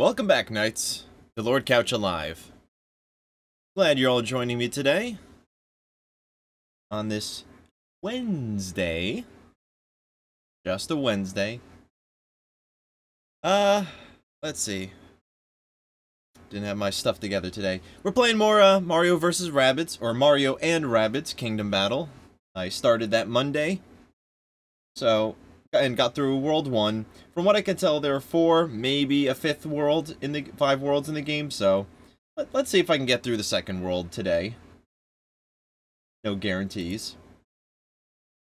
Welcome back, Knights, to Lord Coucha Live. Glad you're all joining me today on this Wednesday. Just a Wednesday. Uh, let's see. Didn't have my stuff together today. We're playing more uh, Mario vs. Rabbids, or Mario and Rabbids Kingdom Battle. I started that Monday. So, and got through World 1. From what I can tell, there are four, maybe a fifth world in the five worlds in the game, so let, let's see if I can get through the second world today. No guarantees.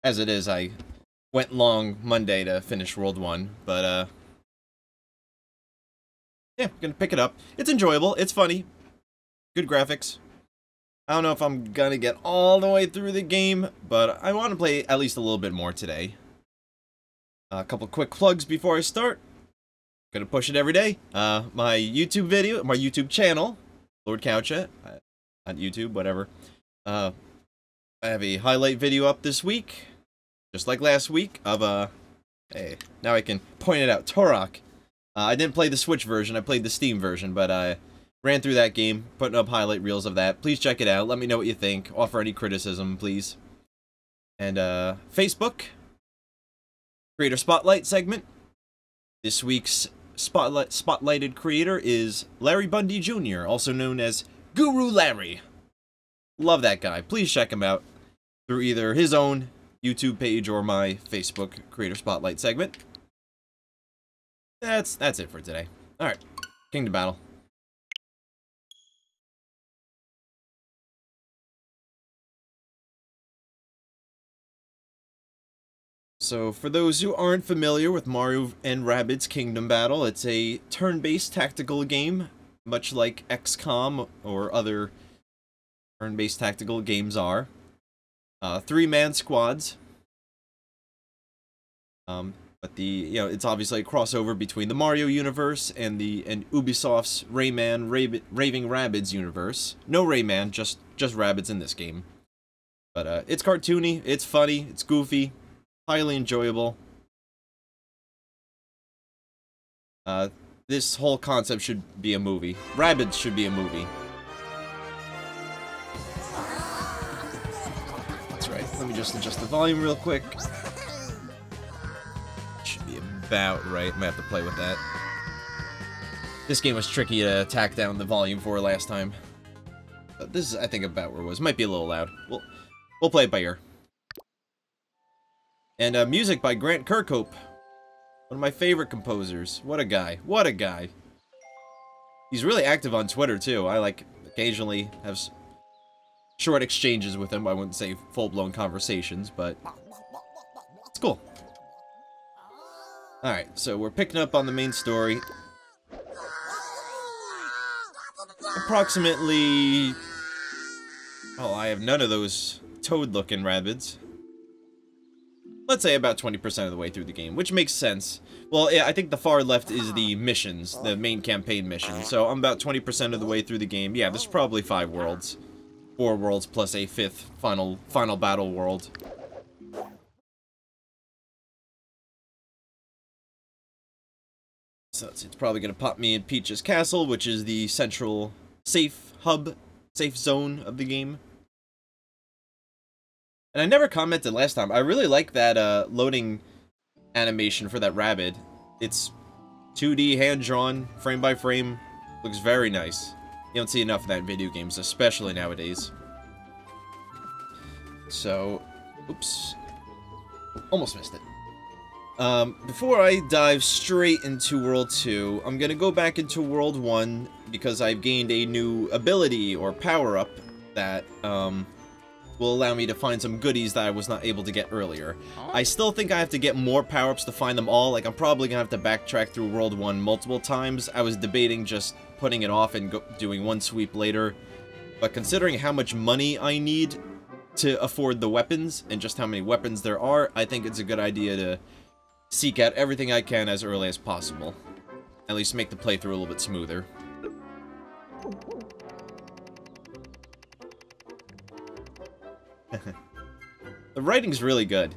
As it is, I went long Monday to finish World 1, but uh yeah, gonna pick it up. It's enjoyable, it's funny. Good graphics. I don't know if I'm gonna get all the way through the game, but I want to play at least a little bit more today. A couple quick plugs before I start. Gonna push it every day. Uh, my YouTube video, my YouTube channel, Lord Coucha, uh, on YouTube, whatever. Uh, I have a highlight video up this week, just like last week, of a. Uh, hey, now I can point it out. Turok. Uh, I didn't play the Switch version. I played the Steam version, but I ran through that game, putting up highlight reels of that. Please check it out. Let me know what you think. Offer any criticism, please. And uh, Facebook, Creator Spotlight segment. This week's spotlight spotlighted creator is Larry Bundy Jr., also known as Guru Larry. Love that guy. Please check him out through either his own YouTube page or my Facebook Creator Spotlight segment. That's that's it for today. All right, Kingdom Battle. So, for those who aren't familiar with Mario and Rabbids Kingdom Battle, it's a turn-based tactical game, much like XCOM or other turn-based tactical games are. Uh, Three-man squads. Um, but the you know it's obviously a crossover between the Mario universe and the and Ubisoft's Rayman Rav Raving Rabbids universe. No Rayman, just just Rabbids in this game. But uh, it's cartoony, it's funny, it's goofy, highly enjoyable. Uh, this whole concept should be a movie. Rabbids should be a movie. That's right. Let me just adjust the volume real quick. Should be about right. Might have to play with that. This game was tricky to tack down the volume for last time. But this is, I think, about where it was. Might be a little loud. We'll, we'll play it by ear. And uh, music by Grant Kirkhope. One of my favorite composers. What a guy. What a guy. He's really active on Twitter, too. I, like, occasionally have short exchanges with him. I wouldn't say full-blown conversations, but it's cool. Alright, so we're picking up on the main story. Approximately... Oh, I have none of those toad-looking Rabbids let's say about 20% of the way through the game, which makes sense. Well, yeah, I think the far left is the missions, the main campaign mission. So I'm about 20% of the way through the game. Yeah, there's probably five worlds. Four worlds plus a fifth final final battle world. So it's, probably going to pop me in Peach's Castle, which is the central safe hub, safe zone of the game. And I never commented last time. I really like that uh, loading animation for that rabbit. It's 2D, hand-drawn, frame by frame. Looks very nice. You don't see enough of that in video games, especially nowadays. So, oops. Almost missed it. Um, before I dive straight into World 2, I'm gonna go back into World 1 because I've gained a new ability or power-up that, um, will allow me to find some goodies that I was not able to get earlier. I oh. still think I have to get more power-ups to find them all, like I'm probably gonna have to backtrack through World 1 multiple times. I was debating just putting it off and doing one sweep later, but considering how much money I need to afford the weapons, and just how many weapons there are, I think it's a good idea to seek out everything I can as early as possible. At least make the playthrough a little bit smoother. The writing's really good.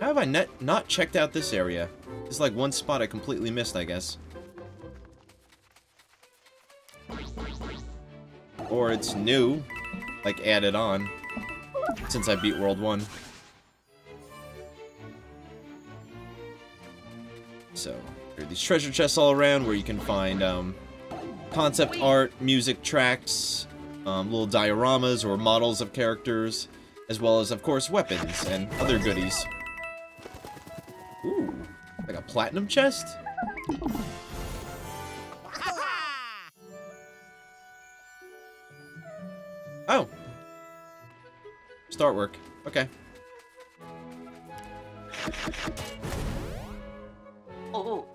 How have I net not checked out this area? It's like one spot I completely missed, I guess. Or it's new, like added on, since I beat World 1. So, there are these treasure chests all around where you can find um, concept art, music tracks, um, little dioramas or models of characters, as well as, of course, weapons and other goodies. Ooh, like a platinum chest? Oh. Start work. Okay. Oh.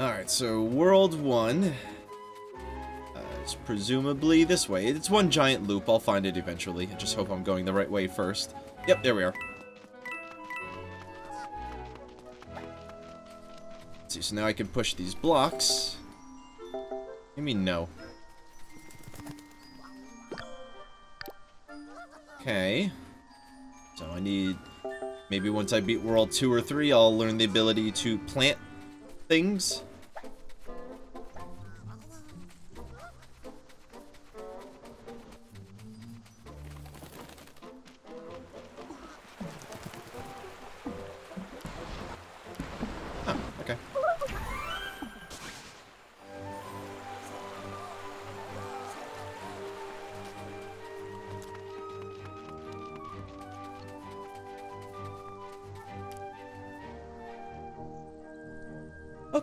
Alright, so World 1 uh, is presumably this way. It's one giant loop. I'll find it eventually. I just hope I'm going the right way first. Yep, there we are. Let's see, so now I can push these blocks. I mean no? Okay. So I need... Maybe once I beat World 2 or 3, I'll learn the ability to plant things.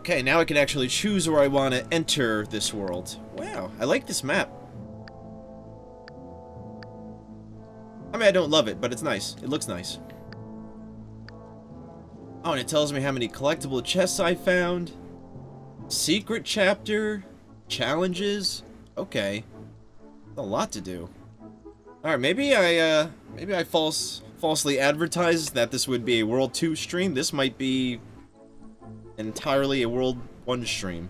Okay, now I can actually choose where I want to enter this world. Wow, I like this map. I mean, I don't love it, but it's nice. It looks nice. Oh, and it tells me how many collectible chests I found. Secret chapter. Challenges. Okay. A lot to do. Alright, maybe I, uh, maybe I false, falsely advertised that this would be a World 2 stream. This might be entirely a World 1 stream.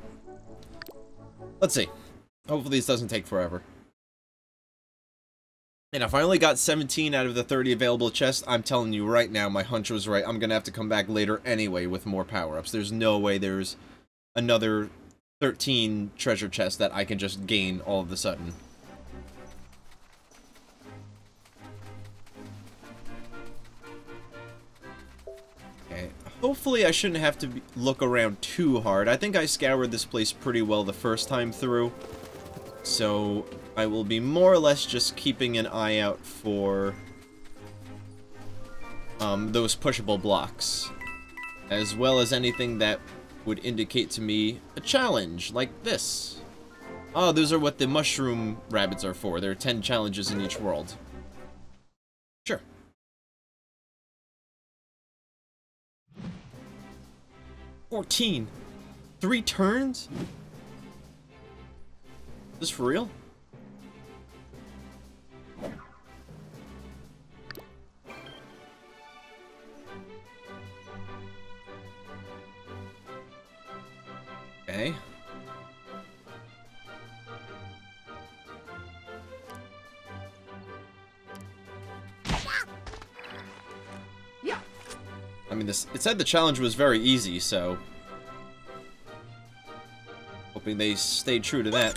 Let's see. Hopefully this doesn't take forever. And if I only got 17 out of the 30 available chests, I'm telling you right now, my hunch was right. I'm going to have to come back later anyway with more power-ups. There's no way there's another 13 treasure chests that I can just gain all of a sudden. Hopefully I shouldn't have to look around too hard. I think I scoured this place pretty well the first time through. So I will be more or less just keeping an eye out for um, those pushable blocks. As well as anything that would indicate to me a challenge, like this. Oh, those are what the mushroom rabbits are for. There are 10 challenges in each world. 14. Three turns? Is this for real? Okay. I mean, this it said the challenge was very easy, so hoping they stayed true to that.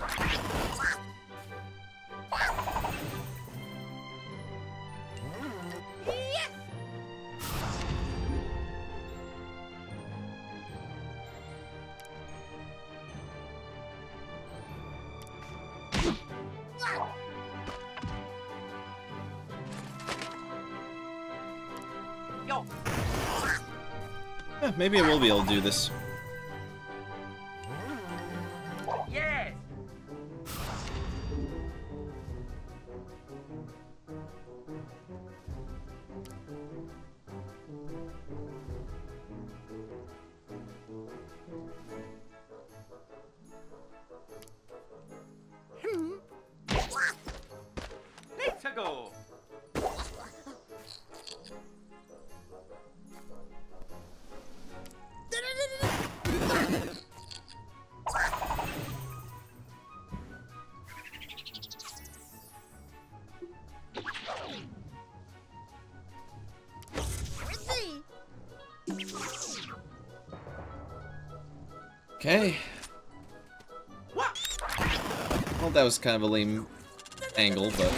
Yo. Maybe I will be able to do this. That was kind of a lame angle, but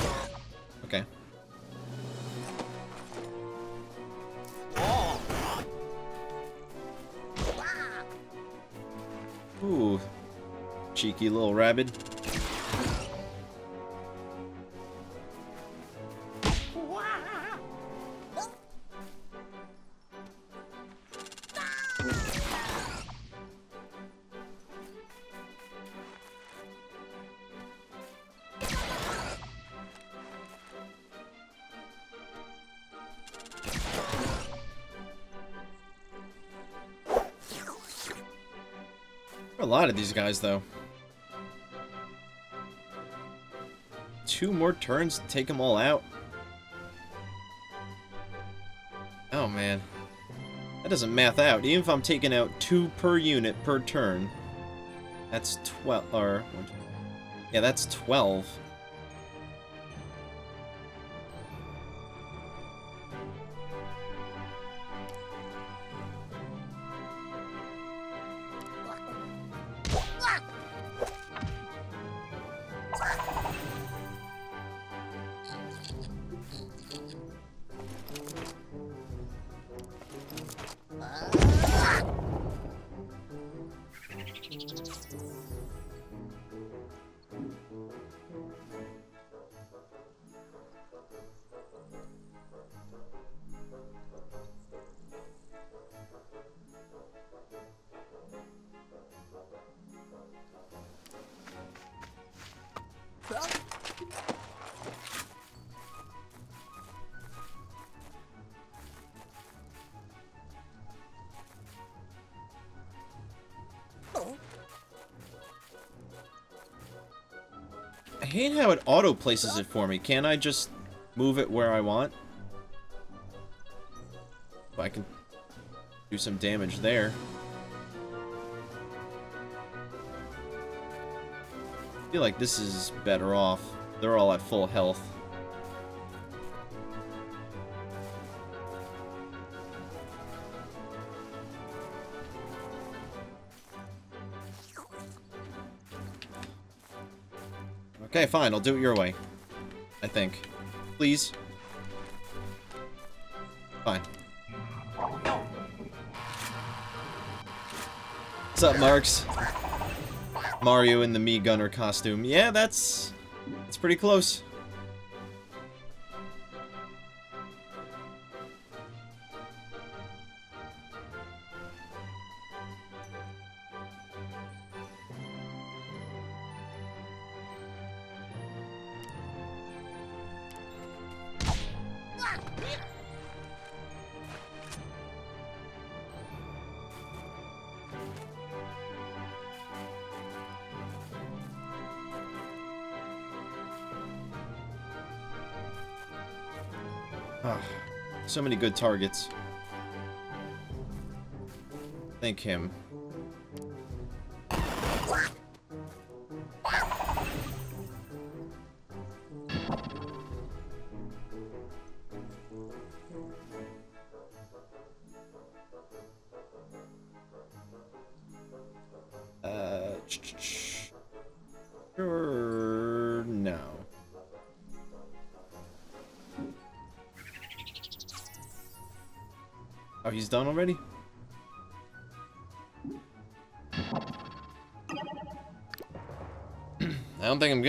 okay. Ooh, cheeky little rabbit. These guys, though. Two more turns to take them all out. Oh, man. That doesn't math out. Even if I'm taking out two per unit per turn, that's 12, or... Yeah, that's 12. How it auto places it for me. Can't I just move it where I want? If I can do some damage there. I feel like this is better off. They're all at full health. Okay, fine. I'll do it your way. I think. Please. Fine. What's up, Marks? Mario in the Mii Gunner costume. Yeah, that's... That's pretty close. Good targets. Thank him.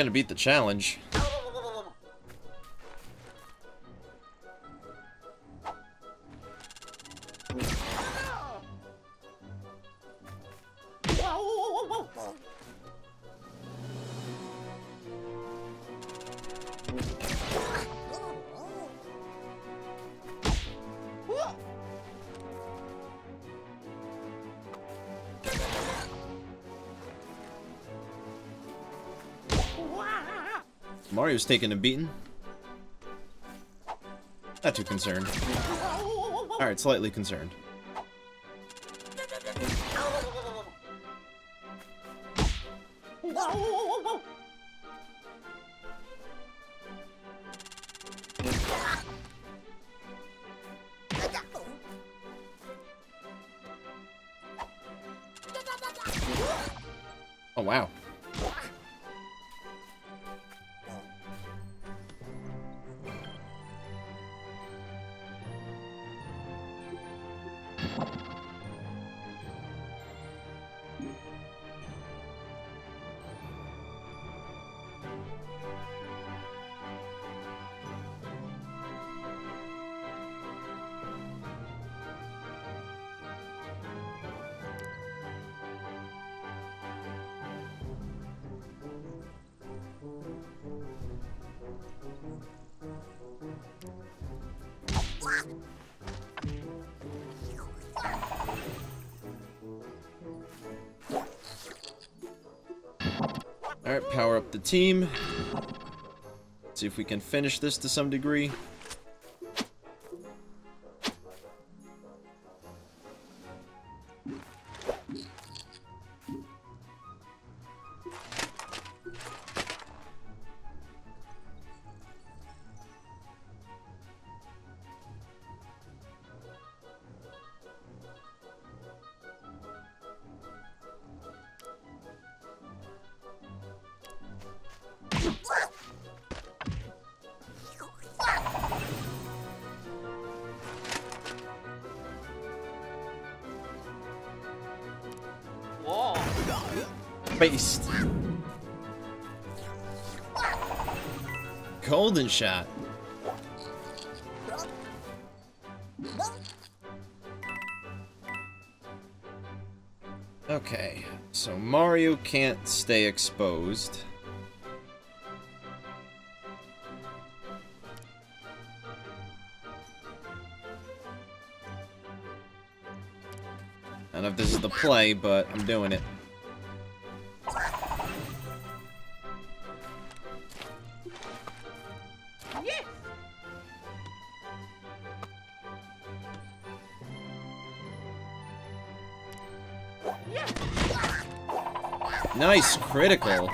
I'm gonna beat the challenge. Mario's taking a beating. Not too concerned. Alright, slightly concerned. Team. See if we can finish this to some degree. Stay exposed. I don't know if this is the play, but I'm doing it. Nice critical.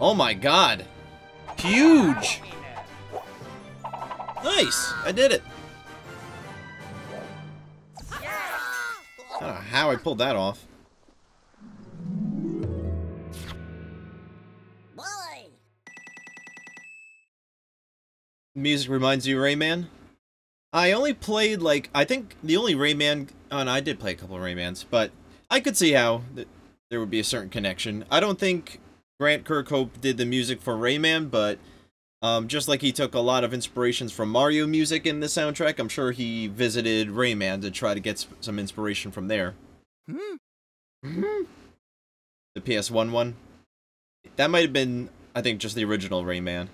Oh my god. Huge. Nice. I did it. I don't know how I pulled that off. Music reminds you Rayman? I only played, like, I think the only Rayman... Oh, no, I did play a couple of Raymans, but I could see how there would be a certain connection. I don't think Grant Kirkhope did the music for Rayman, but um, just like he took a lot of inspirations from Mario music in the soundtrack, I'm sure he visited Rayman to try to get some inspiration from there. The PS1 one? That might have been, I think, just the original Rayman.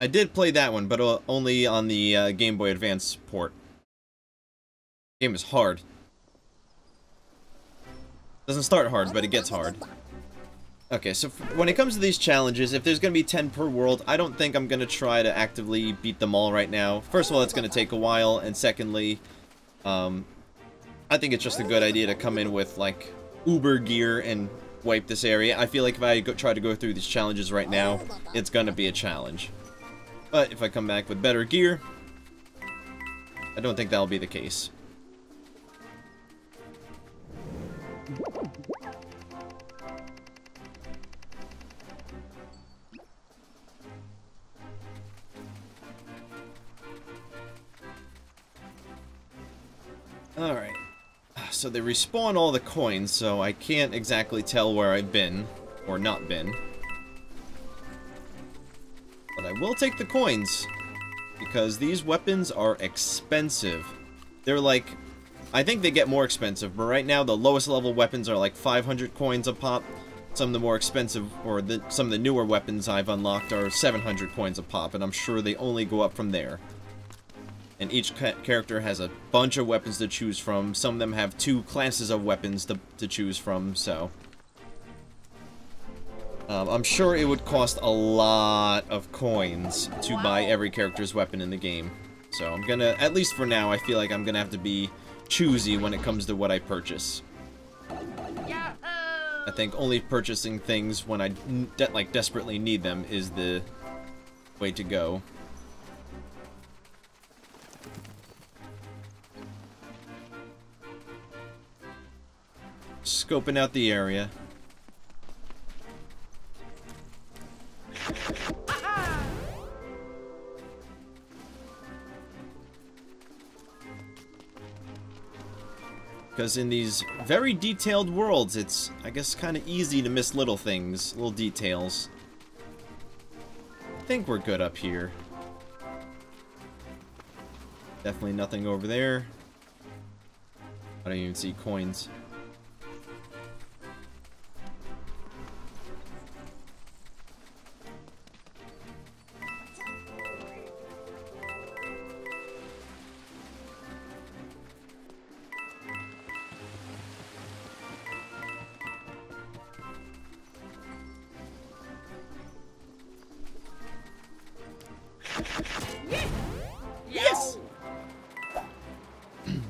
I did play that one, but uh, only on the uh, Game Boy Advance port. Game is hard. Doesn't start hard, but it gets hard. Okay, so when it comes to these challenges, if there's going to be 10 per world, I don't think I'm going to try to actively beat them all right now. First of all, it's going to take a while, and secondly, um, I think it's just a good idea to come in with, like, uber gear and wipe this area. I feel like if I go, try to go through these challenges right now, it's going to be a challenge. But if I come back with better gear, I don't think that'll be the case. Alright. So they respawn all the coins, so I can't exactly tell where I've been, or not been. But I will take the coins, because these weapons are expensive. They're like, I think they get more expensive, but right now the lowest level weapons are like 500 coins a pop. Some of the more expensive, or the, some of the newer weapons I've unlocked are 700 coins a pop, and I'm sure they only go up from there. And each ca character has a bunch of weapons to choose from. Some of them have two classes of weapons to, to choose from, so... Um, I'm sure it would cost a lot of coins to buy every character's weapon in the game. So I'm gonna, at least for now, I feel like I'm gonna have to be choosy when it comes to what I purchase. I think only purchasing things when I de like desperately need them is the way to go. Scoping out the area. Because in these very detailed worlds, it's, I guess, kind of easy to miss little things, little details. I think we're good up here. Definitely nothing over there. I don't even see coins. Yes! I'm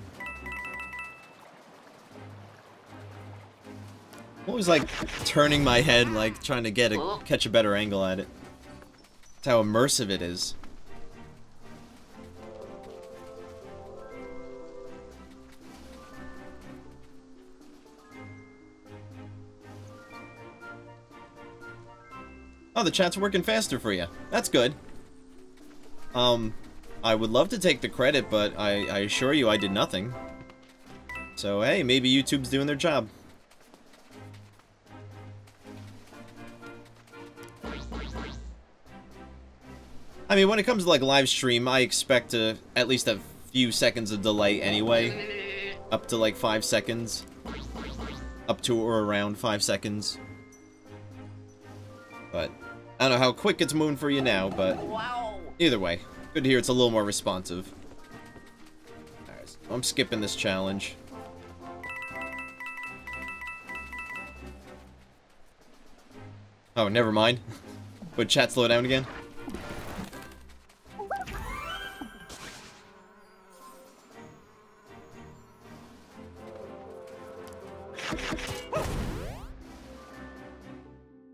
always like turning my head, like trying to get a catch a better angle at it. That's how immersive it is. Oh, the chat's working faster for you. That's good. Um, I would love to take the credit, but I, I assure you I did nothing. So, hey, maybe YouTube's doing their job. I mean, when it comes to, like, live stream, I expect a, at least a few seconds of delay anyway. Up to, like, five seconds. Up to or around five seconds. But, I don't know how quick it's moving for you now, but... Wow! Either way, good to hear it's a little more responsive. Alright, I'm skipping this challenge. Oh, never mind. Would chat slow down again?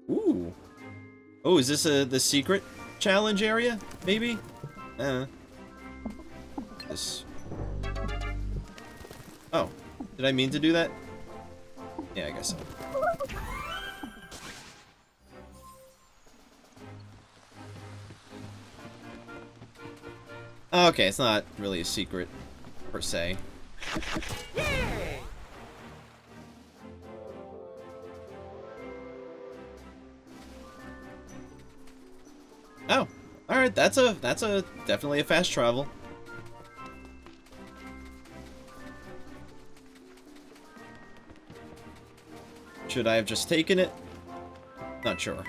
Ooh. Oh, is this a the secret challenge area? Maybe? Uh. This. Oh. Did I mean to do that? Yeah, I guess so. Okay, it's not really a secret, per se. Yay! Oh, all right. That's a that's a definitely a fast travel. Should I have just taken it? Not sure.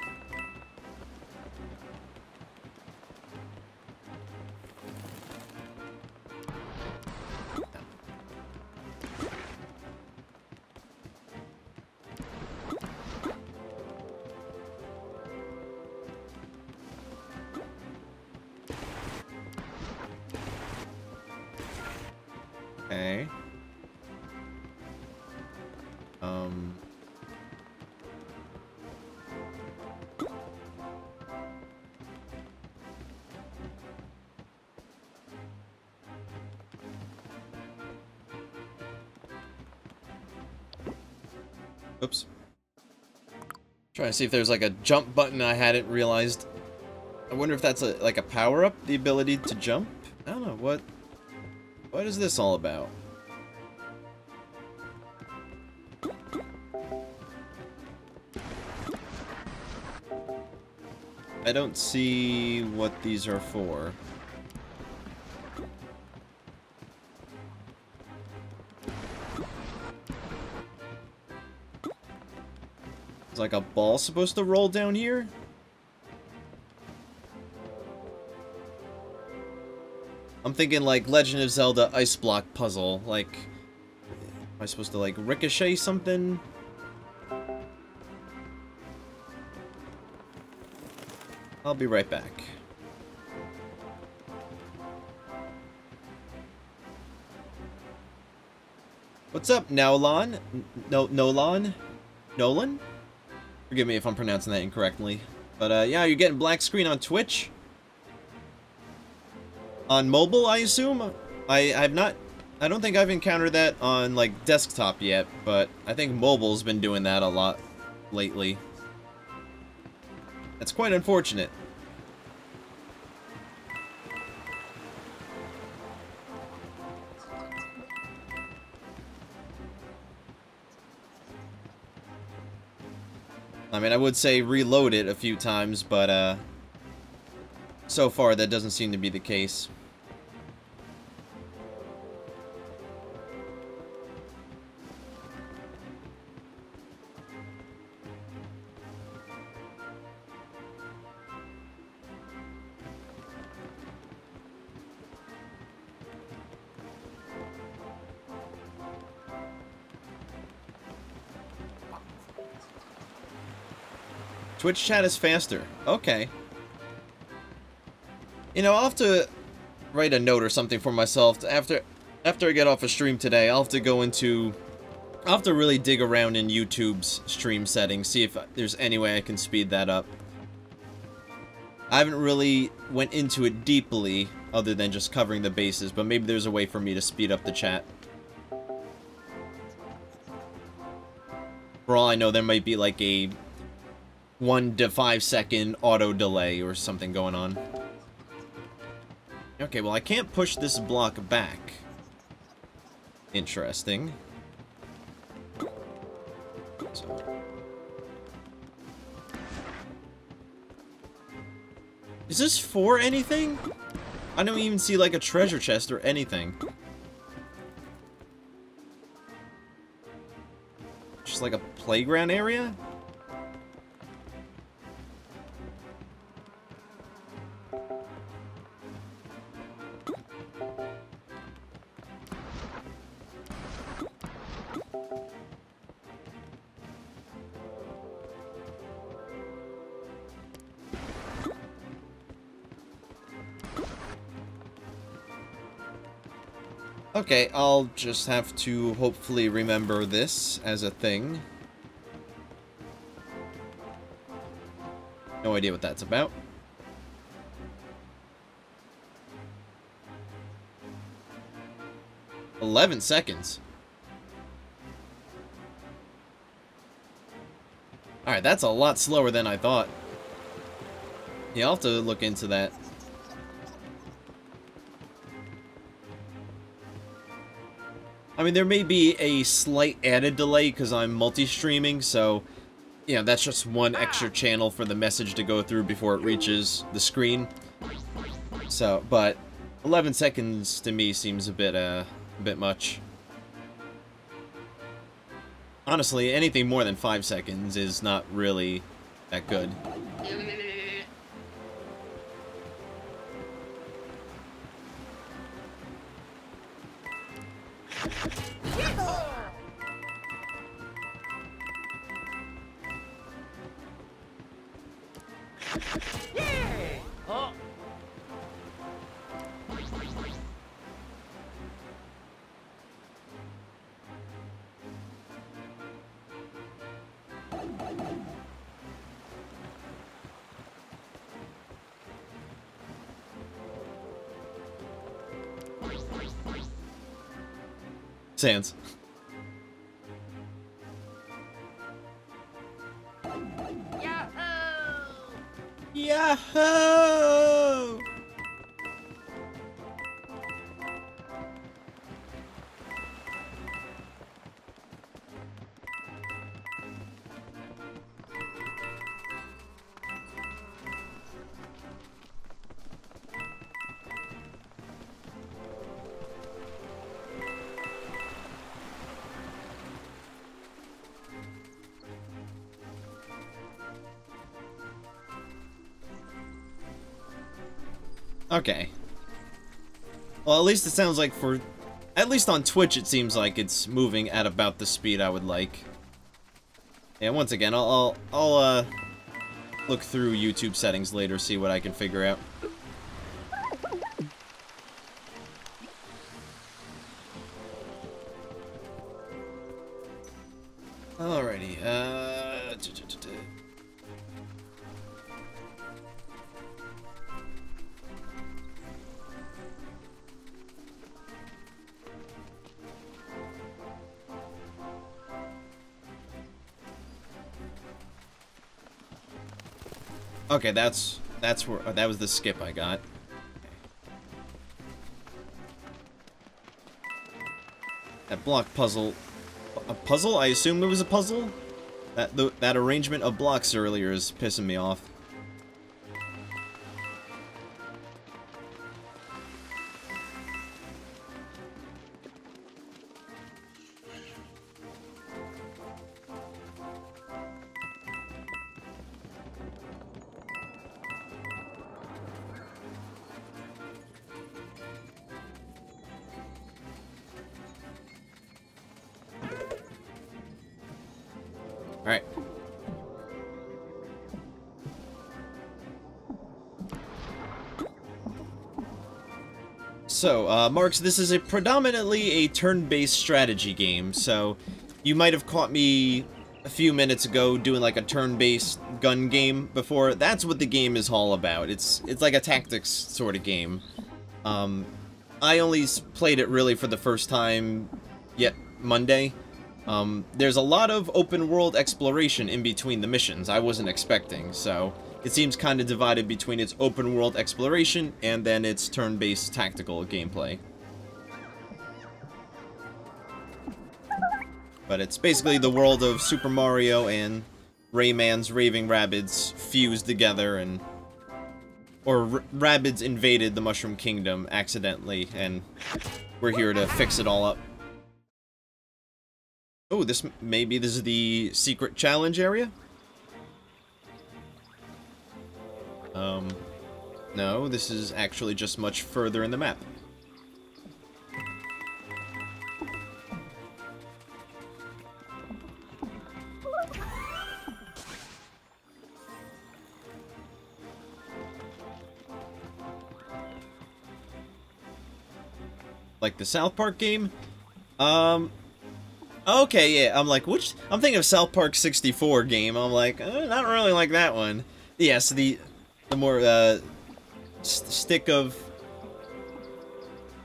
See if there's like a jump button I hadn't realized. I wonder if that's a like a power up, the ability to jump. I don't know what. What is this all about? I don't see what these are for. Is like a ball supposed to roll down here? I'm thinking like Legend of Zelda Ice Block puzzle. Like, am I supposed to like ricochet something? I'll be right back. What's up, Nowlon? No, Nolan? Nolan? Forgive me if I'm pronouncing that incorrectly. But, uh, yeah, you're getting black screen on Twitch? On mobile, I assume? I, I've not I don't think I've encountered that on, like, desktop yet, but I think mobile's been doing that a lot lately. That's quite unfortunate. I mean, I would say reload it a few times, but, uh... So far, that doesn't seem to be the case. Twitch chat is faster. Okay. You know, I'll have to write a note or something for myself after after I get off a stream today. I'll have to go into I'll have to really dig around in YouTube's stream settings, see if there's any way I can speed that up. I haven't really went into it deeply other than just covering the bases, but maybe there's a way for me to speed up the chat. For all I know, there might be like a one to five second auto delay or something going on. Okay, well I can't push this block back. Interesting. So. Is this for anything? I don't even see like a treasure chest or anything. Just like a playground area? Okay, I'll just have to hopefully remember this as a thing. No idea what that's about. Eleven seconds. Alright, that's a lot slower than I thought. Yeah, I'll have to look into that. Mean, there may be a slight added delay because I'm multi-streaming, so, you know, that's just one extra channel for the message to go through before it reaches the screen. So, but 11 seconds to me seems a bit, uh, a bit much. Honestly, anything more than 5 seconds is not really that good. Sans. Least it sounds like for... At least on Twitch, it seems like it's moving at about the speed I would like. Yeah, once again, I'll, I'll, I'll uh, look through YouTube settings later, see what I can figure out. Okay, that's that's where oh, that was the skip I got. That block puzzle, a puzzle? I assume it was a puzzle. That that arrangement of blocks earlier is pissing me off. So, uh, Marks, this is a predominantly a turn-based strategy game, so you might have caught me a few minutes ago doing like a turn-based gun game before. That's what the game is all about. It's it's like a tactics sort of game. Um, I only played it really for the first time yet Monday. Um, there's a lot of open world exploration in between the missions I wasn't expecting, so it seems kind of divided between its open world exploration and then its turn-based tactical gameplay. But it's basically the world of Super Mario and Rayman's Raving Rabbids fused together and... Or R Rabbids invaded the Mushroom Kingdom accidentally, and we're here to fix it all up. Oh, this maybe this is the secret challenge area? No, this is actually just much further in the map. Like the South Park game? Um, Okay, yeah, I'm like, which, I'm thinking of South Park 64 game, I'm like, uh, not really like that one. Yes, the, the more, uh, st stick of,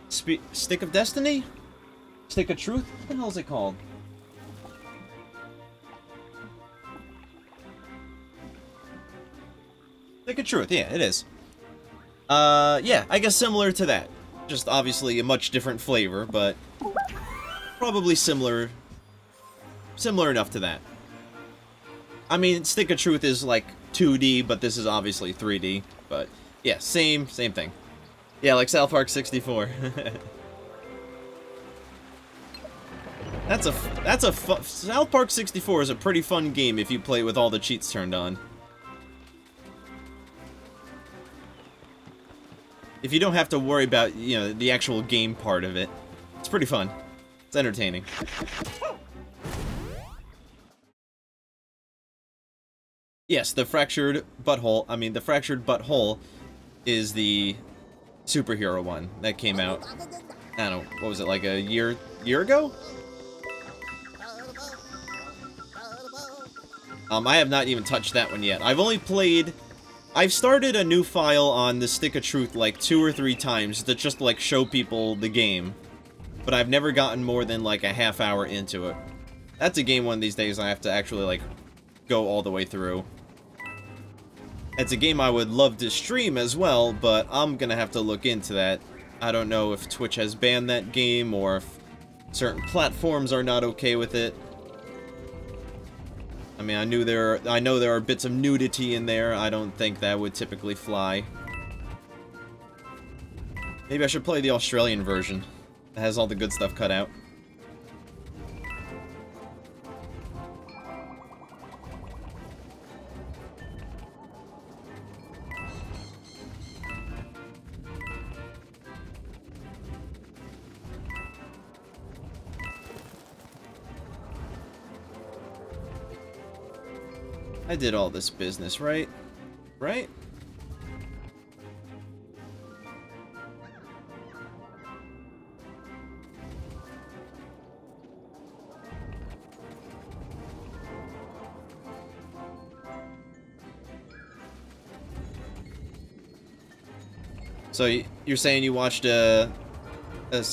stick of destiny? Stick of truth? What the hell is it called? Stick of truth, yeah, it is. Uh, yeah, I guess similar to that. Just obviously a much different flavor, but probably similar similar enough to that. I mean, Stick of Truth is like 2D, but this is obviously 3D. But yeah, same same thing. Yeah, like South Park 64. that's a that's a South Park 64 is a pretty fun game if you play it with all the cheats turned on. If you don't have to worry about, you know, the actual game part of it, it's pretty fun. It's entertaining. Yes, the fractured butthole. I mean, the Fractured But Whole is the superhero one that came out. I don't know. What was it like a year year ago? Um, I have not even touched that one yet. I've only played. I've started a new file on the Stick of Truth like two or three times to just like show people the game, but I've never gotten more than like a half hour into it. That's a game one of these days I have to actually like go all the way through. It's a game I would love to stream as well, but I'm gonna have to look into that. I don't know if Twitch has banned that game, or if certain platforms are not okay with it. I mean, I knew there are, I know there are bits of nudity in there. I don't think that would typically fly. Maybe I should play the Australian version. It has all the good stuff cut out. I did all this business, right? Right? So you're saying you watched a, a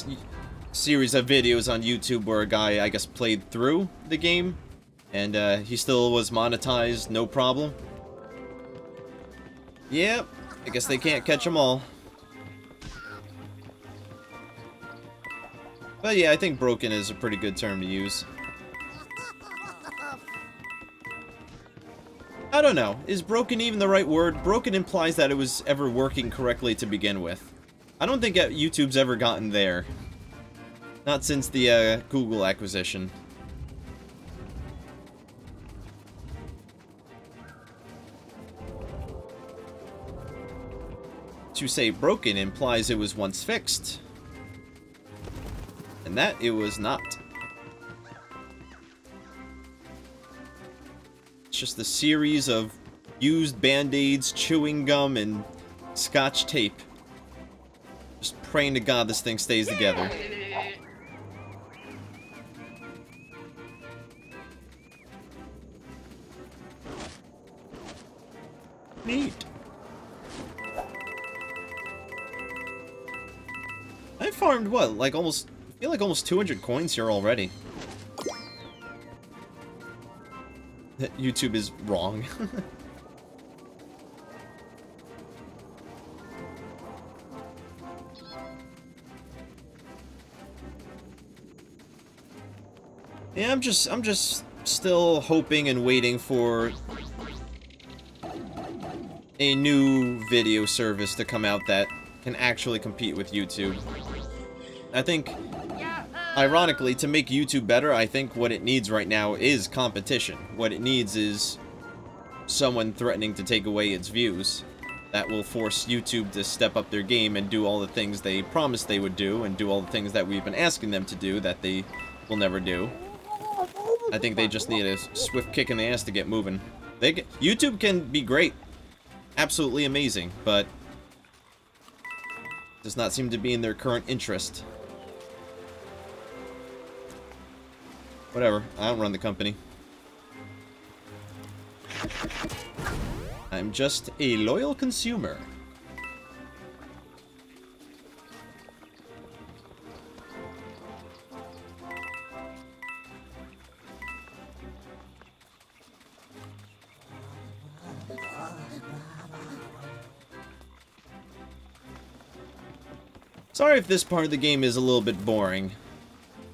series of videos on YouTube where a guy, I guess, played through the game and uh, he still was monetized, no problem. Yep, I guess they can't catch them all. But yeah, I think broken is a pretty good term to use. I don't know. Is broken even the right word? Broken implies that it was ever working correctly to begin with. I don't think YouTube's ever gotten there. Not since the uh, Google acquisition. To say broken implies it was once fixed. And that it was not. It's just a series of used band-aids, chewing gum, and scotch tape. Just praying to God this thing stays together. Neat. Farmed, what, like almost, I feel like almost 200 coins here already. YouTube is wrong. yeah, I'm just, I'm just still hoping and waiting for a new video service to come out that can actually compete with YouTube. I think Ironically, uh, to make YouTube better, I think what it needs right now is competition. What it needs is someone threatening to take away its views. That will force YouTube to step up their game and do all the things they promised they would do, and do all the things that we've been asking them to do that they will never do. I think they just need a swift kick in the ass to get moving. They can, YouTube can be great. Absolutely amazing, but does not seem to be in their current interest. Whatever. I don't run the company. I'm just a loyal consumer. Sorry if this part of the game is a little bit boring.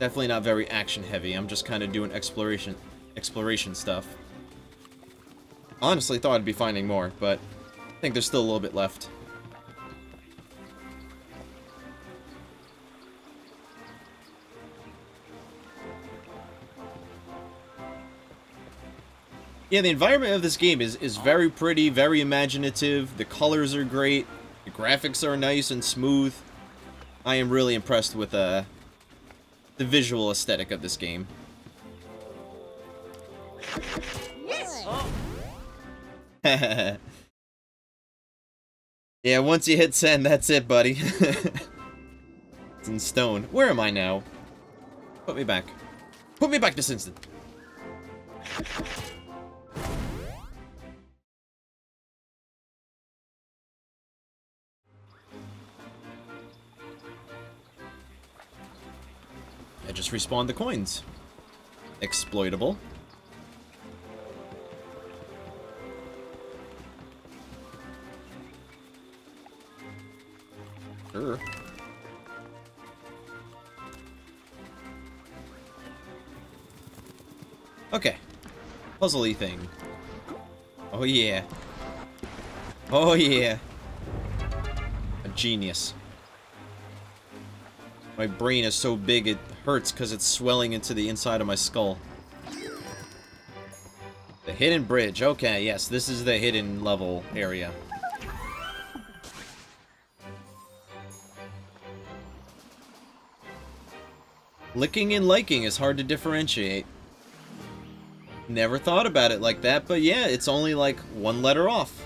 Definitely not very action heavy. I'm just kind of doing exploration exploration stuff. Honestly thought I'd be finding more, but I think there's still a little bit left. Yeah, the environment of this game is, is very pretty, very imaginative. The colors are great. The graphics are nice and smooth. I am really impressed with uh, the visual aesthetic of this game. yeah, once you hit send, that's it, buddy. it's in stone. Where am I now? Put me back. Put me back this instant. Respawned the coins. Exploitable. Sure. Okay. Puzzly thing. Oh yeah. Oh yeah. A genius. My brain is so big it hurts because it's swelling into the inside of my skull. The hidden bridge. Okay, yes, this is the hidden level area. Licking and liking is hard to differentiate. Never thought about it like that, but yeah, it's only like one letter off.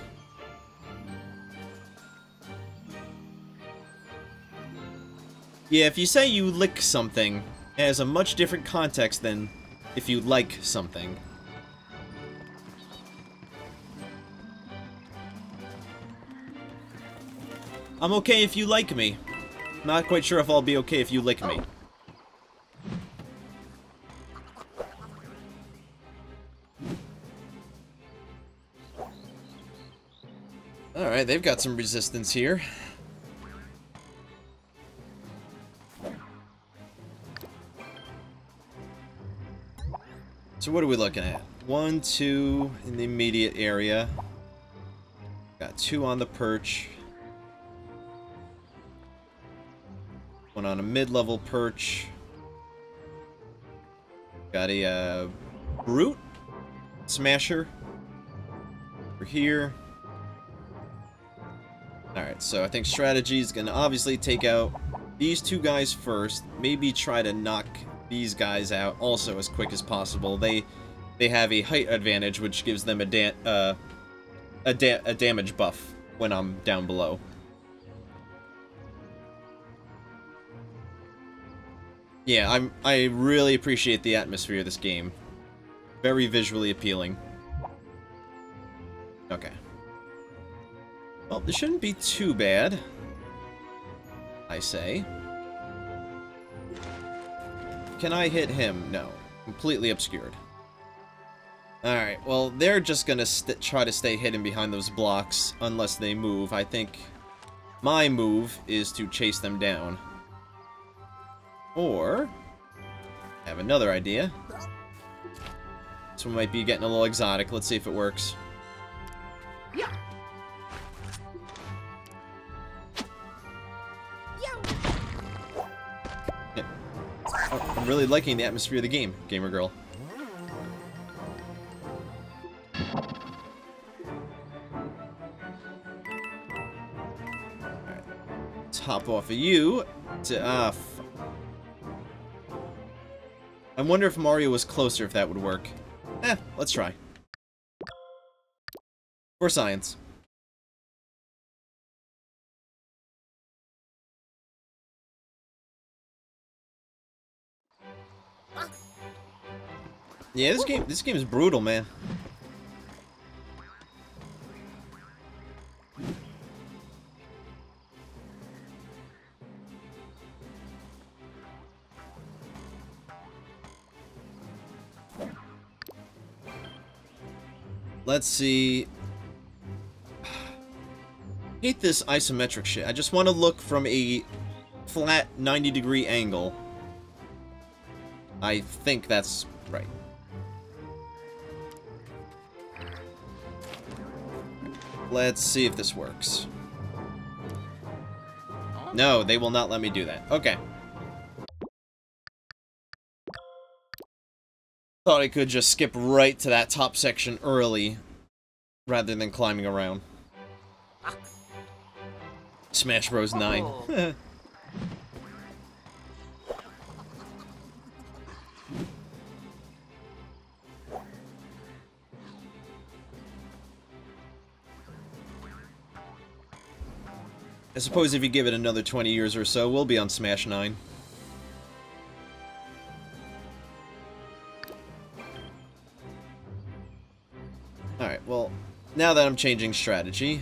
Yeah, if you say you lick something, it has a much different context than if you like something. I'm okay if you like me. Not quite sure if I'll be okay if you lick me. Alright, they've got some resistance here. So what are we looking at? One, two in the immediate area. Got two on the perch. One on a mid-level perch. Got a uh, brute smasher over here. Alright, so I think strategy is going to obviously take out these two guys first. Maybe try to knock these guys out also as quick as possible. They they have a height advantage, which gives them a da uh, a, da a damage buff when I'm down below. Yeah, I'm I really appreciate the atmosphere of this game. Very visually appealing. Okay. Well, this shouldn't be too bad. I say. Can I hit him? No. Completely obscured. Alright, well, they're just gonna try to stay hidden behind those blocks unless they move. I think my move is to chase them down. Or, I have another idea. This one might be getting a little exotic. Let's see if it works. Yeah. Really liking the atmosphere of the game, Gamer Girl. Top off of you to uh I wonder if Mario was closer if that would work. Eh, let's try. For science. Yeah, this game this game is brutal, man. Let's see. hate this isometric shit. I just want to look from a flat 90 degree angle. I think that's Let's see if this works. No, they will not let me do that. Okay. Thought I could just skip right to that top section early, rather than climbing around. Smash Bros. 9. I suppose if you give it another 20 years or so, we'll be on Smash 9. Alright, well, now that I'm changing strategy,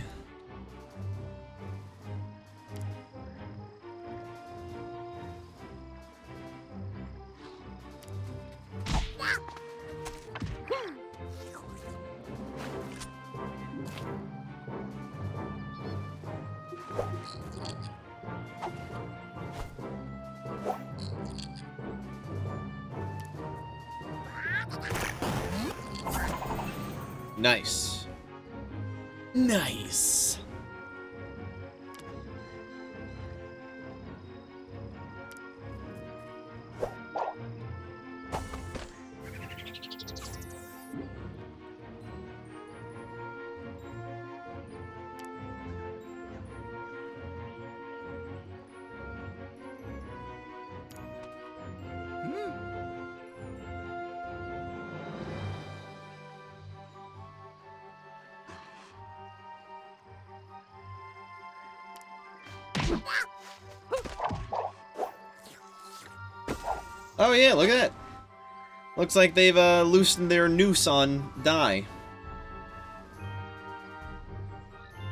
Looks like they've uh, loosened their noose on Dai.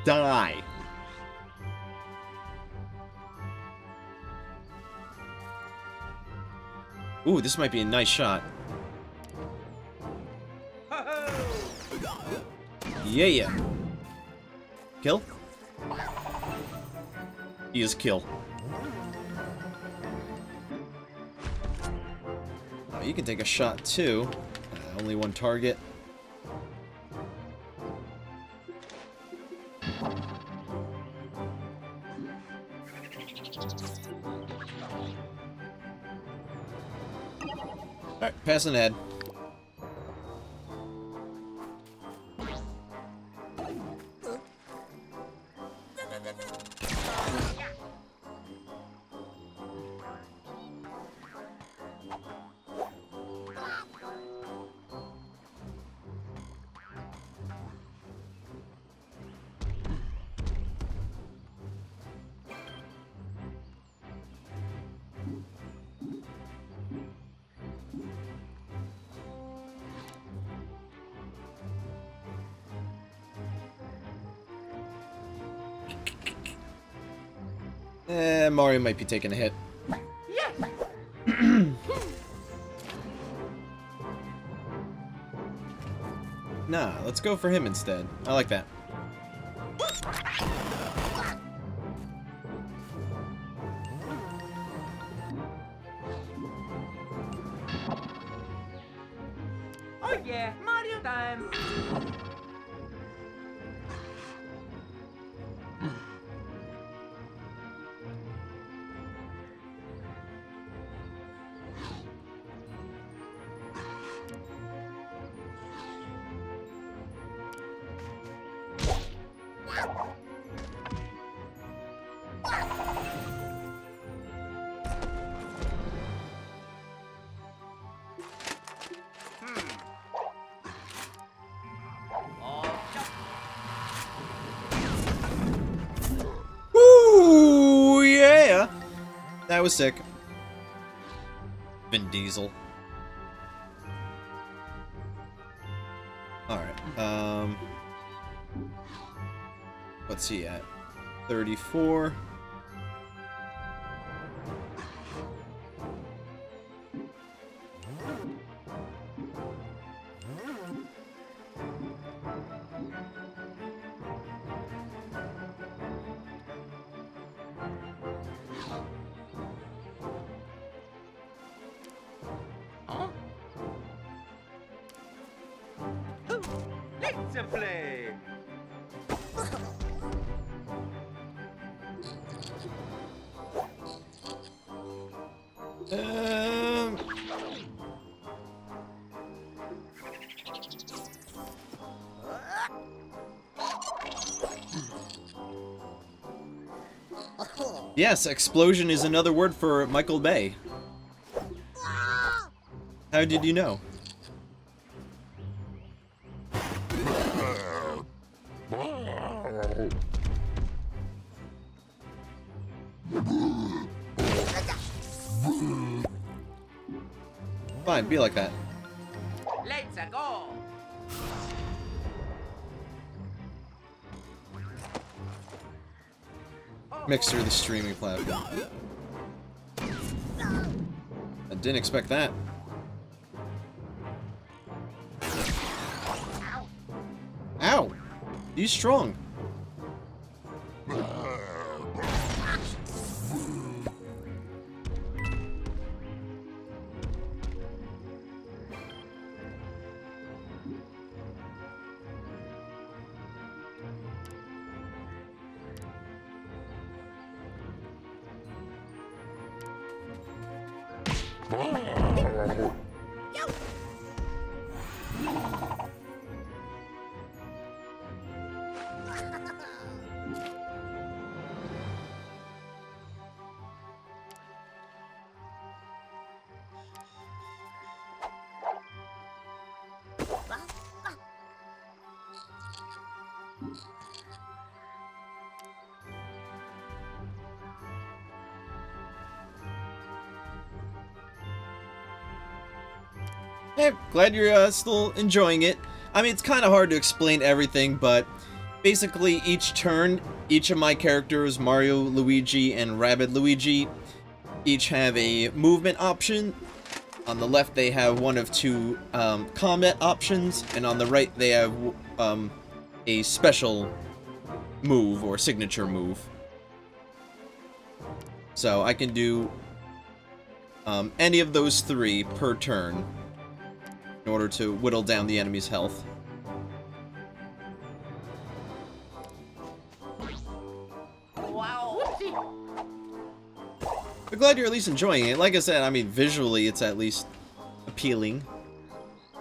Die. Ooh, this might be a nice shot. Yeah, yeah. Kill? He is kill. You can take a shot too. Uh, only one target. Alright, passing ahead. Mario might be taking a hit. nah, let's go for him instead. I like that. Was sick. Vin Diesel. Alright, um... What's he at? 34. Yes, explosion is another word for Michael Bay. How did you know? Fine, be like that. Mixer, the streaming platform. I didn't expect that. Ow! He's strong. Glad you're uh, still enjoying it. I mean, it's kind of hard to explain everything, but basically each turn, each of my characters, Mario, Luigi, and Rabbid Luigi, each have a movement option. On the left, they have one of two um, combat options, and on the right, they have um, a special move or signature move. So I can do um, any of those three per turn order to whittle down the enemy's health. Wow. Whoopsie. But glad you're at least enjoying it. Like I said, I mean, visually it's at least appealing.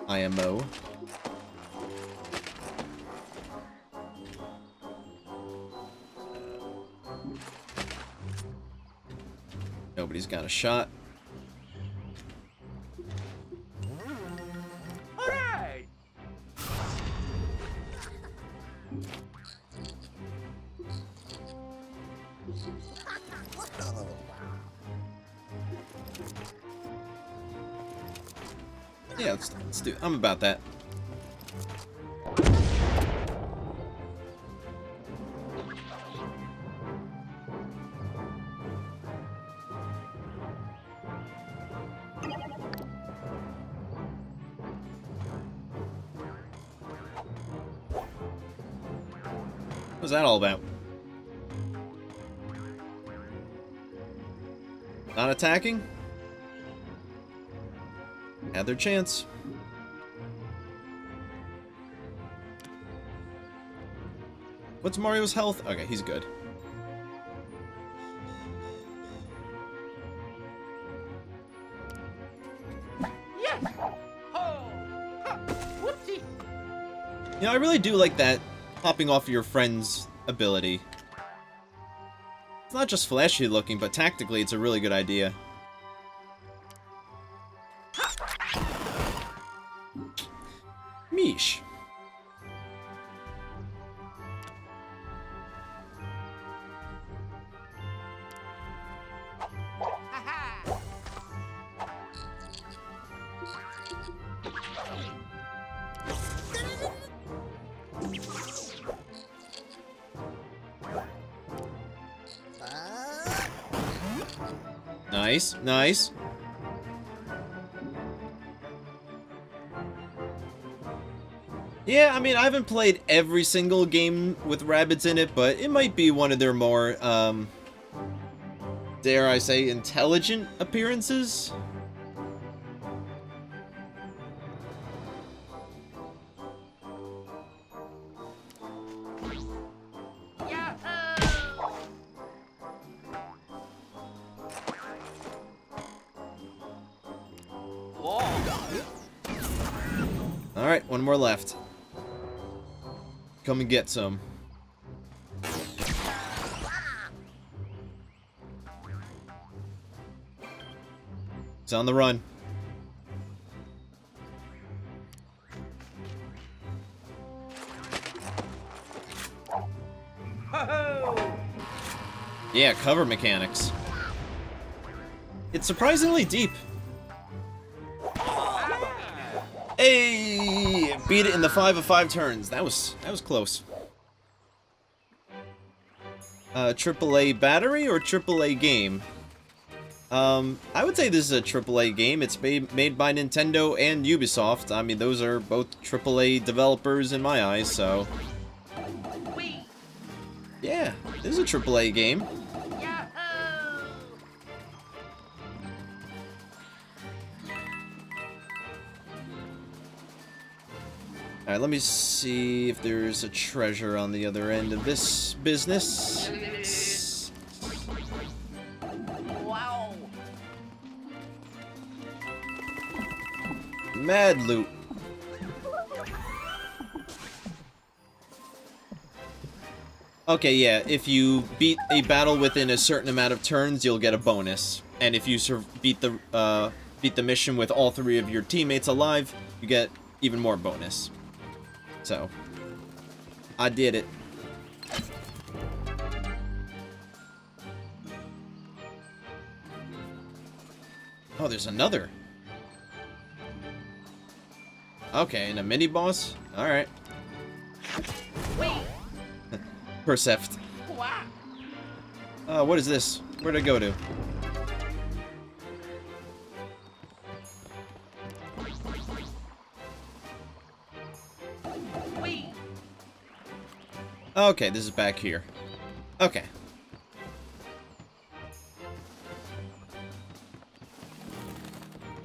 IMO. Nobody's got a shot. About that. What's that all about? Not attacking? Had their chance. What's Mario's health? Okay, he's good. Yes. Oh. Whoopsie. You know, I really do like that popping off your friend's ability. It's not just flashy looking, but tactically it's a really good idea. Nice. Yeah, I mean, I haven't played every single game with rabbits in it, but it might be one of their more, um, dare I say, intelligent appearances? Get some. It's on the run. Yeah, cover mechanics. It's surprisingly deep. Beat it in the five of five turns. That was that was close. Uh, AAA battery or AAA game? Um, I would say this is a AAA game. It's made made by Nintendo and Ubisoft. I mean, those are both AAA developers in my eyes. So, yeah, this is a AAA game. Let me see if there's a treasure on the other end of this business. Wow. Mad loot. Okay, yeah, if you beat a battle within a certain amount of turns, you'll get a bonus. And if you beat the uh, beat the mission with all three of your teammates alive, you get even more bonus. So, I did it. Oh, there's another. Okay, and a mini boss? Alright. Percept. Uh, what is this? Where'd I go to? Okay, this is back here. Okay.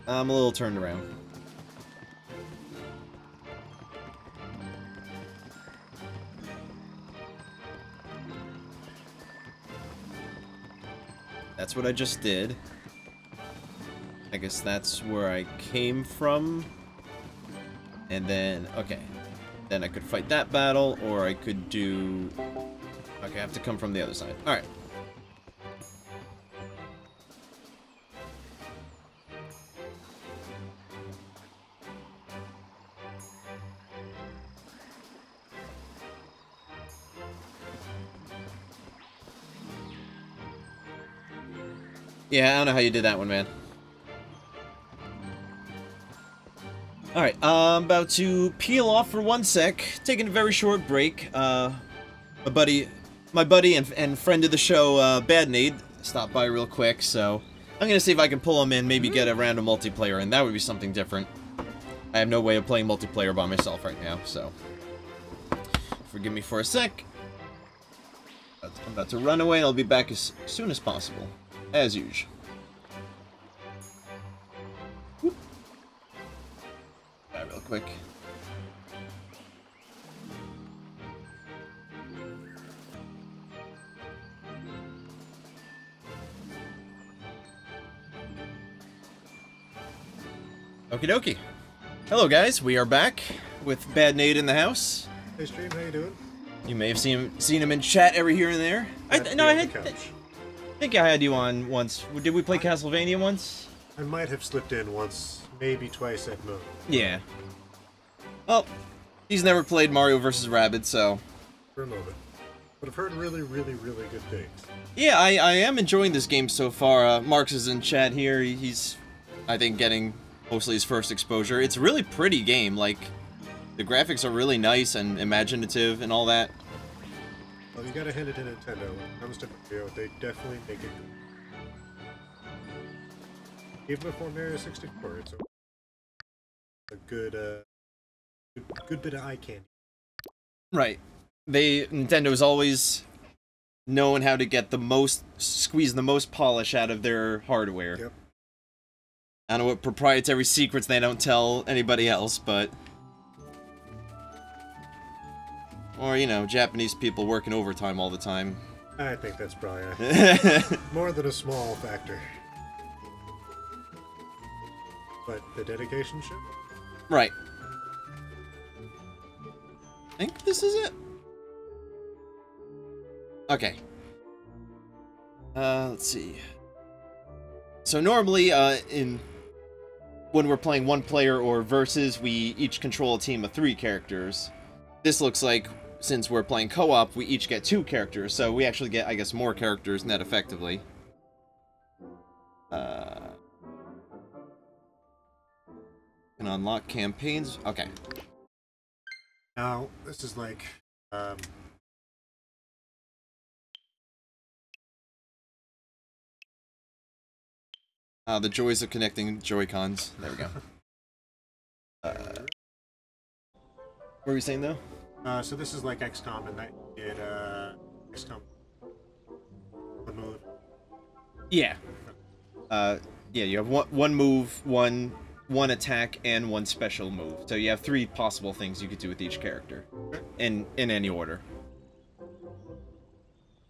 I'm a little turned around. That's what I just did. I guess that's where I came from. And then, okay. Then I could fight that battle, or I could do... Okay, I have to come from the other side. Alright. Yeah, I don't know how you did that one, man. Alright, I'm about to peel off for one sec, taking a very short break. Uh, my buddy, my buddy and, and friend of the show, uh, Bad stopped by real quick, so I'm gonna see if I can pull him in, maybe get a random multiplayer, and that would be something different. I have no way of playing multiplayer by myself right now, so forgive me for a sec. I'm about to run away, and I'll be back as soon as possible, as usual. Quick. Okie dokie. Hello guys, we are back with BadNade in the house. Hey stream, how you doing? You may have seen him, seen him in chat every here and there. I th no, I had. I think I had you on once. Did we play Castlevania once? I might have slipped in once, maybe twice at most. Yeah. Well, he's never played Mario vs. Rabbids, so For a moment. But I've heard really, really, really good things. yeah, I, I am enjoying this game so far. Uh, Marks is in chat here. He- He's, I think, getting mostly his first exposure. It's a really pretty game. Like, the graphics are really nice and imaginative and all that. Well, you gotta hand it to Nintendo. When it comes to Mario, they definitely make it good. Even before Mario 64, it's a, a good, uh, good, bit of eye candy. Right. They Nintendo's always known how to get the most squeeze the most polish out of their hardware. Yep. I don't know what proprietary secrets they don't tell anybody else, but or you know, Japanese people working overtime all the time. I think that's probably a, more than a small factor. But the dedication show? right. I think this is it. Okay. Uh, let's see. So normally, uh, in when we're playing one player or versus, we each control a team of three characters. This looks like, since we're playing co-op, we each get two characters, so we actually get, I guess, more characters net effectively. Uh, can unlock campaigns. Okay. Now, this is like, um, Uh, the joys of connecting Joy-Cons. There we go. Uh, what were you saying, though? uh, so this is like XCOM, and that did, uh, XCOM. One move. Yeah. Uh, yeah, you have one, one move, one one attack, and one special move. So you have three possible things you could do with each character. In, in any order.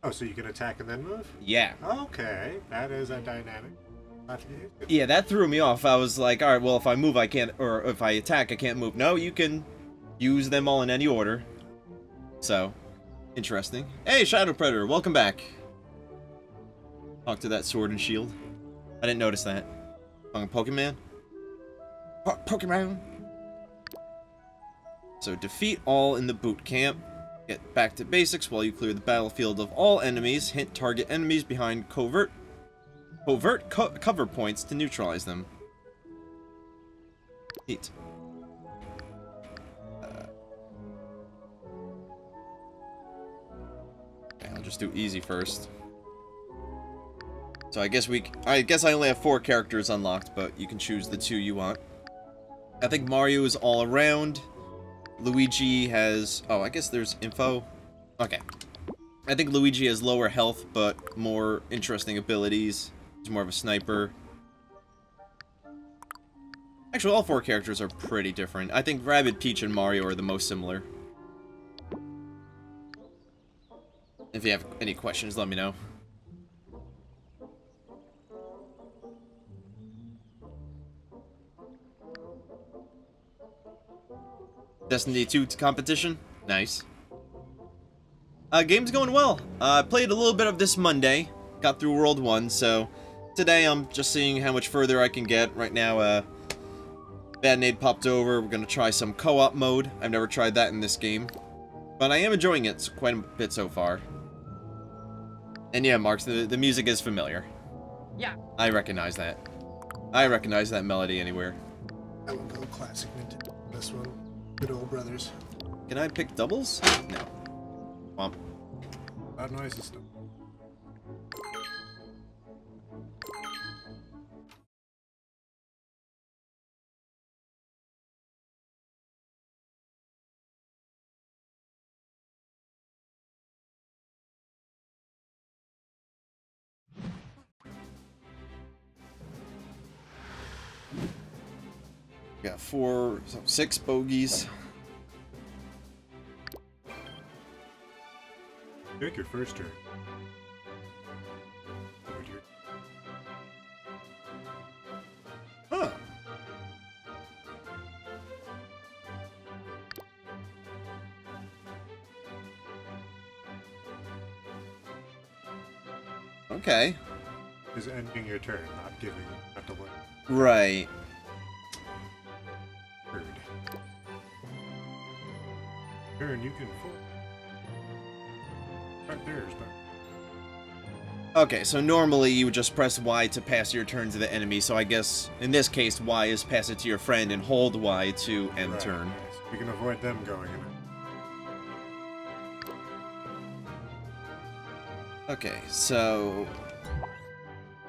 Oh, so you can attack and then move? Yeah. Okay, that is a dynamic. Yeah, that threw me off. I was like, alright, well, if I move, I can't, or if I attack, I can't move. No, you can use them all in any order. So, interesting. Hey, Shadow Predator, welcome back. Talk to that sword and shield. I didn't notice that. Fucking Pokemon? Po Pokemon! So, defeat all in the boot camp. Get back to basics while you clear the battlefield of all enemies. Hint target enemies behind covert covert co cover points to neutralize them. Neat. Uh, I'll just do easy first. So I guess we, I guess I only have four characters unlocked, but you can choose the two you want. I think Mario is all around. Luigi has, oh, I guess there's info. Okay. I think Luigi has lower health, but more interesting abilities. He's more of a sniper. Actually, all four characters are pretty different. I think Rabbid, Peach, and Mario are the most similar. If you have any questions, let me know. Destiny 2 competition? Nice. Uh, game's going well. Uh, I played a little bit of this Monday. Got through World 1, so today I'm just seeing how much further I can get. Right now, uh, BadNade popped over. We're gonna try some co-op mode. I've never tried that in this game. But I am enjoying it quite a bit so far. And yeah, Marks, the, the music is familiar. Yeah. I recognize that. I recognize that melody anywhere. I will go classic Nintendo. This one. Good old brothers. Can I pick doubles? No. Womp. Loud noises stuff. Got four, six bogeys. Take your first turn. Huh. Okay. Is ending your turn, not giving, not delaying. Right. Turn, you can. Right there is better. Okay, so normally you would just press Y to pass your turn to the enemy, so I guess in this case Y is pass it to your friend and hold Y to end Right, turn. nice. We can avoid them going in it. Okay, so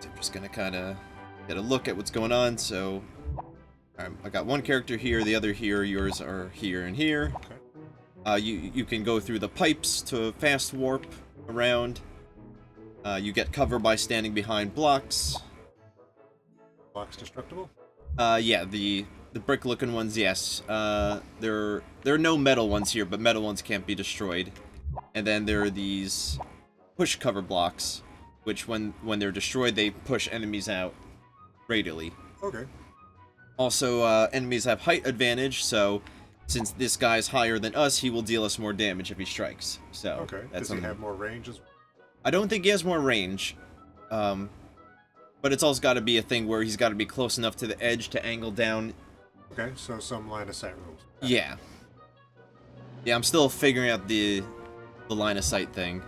I'm just gonna kind of get a look at what's going on. So um, I got one character here, the other here. Yours are here and here. Okay. Uh, you you can go through the pipes to fast warp around. Uh, you get cover by standing behind blocks. Blocks destructible? Uh, yeah, the the brick-looking ones, yes. Uh, there there are no metal ones here, but metal ones can't be destroyed. And then there are these push cover blocks, which when when they're destroyed, they push enemies out radially. Okay. Also, uh, enemies have height advantage, so since this guy's higher than us, he will deal us more damage if he strikes. So Okay. that's Does he have more range as I don't think he has more range. Um, but it's also got to be a thing where he's got to be close enough to the edge to angle down Okay, so some line of sight rules. Yeah. Yeah, I'm still figuring out the the line of sight thing.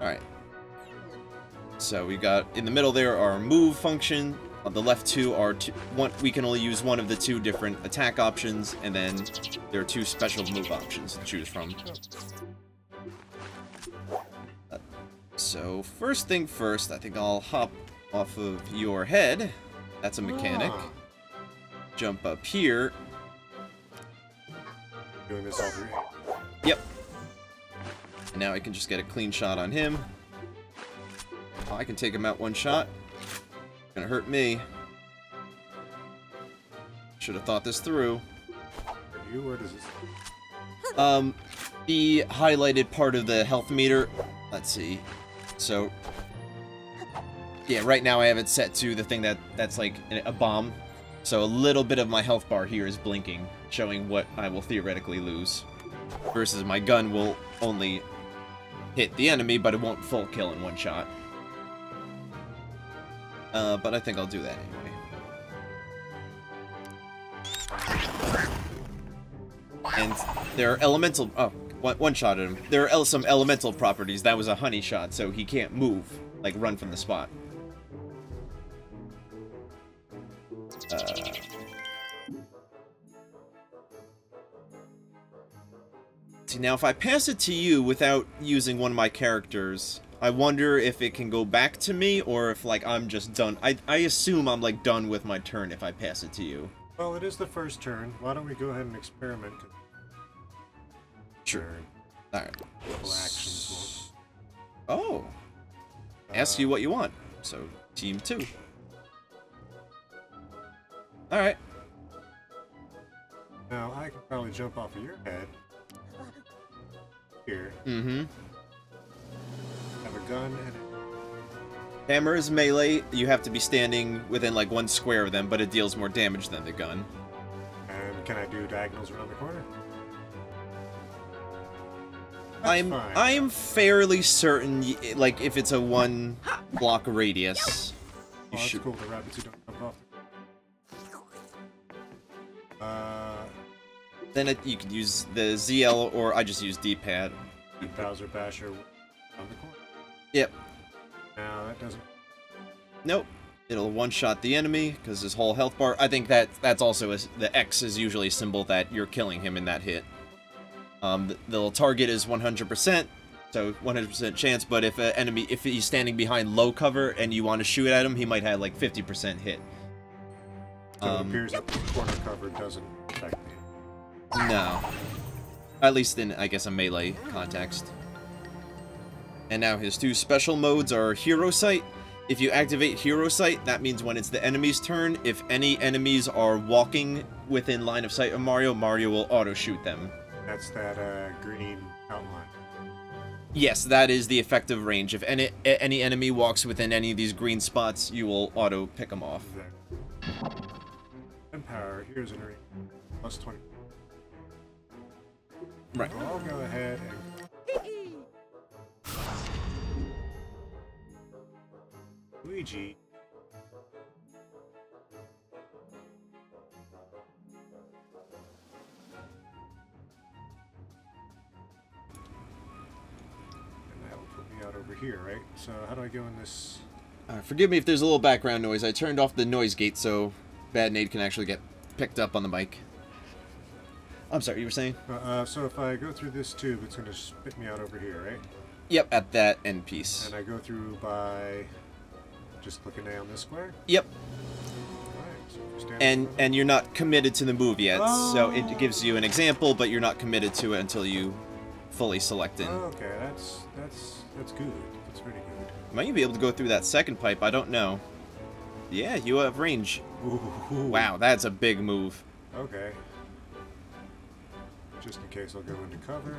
Alright. So we got in the middle there our move function. On the left two are two, one we can only use one of the two different attack options, and then there are two special move options to choose from. Uh, So first thing first, I think I'll hop off of your head. That's a mechanic. Ah. Jump up here, Doing this all through. Yep. And now I can just get a clean shot on him. Oh, I can take him out one shot. Gonna hurt me. Should have thought this through. Are you? Where does this? Um, the highlighted part of the health meter. Let's see. So, yeah, right now I have it set to the thing that that's like a bomb. So a little bit of my health bar here is blinking, showing what I will theoretically lose. Versus my gun will only hit the enemy, but it won't full kill in one shot. Uh, but I think I'll do that anyway. And there are elemental... Oh, one, one shot at him. There are some elemental properties. That was a honey shot, so he can't move. Like, run from the spot. Uh... See, now if I pass it to you without using one of my characters, I wonder if it can go back to me, or if, like, I'm just done. I, I assume I'm, like, done with my turn if I pass it to you. Well, it is the first turn. Why don't we go ahead and experiment? Sure. Alright. Actions Oh. won't. Ask Uh, you what you want. So, team two. Alright. Now I can probably jump off of your head. Here, Mm-hmm. Have a gun and Hammer is melee. You have to be standing within like one square of them, but it deals more damage than the gun. and can I do diagonals around the corner? That's I'm fine. I'm fairly certain, like if it's a one block radius, Oh, you that's should. cool. The Rabbids who don't jump off. Uh, Then it, you could use the ZL or I just use D-pad. Bowser Basher on the corner. Yep. Now that doesn't. Nope. It'll one-shot the enemy because his whole health bar. I think that that's also a, the X is usually a symbol that you're killing him in that hit. Um, the, the target is 100%, so 100% chance. But if an enemy, if he's standing behind low cover and you want to shoot at him, he might have like 50% hit. So it Um, appears that corner cover doesn't affect me. No. At least in, I guess, a melee context. And now his two special modes are Hero Sight. If you activate Hero Sight, that means when it's the enemy's turn, if any enemies are walking within line of sight of Mario, Mario will auto-shoot them. That's that uh, green outline. Yes, that is the effective range. If any any enemy walks within any of these green spots, you will auto-pick them off. Empower. Here's an ring. Plus 20. Right. So I'll go ahead and. Luigi. And that will put me out over here, right? So how do I go in this? Uh, forgive me if there's a little background noise. I turned off the noise gate so BadNade can actually get picked up on the mic. I'm sorry, you were saying? Uh, uh, so if I go through this tube, it's going to spit me out over here, right? Yep, at that end piece. And I go through by just clicking A on this square. Yep, Alright, so if you're standing and and you're not committed to the move yet, so Oh. it gives you an example, but you're not committed to it until you fully select it. Oh, okay, that's that's that's good. That's pretty good. Might you be able to go through that second pipe? I don't know. Yeah, you have range. Ooh, Wow, that's a big move. Okay. Just in case I'll go into cover.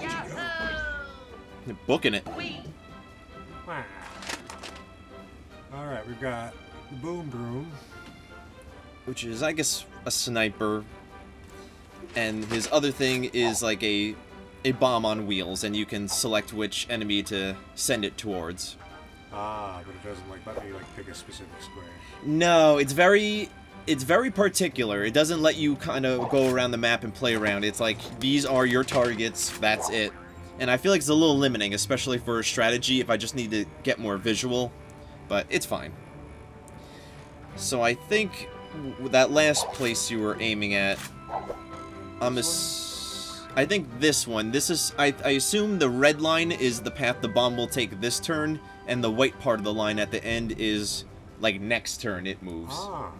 Yahoo! You're booking it. Wee! Wow. All right, we've got the boom broom. which is I guess a sniper, and his other thing is like a a bomb on wheels, and you can select which enemy to send it towards. Ah, but it doesn't like let me like pick a specific square. No, it's very it's very particular. It doesn't let you kind of go around the map and play around. It's like these are your targets. That's it. And I feel like it's a little limiting, especially for a strategy if I just need to get more visual. But it's fine. So I think that last place you were aiming at, I'm I think this one. This is I, I assume the red line is the path the bomb will take this turn, and the white part of the line at the end is like next turn it moves. Ah,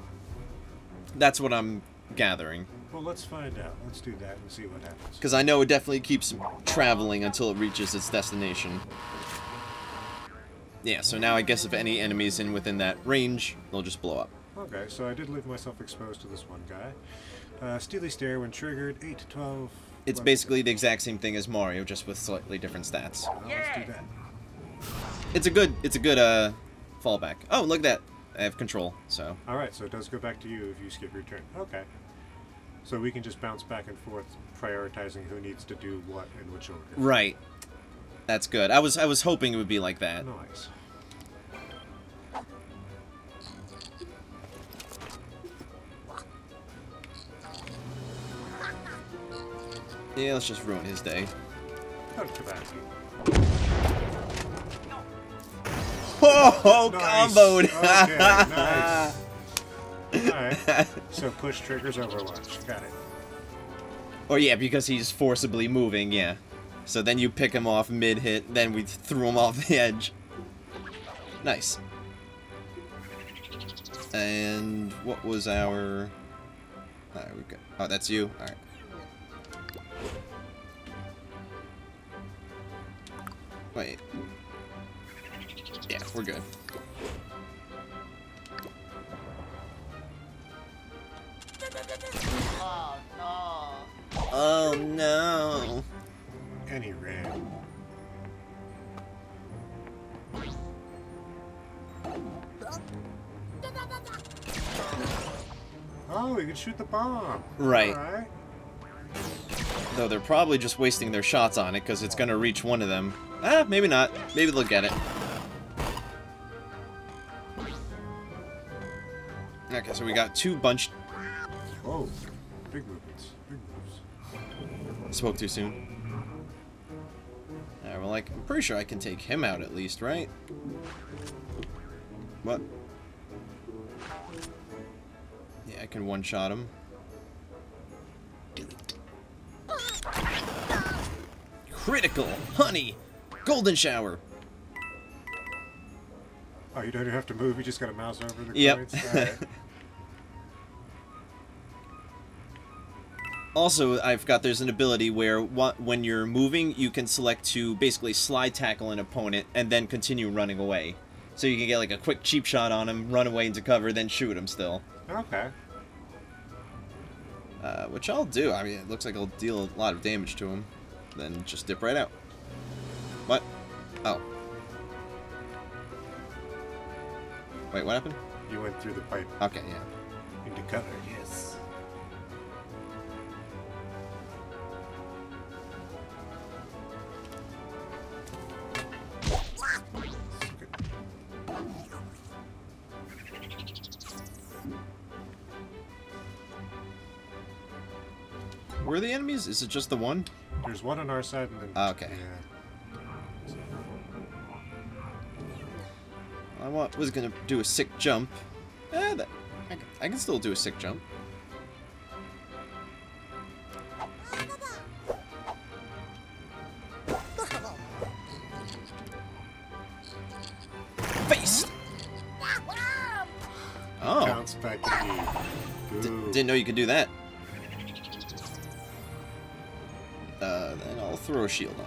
That's what I'm gathering. well, let's find out. Let's do that and see what happens. Because I know it definitely keeps traveling until it reaches its destination. Yeah, so now I guess if any enemies in within that range, they'll just blow up. Okay, so I did leave myself exposed to this one guy. Uh, Steely Stare, when triggered, 8 to 12. It's basically the exact same thing as Mario, just with slightly different stats. Now let's do Yeah. that. It's a good, it's a good uh, fallback. Oh, look at that! I have control, so Alright, so it does go back to you if you skip your turn. Okay. So we can just bounce back and forth, prioritizing who needs to do what in which order. right. That's good. I was, I was hoping it would be like that. Nice. Yeah, let's just ruin his day. Out of capacity. Whoa, Nice. comboed! Okay, nice. Alright, so push triggers Overwatch. Got it. Or yeah, because he's forcibly moving, yeah. So then you pick him off mid-hit, then we threw him off the edge. Nice. And what was our... Alright, we got... Oh, that's you? Alright. Wait. Yeah, we're good. Oh no. Oh no. Any he. Oh, we can shoot the bomb. Right. right. Though they're probably just wasting their shots on it because it's going to reach one of them. Ah, maybe not. Maybe they'll get it. Okay, so we got two bunch. Whoa. Big movements. Big moves. Spoke too soon. Alright, well, like, I'm pretty sure I can take him out at least, right? What? Yeah, I can one-shot him. Critical! Honey! Golden shower! Oh, you don't even have to move, you just gotta mouse over the Yep. Also, I've got there's an ability where when you're moving, you can select to basically slide tackle an opponent and then continue running away. So you can get like a quick cheap shot on him, run away into cover, then shoot him still. okay. Uh, which I'll do. I mean, it looks like I'll deal a lot of damage to him. Then just dip right out. What? Oh. Wait, what happened? You went through the pipe Okay, yeah. into cover, Where are the enemies? Is it just the one? There's one on our side and then. Ah, okay. Yeah. I want, was gonna do a sick jump. Eh, that, I, can, I can still do a sick jump. Face! Oh, Bounce back d- didn't know you could do that. I'll throw a shield on.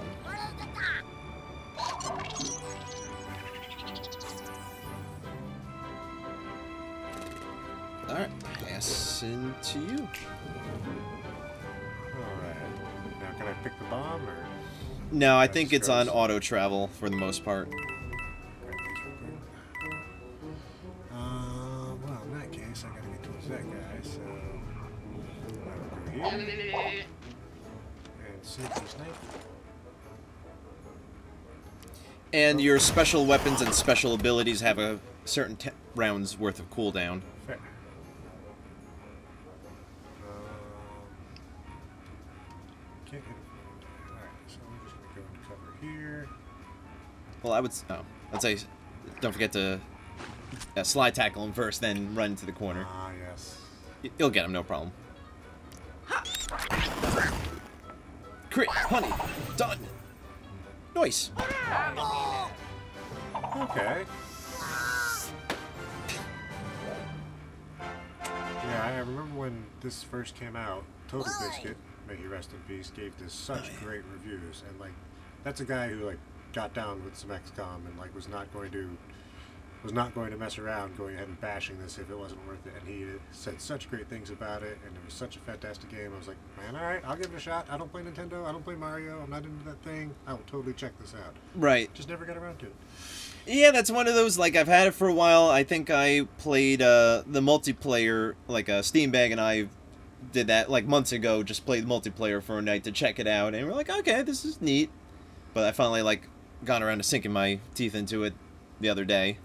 Alright, pass into you. Alright. Now, can I pick the bomb or. No, I think it's on auto travel for the most part. And your special weapons and special abilities have a certain t- rounds worth of cooldown. Fair. Um, can't hit it. Alright, so we're just gonna go into cover here. Well, I would. Oh, I'd say, don't forget to uh, slide tackle him first, then run into the corner. Ah, yes. Y- You'll get him, no problem. Crit, honey, done. Nice. Okay. Yeah, I remember when this first came out, Total Biscuit, may he rest in peace, gave this such great reviews, and like, that's a guy who like got down with some XCOM and like was not going to was not going to mess around going ahead and bashing this if it wasn't worth it, and he said such great things about it, and it was such a fantastic game. I was like, man, all right, I'll give it a shot. I don't play Nintendo, I don't play Mario, I'm not into that thing. I will totally check this out. Right. Just never got around to it. Yeah, that's one of those. Like I've had it for a while. I think I played uh, the multiplayer, like uh, Steam Bag, and I did that like months ago. Just played multiplayer for a night to check it out, and we're like, okay, this is neat. But I finally like got around to sinking my teeth into it the other day.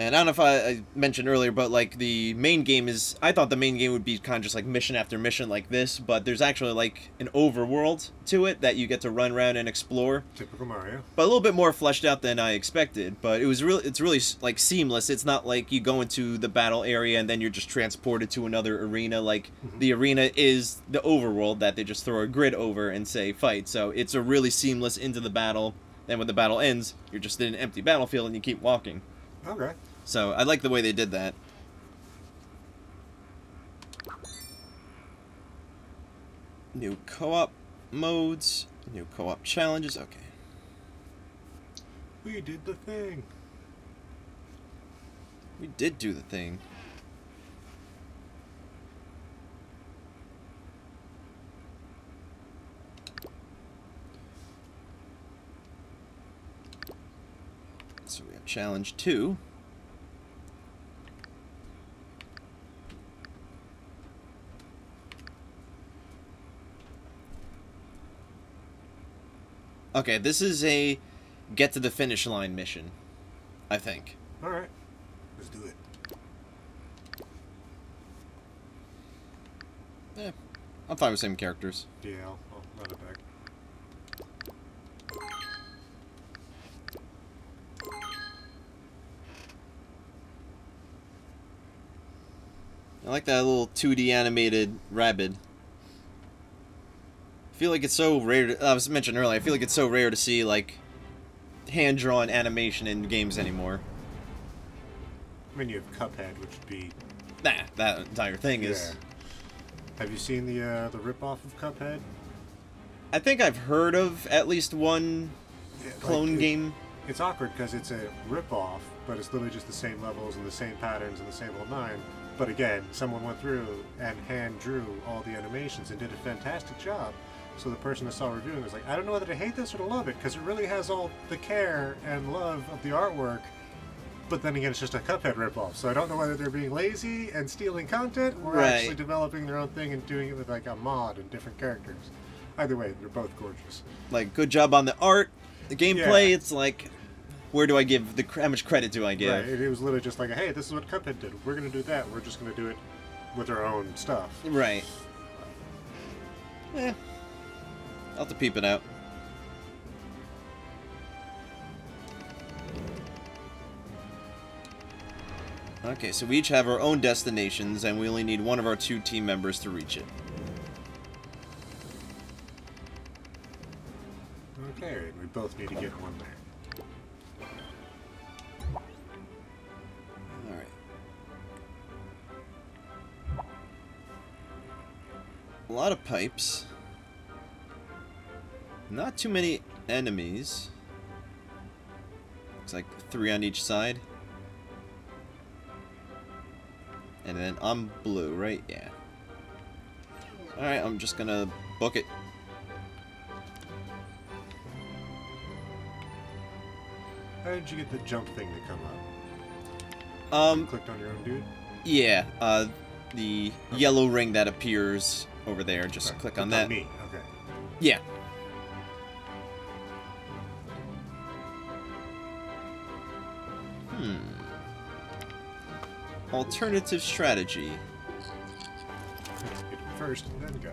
And I don't know if I, I mentioned earlier, but like the main game is, I thought the main game would be kind of just like mission after mission like this, but there's actually like an overworld to it that you get to run around and explore Typical Mario. but a little bit more fleshed out than I expected. But it was really, it's really like seamless. It's not like you go into the battle area and then you're just transported to another arena. Like mm-hmm. the arena is the overworld that they just throw a grid over and say fight. So it's a really seamless into the battle. Then when the battle ends, you're just in an empty battlefield and you keep walking. Okay. So I like the way they did that. New co-op modes, new co-op challenges, okay. We did the thing. We did do the thing. So we have challenge two. Okay, this is a get to the finish line mission, I think. All right, let's do it. Yeah, I'm fine with same characters. Yeah, I'll, I'll run it back. I like that little 2D animated rabbit. I feel like it's so rare. To, I was mentioned earlier. I feel like it's so rare to see like hand drawn animation in games anymore. I mean, you have Cuphead, which would be. Nah, that entire thing is. Have you seen the uh, the ripoff of Cuphead? I think I've heard of at least one Yeah, like, clone it- game. It's awkward because it's a ripoff, but it's literally just the same levels and the same patterns and the same old nine. But again, someone went through and hand drew all the animations and did a fantastic job. So the person I saw reviewing was like, I don't know whether to hate this or to love it because it really has all the care and love of the artwork. But then again, it's just a Cuphead ripoff. So I don't know whether they're being lazy and stealing content or Right. actually developing their own thing and doing it with like a mod and different characters. Either way, they're both gorgeous. Like, good job on the art, the gameplay. Yeah. It's like, where do I give the how much credit do I give? Right. It, it was literally just like, hey, this is what Cuphead did. We're gonna do that. We're just gonna do it with our own stuff. Right. Eh. I'll have to peep it out. Okay, so we each have our own destinations, and we only need one of our two team members to reach it. Okay, we both need to get one there. Alright. A lot of pipes. Not too many enemies. Looks like three on each side. And then I'm blue, right? Yeah. Alright, I'm just gonna book it. How did you get the jump thing to come up? Um, Clicked on your own dude? yeah, uh, the yellow ring that appears over there, just Okay, click clicked on that. me. Okay. Yeah. Hmm. Alternative strategy. First then go.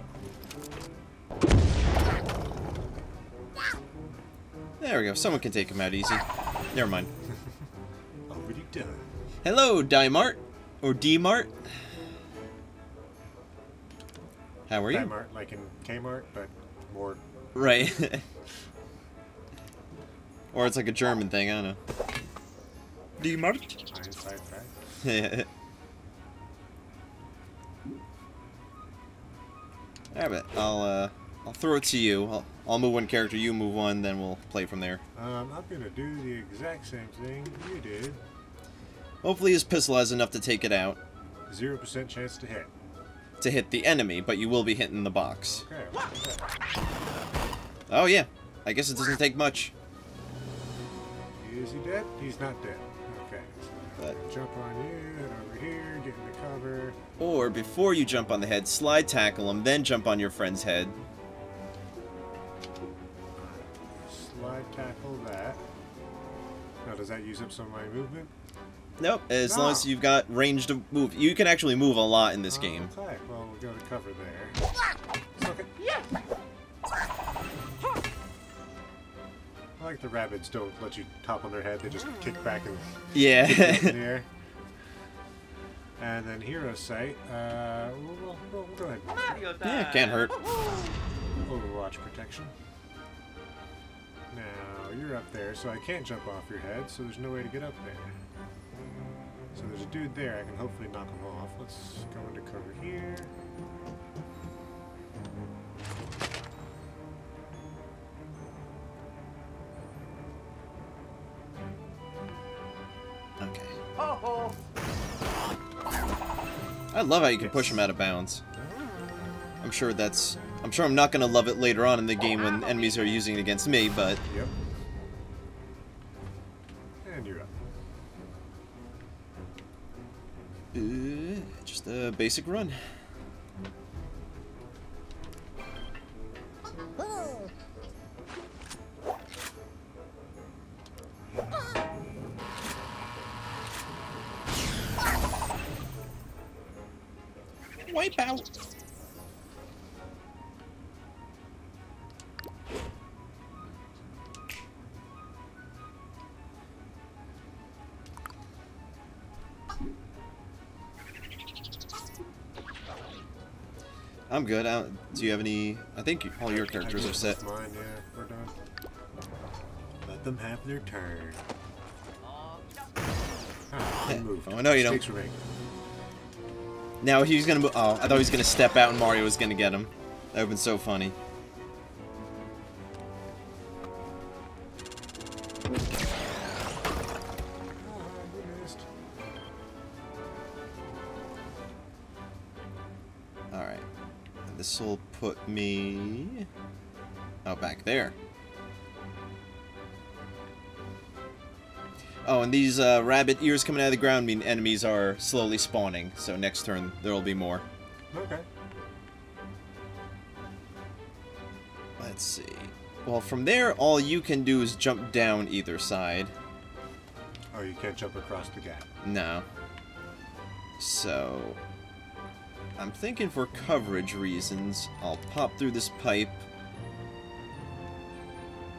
There we go. Someone can take him out easy. Never mind. Already done. Hello, Dimart. Or D-Mart. How are you? Kmart, like in Kmart, but more. Right. or it's like a German thing, I don't know. D-Mart. Inside back. Alright, but I'll uh, I'll throw it to you. I'll, I'll move one character, you move one, then we'll play from there. Um, I'm gonna do the exact same thing you did. Hopefully his pistol has enough to take it out Zero percent chance to hit. to hit the enemy, but you will be hitting the box. Okay. Oh yeah, I guess it doesn't take much. Is he dead? He's not dead. Okay. So But- jump on you, head over here, get into cover. Or before you jump on the head, slide tackle him, then jump on your friend's head. Slide tackle that. Now, does that use up some of my movement? Nope, as long as ah. you've got range to move. You can actually move a lot in this oh, game. Okay, well, we'll go to cover there. Suck it. I like the Rabbids don't let you top on their head, they just kick back and Yeah. in the air. And then hero sight, uh, we'll, we'll, we'll, we'll go ahead and yeah, time. can't hurt. Overwatch protection. Now, you're up there, so I can't jump off your head, so there's no way to get up there. So there's a dude there, I can hopefully knock him off. Let's go into cover here. Okay. I love how you can push him out of bounds. I'm sure that's... I'm sure I'm not going to love it later on in the game when enemies are using it against me, but... Yep. And you're up. Uh, just a basic run. Wipe out. I'm good. I don't- you have any? I think all your characters are set. Mine, yeah, we're done. Let them have their turn. He. Oh, no, you don't. Now he's gonna. mo- Oh, I thought he was gonna step out and Mario was gonna get him. That would've been so funny. Ah, we missed. All right. This will put me. Oh, back there. Oh, and these uh, rabbit ears coming out of the ground mean enemies are slowly spawning. So next turn there will be more. Okay. Let's see. Well, from there, all you can do is jump down either side. Oh, you can't jump across the gap. No. So, I'm thinking for coverage reasons, I'll pop through this pipe.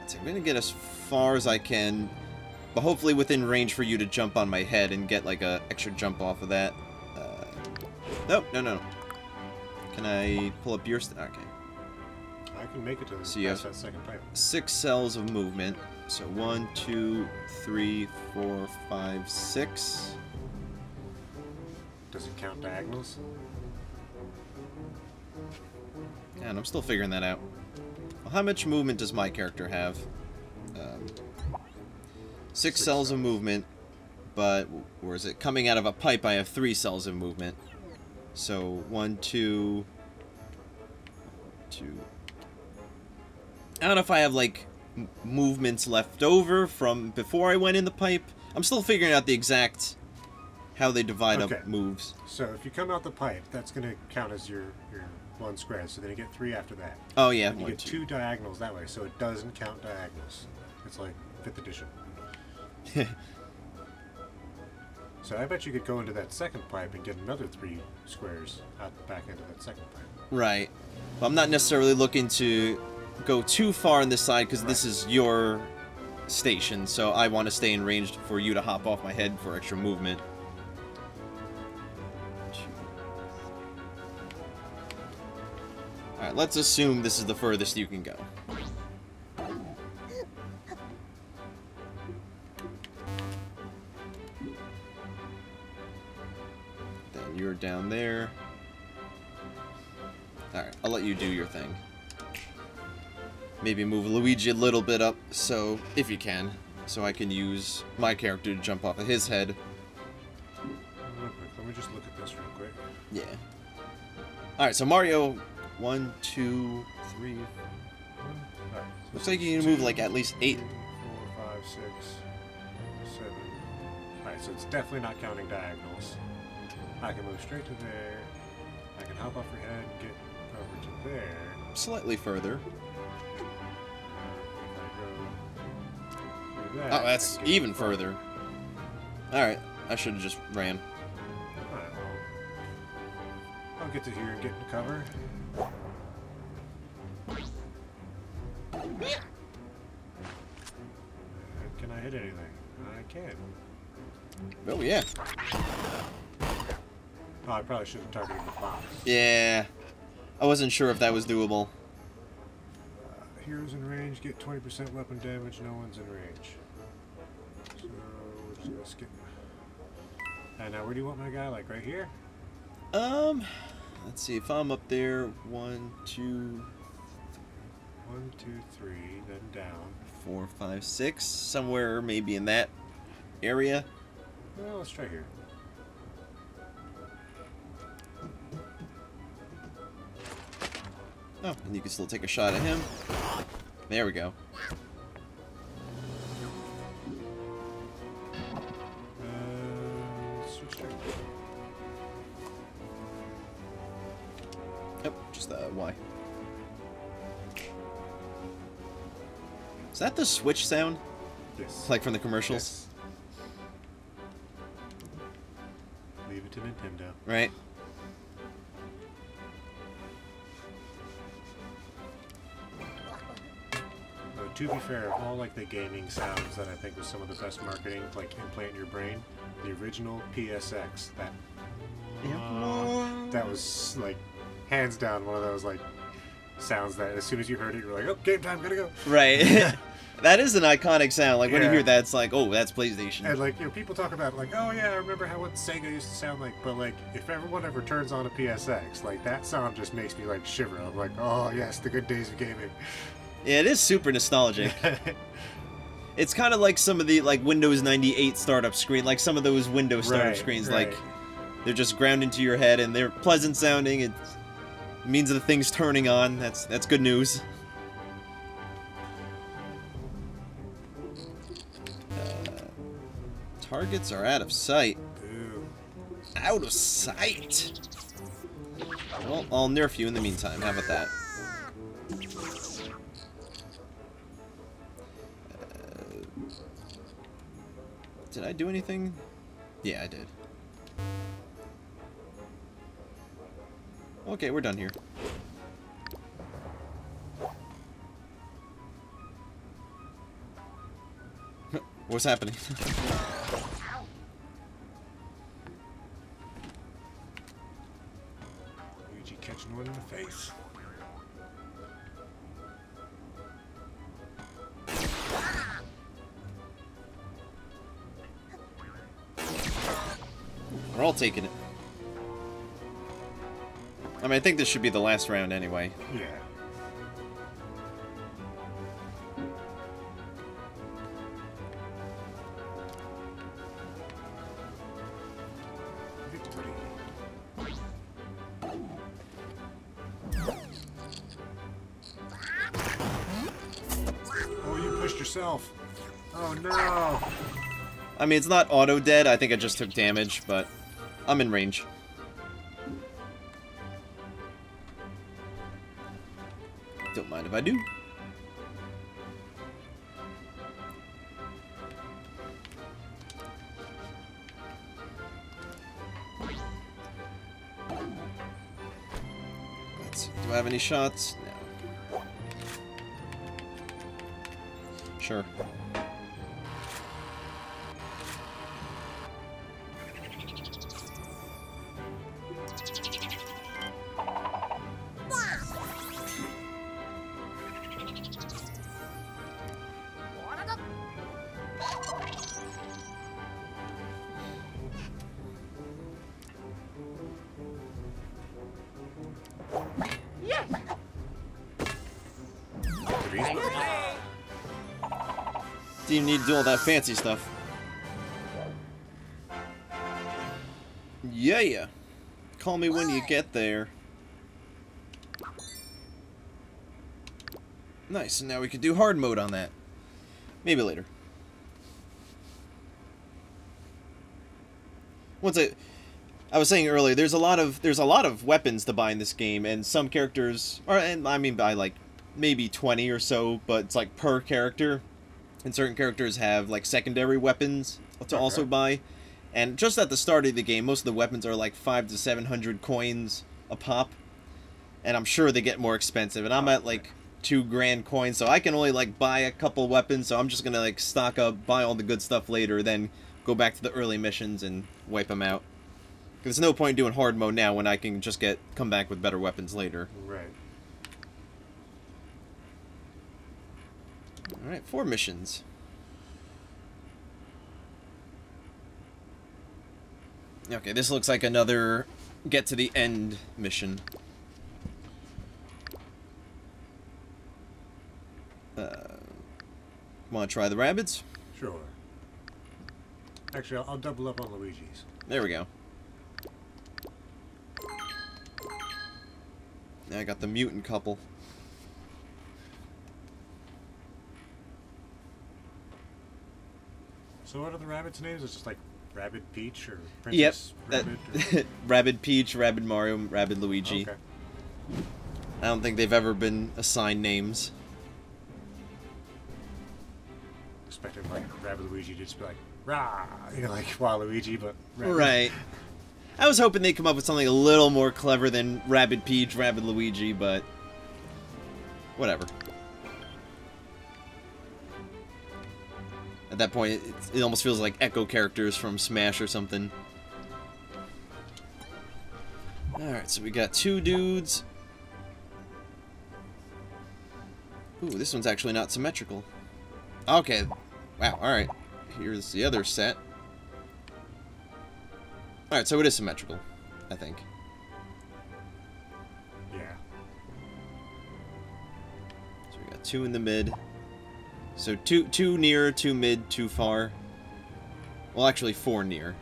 So I'm gonna get as far as I can, hopefully within range for you to jump on my head and get like a extra jump off of that. Uh, nope, no, no, no. Can I pull up your? St okay. I can make it to the So you have- that second pipe. six cells of movement. So one, two, three, four, five, six. Does it count diagonals? And I'm still figuring that out. Well, how much movement does my character have? Um, six, Six cells of movement, but where is it? Coming out of a pipe, I have three cells of movement. So one, two, two. I don't know if I have like m- movements left over from before I went in the pipe. I'm still figuring out the exact how they divide Okay. up moves. So if you come out the pipe, that's going to count as your, your one square. So then you get three after that. Oh yeah, And you one, get two. two diagonals that way, so it doesn't count diagonals. It's like fifth edition. So I bet you could go into that second pipe and get another three squares out the back end of that second pipe. Right. But I'm not necessarily looking to go too far on this side because this is your station, so I want to stay in range for you to hop off my head for extra movement. Alright, let's assume this is the furthest you can go. You're down there. Alright, I'll let you do your thing. Maybe move Luigi a little bit up, so, if you can, so I can use my character to jump off of his head. Let me just look at this real quick. Yeah. Alright, so Mario, one, two, three. Alright, so Looks like you is can move like at least eight. Four, five, six, seven. Alright, so it's definitely not counting diagonals. I can move straight to there. I can hop off your head and get over to there. Slightly further. If I go through oh, that, Oh, that's even in further. Alright, I should have just ran. Alright, well, I'll get to here and get into cover. Can I hit anything? I can. Oh, yeah. Oh, I probably should have targeted the box. Yeah. I wasn't sure if that was doable. Uh, heroes in range get 20% weapon damage, no one's in range. So, we're just gonna skip. And now, where do you want my guy? Like, right here? Um, let's see. If I'm up there, one, two, One, two, three, then down. four, five, six, somewhere maybe in that area. Well, let's try here. Oh, and you can still take a shot at him. There we go. Yep, oh, just that. Y. Is that the switch sound? Yes. Like from the commercials? Yes. Leave it to Nintendo. Right. To be fair, all like the gaming sounds that I think was some of the best marketing, like implant in your brain, the original PSX, that uh, that was like hands down one of those like sounds that as soon as you heard it, you're like, oh, game time, gotta go. Right. that is an iconic sound. Like when you hear that, it's like, oh, that's PlayStation. And like you know, people talk about like, oh yeah, I remember how what Sega used to sound like. But like, if everyone ever turns on a PSX, like that sound just makes me like shiver. I'm like, oh yes, the good days of gaming. Yeah, it is super nostalgic. It's kind of like some of the like Windows 98 startup screen, like some of those Windows startup Right, screens, right. like they're just ground into your head and they're pleasant sounding. It means the thing's turning on. That's that's good news. Uh, targets are out of sight. Ooh. Out of sight. Well, I'll nerf you in the meantime. How about that? Did I do anything? Yeah, I did. Okay, we're done here. What's happening? Luigi catching one in the face. We're all taking it. I mean, I think this should be the last round anyway. Yeah. Oh, you pushed yourself. Oh no. I mean, it's not auto dead. I think I just took damage, but I'm in range. Don't mind if I do. Do I have any shots? No. Sure. Do all that fancy stuff. Yeah, yeah. Call me when you get there. Nice, and now we can do hard mode on that. Maybe later. Once I, I was saying earlier, there's a lot of there's a lot of weapons to buy in this game, and some characters, or and I mean by like maybe 20 or so, but it's like per character and certain characters have like secondary weapons to also buy. And just at the start of the game, most of the weapons are like five to seven hundred coins a pop, and I'm sure they get more expensive. And I'm at like two grand coins, so I can only like buy a couple weapons. So I'm just gonna like stock up, buy all the good stuff later, then go back to the early missions and wipe them out. There's no point doing hard mode now when I can just get come back with better weapons later. Right. All right, four missions. Okay, this looks like another get to the end mission. Uh, Want to try the Rabbids? Sure. Actually, I'll, I'll double up on Luigi's. There we go. Now I got the mutant couple. So what are the Rabbids' names? It's just like Rabbid Peach or Yep. Princess That, Rabbid? or- Rabbid Peach, Rabbid Mario, Rabbid Luigi. Okay. I don't think they've ever been assigned names. Expected like Rabbid Luigi to just be like, rah, you know, like Waluigi, but Rabbid. Right. I was hoping they'd come up with something a little more clever than Rabbid Peach, Rabbid Luigi, but whatever. At that point, it, it almost feels like echo characters from Smash or something. Alright, so we got two dudes. Ooh, this one's actually not symmetrical. Okay. Wow, alright. Here's the other set. Alright, so it is symmetrical, I think. Yeah. So we got two in the mid. So two two near, two mid, two far. Well, actually four near.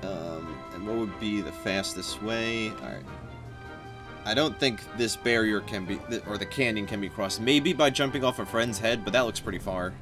But... Um, and what would be the fastest way? Alright. I don't think this barrier can be, or the canyon can be crossed. Maybe by jumping off a friend's head, but that looks pretty far.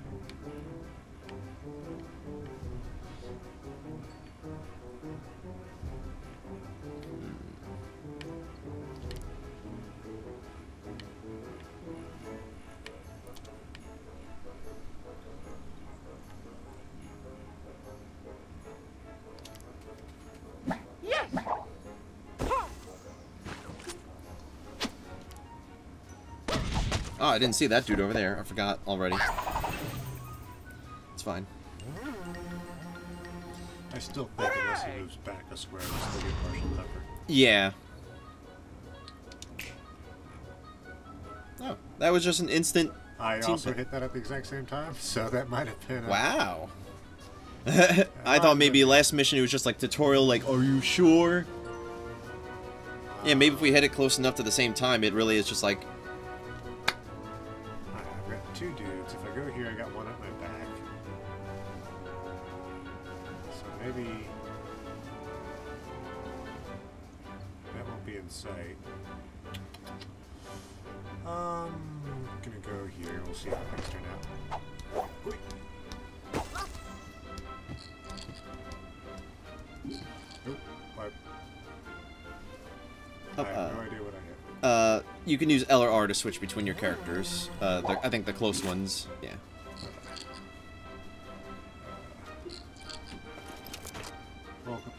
I didn't see that dude over there. I forgot already. It's fine. I still think unless he moves back a square, we'll still get partial cover. Yeah. Oh, that was just an instant. I also hit that at the exact same time, so that might have been. A, Wow. I thought maybe last mission it was just like tutorial, like, are you sure? Yeah, maybe if we hit it close enough to the same time, it really is just like, maybe that won't be in sight. Um, gonna go here. We'll see how things turn out. Wait. Nope. I, I have no idea what I hit. uh, you can use L or R to switch between your characters. Uh, the- I think the close ones, yeah.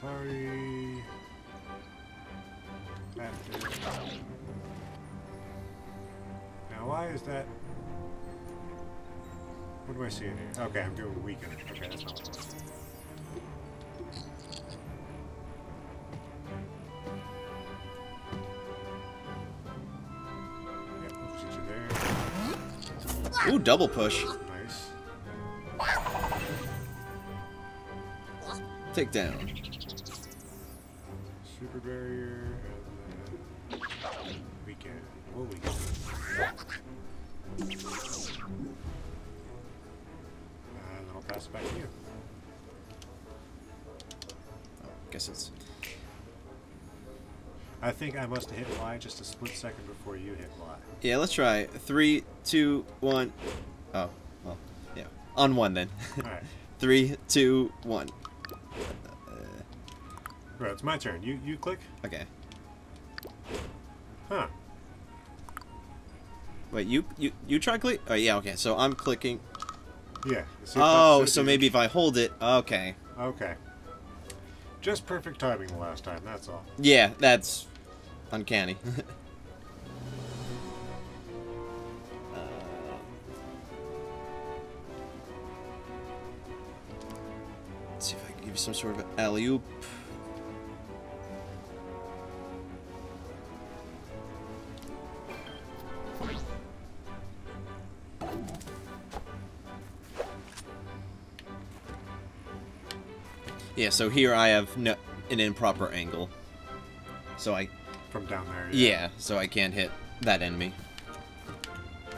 Volca Now, why is that? What do I see in here? Okay, I'm doing weekend. Okay, that's not what it was. Yep, see you there. Ooh, double push. Nice. Take down. Super barrier and then weekend. What weekend? And uh, then I'll pass it back to you. Oh, guess it's. I think I must have hit Y just a split second before you hit Y. Yeah, let's try. Three, two, one. Oh, well, yeah. On one then. Alright. Three, two, one. It's my turn. You you click? Okay. Huh. Wait, you you you try click? Oh yeah, okay. So I'm clicking. Yeah. Oh, so maybe if I hold it, okay. Okay. Just perfect timing the last time, that's all. Yeah, that's uncanny. Uh, Let's see if I can give you some sort of alley oop. Yeah, so here I have no, an improper angle. So I, From down there. yeah, so I can't hit that enemy.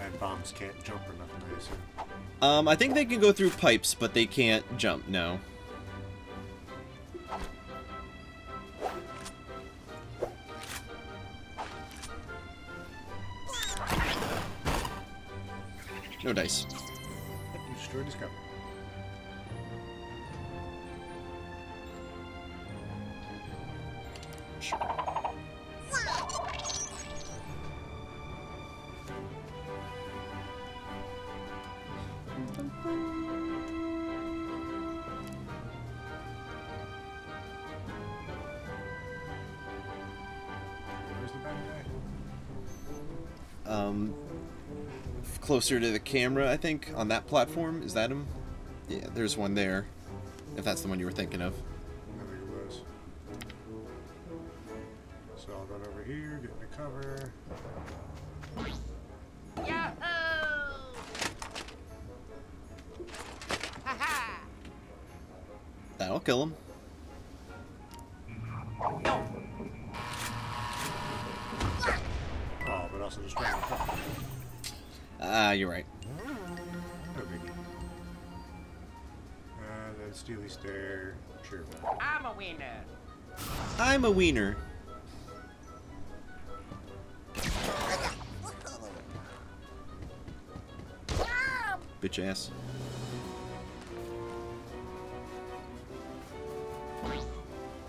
And bombs can't jump or nothing, I assume. Um, I think they can go through pipes, but they can't jump, no. No dice. You destroyed his cover. Closer to the camera, I think, on that platform. Is that him? Yeah, there's one there. If that's the one you were thinking of. I think it was. So I'll run over here, get in the cover. Yahoo! Ha ha! That'll kill him. No! Oh, but also destroying the cover. Ah, you're right. No biggie. And then Steely Stare. Sure. I'm a wiener. I'm a wiener. Bitch ass.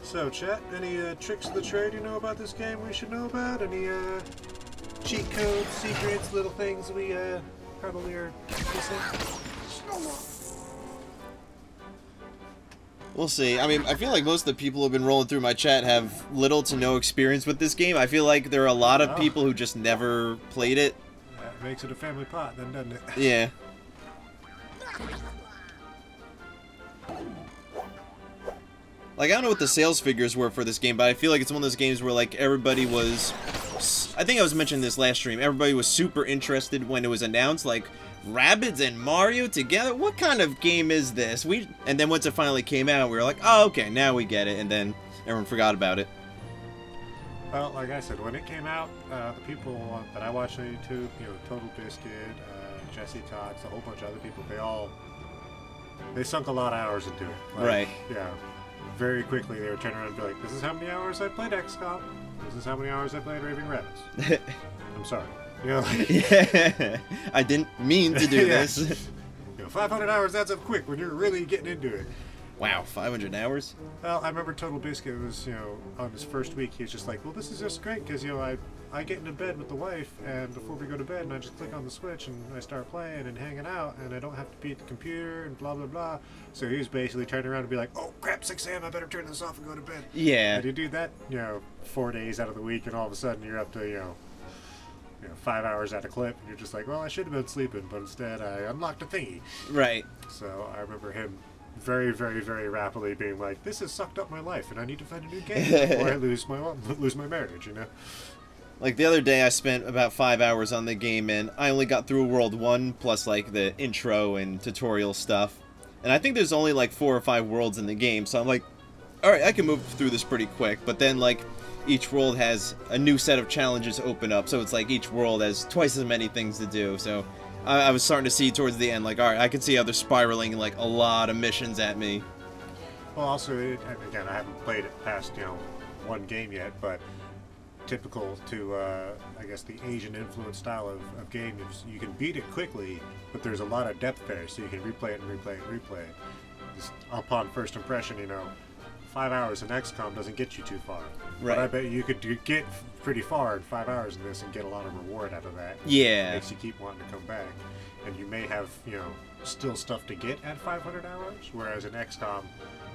So, chat, any uh, tricks of the trade you know about this game we should know about? Any uh, cheat codes, secrets, little things we uh, probably are missing? We'll see. I mean, I feel like most of the people who have been rolling through my chat have little to no experience with this game. I feel like there are a lot of Oh. people who just never played it. That makes it a family pot, then, doesn't it? Yeah. Like, I don't know what the sales figures were for this game, but I feel like it's one of those games where, like, everybody was... I think I was mentioning this last stream. Everybody was super interested when it was announced, like, Rabbids and Mario together? What kind of game is this? We And then once it finally came out, we were like, oh, okay, now we get it. And then everyone forgot about it. Well, like I said, when it came out, uh, the people that I watch on YouTube, you know, TotalBiscuit, uh, Jesse Cox, a whole bunch of other people, they all they sunk a lot of hours into it. Like, Right. Yeah. Very quickly, they would turn around and be like, "This is how many hours I played XCOM. This is how many hours I played Raving Rabbids." I'm sorry. You know, like, yeah. I didn't mean to do Yeah. this. you know, 500 hours, that's up quick when you're really getting into it. wow, 500 hours? Well, I remember TotalBiscuit was, you know, on his first week, he was just like, well, this is just great because, you know, I, I get into bed with the wife, and before we go to bed, and I just click on the switch, and I start playing and hanging out, and I don't have to be at the computer, and blah, blah, blah. So he was basically turning around and be like, oh, crap, 6 a.m., I better turn this off and go to bed. Yeah. And you do that, you know, four days out of the week, and all of a sudden you're up to, you know, you know, five hours at a clip, and you're just like, well, I should have been sleeping, but instead I unlocked a thingy. Right. So I remember him very, very, very rapidly being like, "This has sucked up my life, and I need to find a new game before I lose my lose my marriage." You know? Like the other day, I spent about five hours on the game, and I only got through World 1, plus like the intro and tutorial stuff. And I think there's only like four or five worlds in the game, so I'm like, alright, I can move through this pretty quick. But then, like, each world has a new set of challenges open up, so it's like each world has twice as many things to do. So I, I was starting to see towards the end, like, alright, I can see how they're spiraling like a lot of missions at me. Well, also, it, again, I haven't played it past you know one game yet, but typical to uh, I guess the Asian influence style of, of game is you can beat it quickly, but there's a lot of depth there, so you can replay it and replay it and replay it. Just upon first impression, you know, five hours in XCOM doesn't get you too far. But I bet you could do- get pretty far in five hours in this and get a lot of reward out of that. Yeah. makes you keep wanting to come back. And you may have, you know, still stuff to get at 500 hours, whereas in XCOM,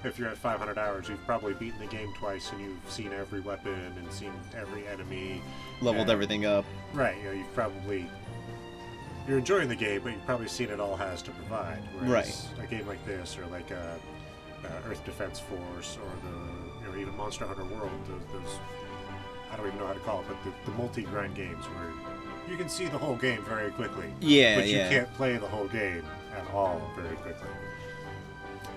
if you're at 500 hours, you've probably beaten the game twice and you've seen every weapon and seen every enemy. Leveled and- everything up. Right, you know, you've probably. You're enjoying the game, but you've probably seen it all has to provide. Whereas a game like this, or like a, uh Earth Defense Force, or the, you know, even Monster Hunter World, those, those I don't even know how to call it, but the, the multi-grind games where you can see the whole game very quickly. Yeah, but you yeah. can't play the whole game at all very quickly.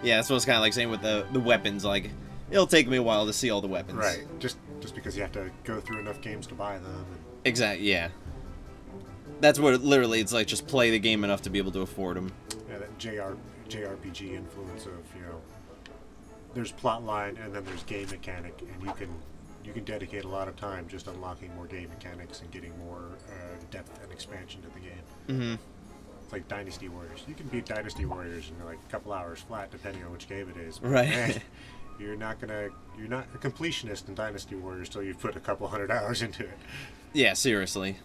Yeah, that's what it's kind of like saying with the, the weapons. Like, it'll take me a while to see all the weapons. Right. Just just because you have to go through enough games to buy them. And, Exactly, yeah. That's what it, literally it's like just play the game enough to be able to afford them. yeah, that JR, JRPG influence of you know, there's plot line and then there's game mechanic, and you can you can dedicate a lot of time just unlocking more game mechanics and getting more uh, depth and expansion to the game. Mm-hmm. It's like Dynasty Warriors. You can beat Dynasty Warriors in like a couple hours flat, depending on which game it is. But Right. man, You're not gonna. You're not a completionist in Dynasty Warriors till you've put a couple hundred hours into it. Yeah, seriously.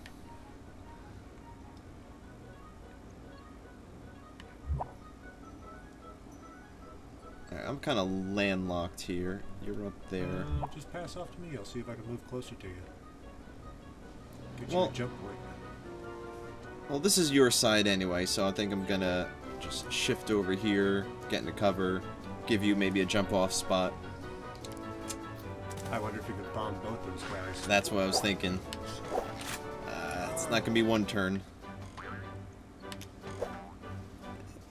I'm kind of landlocked here. You're up there. Uh, just pass off to me. I'll see if I can move closer to you. Get Well- you a jump point. Well, this is your side anyway, so I think I'm gonna just shift over here, get into cover, give you maybe a jump off spot. I wonder if you could bomb both those guys. That's what I was thinking. Uh, it's not gonna be one turn.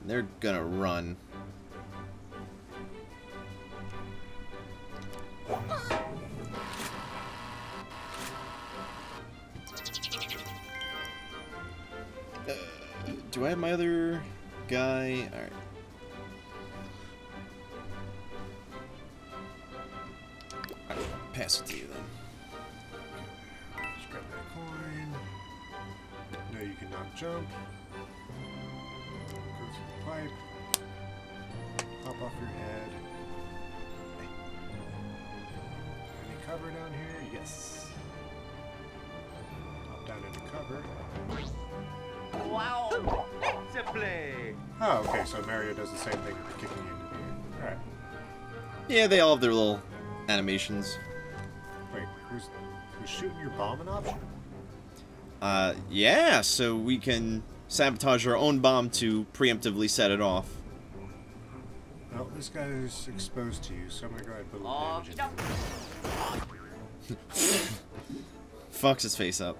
They're gonna run. Do I have my other guy? Alright. Pass it to you then. Just grab that coin. No, you cannot jump. Go through the pipe. Hop off your head. Any cover down here? Yes. Hop down into cover. Wow. Let's play. Oh, okay, so Mario does the same thing with kicking into the air. Alright. Yeah, they all have their little animations. Wait, who's, who's shooting your bomb an option? Uh, yeah, so we can sabotage our own bomb to preemptively set it off. Well, this guy is exposed to you, so I'm gonna go ahead and put a little Oh, damage in. Fucks his face up.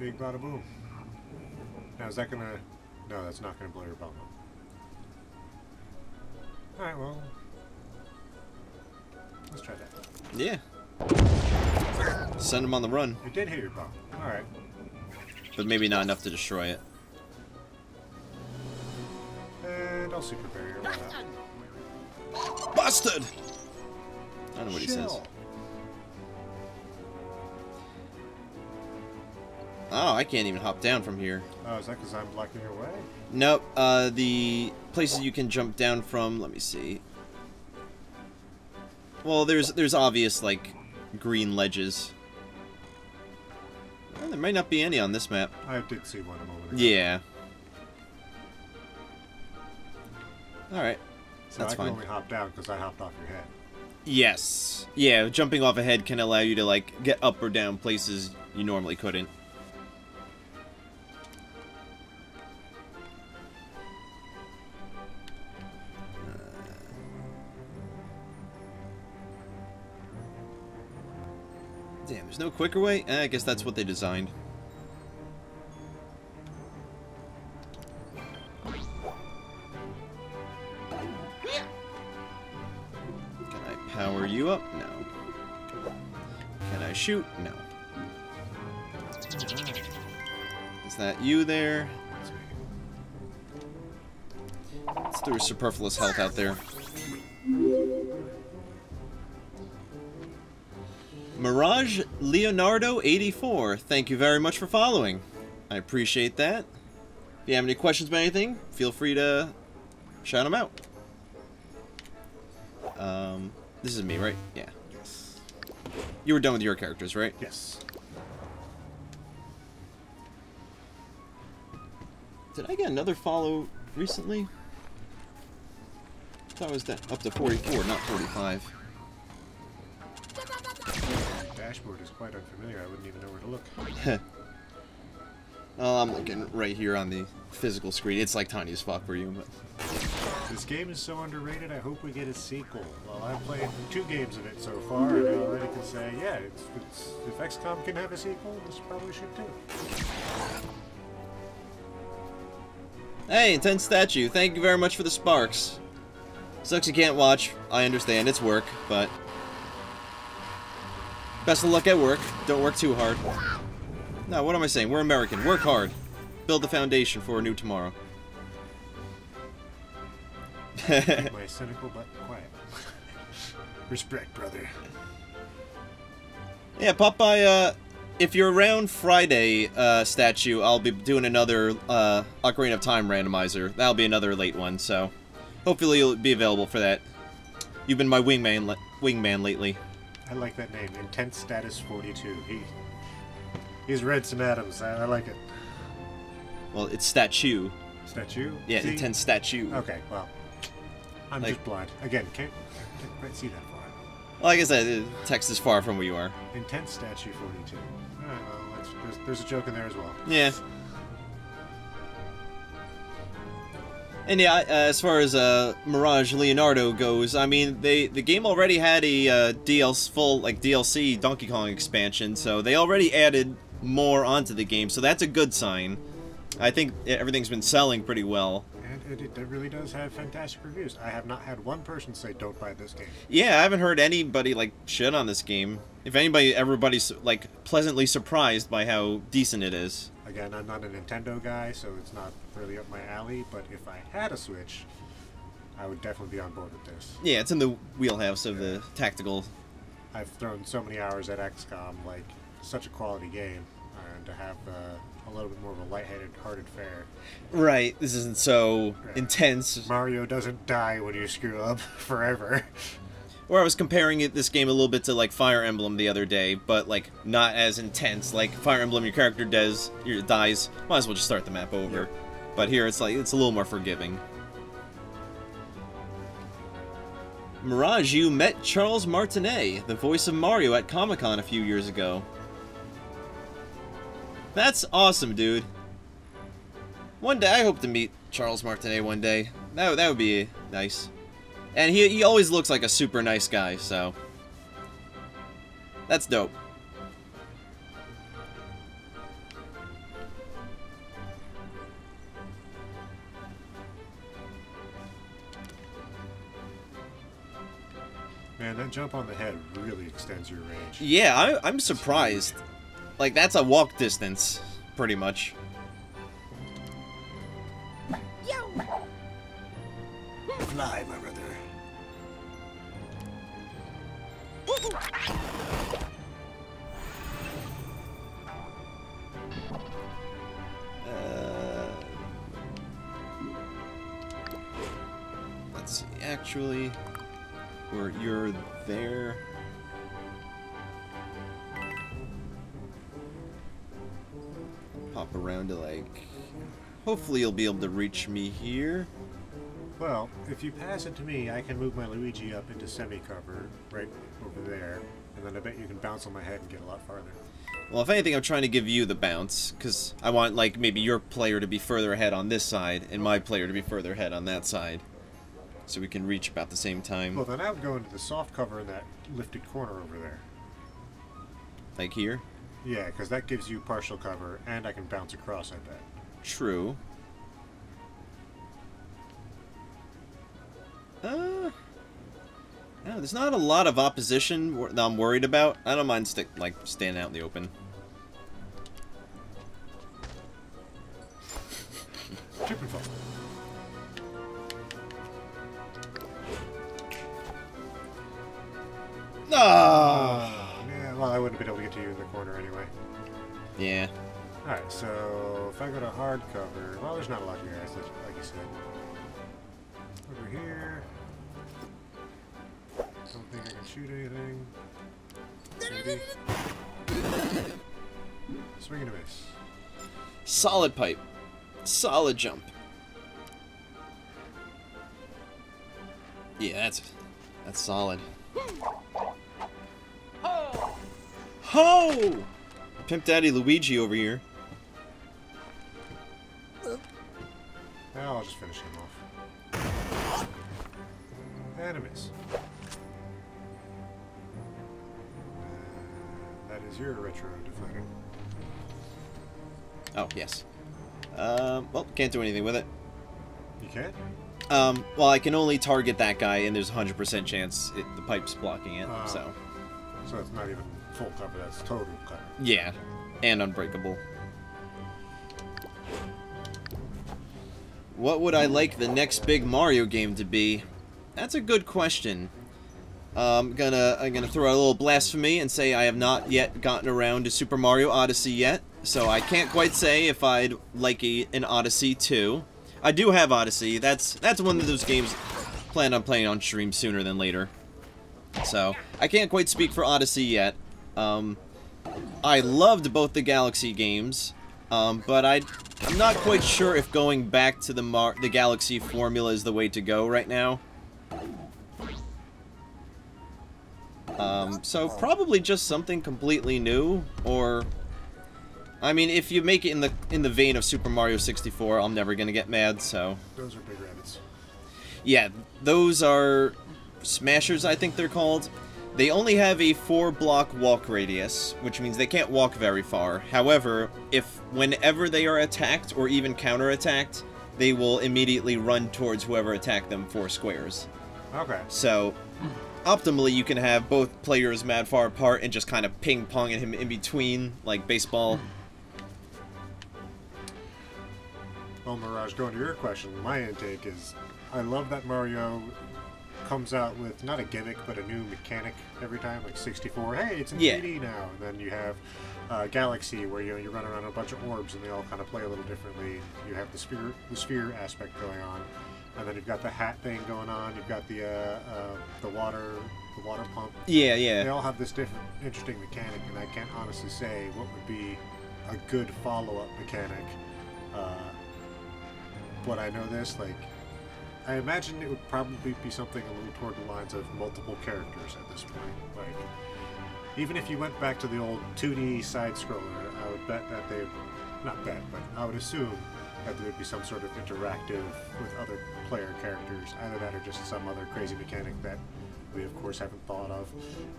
Big bada boom. Now is that gonna... No, that's not gonna blow your bomb up. Alright, well... Let's try that. Yeah. Send him on the run, It did hit your bomb. Alright. but maybe not enough to destroy it. And I'll super barrier. Busted! I don't know what he says. Oh, I can't even hop down from here. Oh, is that because I'm blocking your way? Nope, uh, the places you can jump down from, let me see. Well, there's there's obvious, like, green ledges. Well, there might not be any on this map. I did see one a moment ago. Yeah. Alright. so that's I can fine. only hop down because I hopped off your head. Yes. Yeah, jumping off a head can allow you to, like, get up or down places you normally couldn't. Damn, there's no quicker way? Eh, I guess that's what they designed. Can I power you up? No. Can I shoot? No. Is that you there? Let's throw superfluous health out there. Mirage Leonardo 84, thank you very much for following. I appreciate that. If you have any questions about anything, feel free to shout them out. Um, this is me, right? Yeah. Yes. You were done with your characters, right? Yes. Did I get another follow recently? I thought it was that up to 44, not 45. Dashboard is quite unfamiliar. I wouldn't even know where to look. well, I'm looking right here on the physical screen. It's like tiny as fuck for you, but This game is so underrated. I hope we get a sequel. Well, I've played two games of it so far, and I already can say, yeah, it's, it's, if XCOM can have a sequel, this probably should too. Hey, intense statue. Thank you very much for the sparks. Sucks you can't watch. I understand. It's work, but best of luck at work. Don't work too hard. No, what am I saying? We're American. Work hard. Build the foundation for a new tomorrow. My cynical but quiet. Respect, brother. Yeah, Popeye, uh, if you're around Friday, uh, statue, I'll be doing another, uh, Ocarina of Time randomizer. That'll be another late one, so hopefully you'll be available for that. You've been my wingman, wingman lately. I like that name. Intense Status 42. He he's read some atoms. I, I like it. Well, it's statue. Statue. Yeah, See? intense statue. Okay, well, I'm Like- just blind. Again, can't, can't quite see that far. Like I said, uh, text is far from where you are. Intense Statue 42. Alright, well, that's, there's, there's a joke in there as well. Yeah. And yeah, uh, as far as uh, Mirage Leonardo goes, I mean, they the game already had a uh, DLC full like DLC Donkey Kong expansion, so they already added more onto the game, so that's a good sign. I think everything's been selling pretty well. And it, it really does have fantastic reviews. I have not had one person say, don't buy this game. Yeah, I haven't heard anybody like shit on this game. If anybody, everybody's like pleasantly surprised by how decent it is. Again, I'm not a Nintendo guy, so it's not really up my alley, but if I had a Switch, I would definitely be on board with this. Yeah, it's in the wheelhouse of the tactical I've thrown so many hours at XCOM, like, such a quality game, and to have uh, a little bit more of a lightheaded, hearted fare. Right, this isn't so Right. intense. Mario doesn't die when you screw up forever. Or I was comparing it this game a little bit to like Fire Emblem the other day, but like not as intense. Like Fire Emblem, your character does, your dies, might as well just start the map over. But here it's like it's a little more forgiving. Mirage, you met Charles Martinet, the voice of Mario at Comic Con a few years ago. That's awesome, dude. One day, I hope to meet Charles Martinet one day. That, that would be nice. And he, he always looks like a super nice guy, so... That's dope. Man, that jump on the head really extends your range. Yeah, I, I'm surprised. Like, that's a walk distance, pretty much. Yo. Fly, my brother. Uh, let's see, actually, where you're there. Pop around to like. Hopefully, you'll be able to reach me here. Well, if you pass it to me, I can move my Luigi up into semi-cover, right there, and then I bet you can bounce on my head and get a lot farther. Well, if anything, I'm trying to give you the bounce, because I want, like, maybe your player to be further ahead on this side, and my player to be further ahead on that side. So we can reach about the same time. Well, then I would go into the soft cover in that lifted corner over there. Like here. Yeah, because that gives you partial cover, and I can bounce across, I bet. True. Uh... No, there's not a lot of opposition that I'm worried about. I don't mind stick like standing out in the open. Trip and fall. Ah. Yeah, well, I wouldn't have been able to get to you in the corner anyway. Yeah. Alright, so if I go to hard cover, well, there's not a lot here, like you said. Over here. Don't think I can shoot anything. Maybe. Swing and a miss. Solid pipe. Solid jump. Yeah, that's that's solid. Ho! Pimp Daddy Luigi over here. Now I'll just finish him off. And a miss. Uh, that is your retro deflator. Oh, yes. Um, well, can't do anything with it. You can't? Um, well, I can only target that guy, and there's a 100% chance it, the pipe's blocking it, Oh. so... So it's not even full cover, that's total cover. Yeah, and unbreakable. What would I like the next big Mario game to be? That's a good question. I'm gonna I'm gonna throw out a little blasphemy and say I have not yet gotten around to Super Mario Odyssey yet, so I can't quite say if I'd like a, an Odyssey 2. I do have Odyssey. That's that's one of those games plan on playing on stream sooner than later. So I can't quite speak for Odyssey yet. Um, I loved both the Galaxy games, um, but I I'm not quite sure if going back to the Mar the Galaxy formula is the way to go right now. Um, so probably just something completely new, or... I mean, if you make it in the in the vein of Super Mario 64, I'm never gonna get mad, so... Those are big Rabbids. Yeah, those are smashers, I think they're called. They only have a four block walk radius, which means they can't walk very far. However, if whenever they are attacked or even counterattacked, they will immediately run towards whoever attacked them four squares. Okay. So, optimally, you can have both players mad far apart and just kind of ping pong at him in between, like baseball. Well, Mirage, going to your question, my intake is I love that Mario comes out with not a gimmick but a new mechanic every time, like 64. Hey, it's in Yeah. 3D now, and then you have uh, Galaxy where you know you run around a bunch of orbs and they all kind of play a little differently. You have the sphere, the sphere aspect going on, and then you've got the hat thing going on. You've got the uh, uh, the water, the water pump. Yeah, yeah. They all have this different, interesting mechanic, and I can't honestly say what would be a good follow-up mechanic. Uh, but I know this, like, I imagine it would probably be something a little toward the lines of multiple characters at this point. Like, even if you went back to the old 2D side scroller, I would bet that they, not bet, but I would assume that there would be some sort of interactive with other player characters. Either that or just some other crazy mechanic that we of course haven't thought of.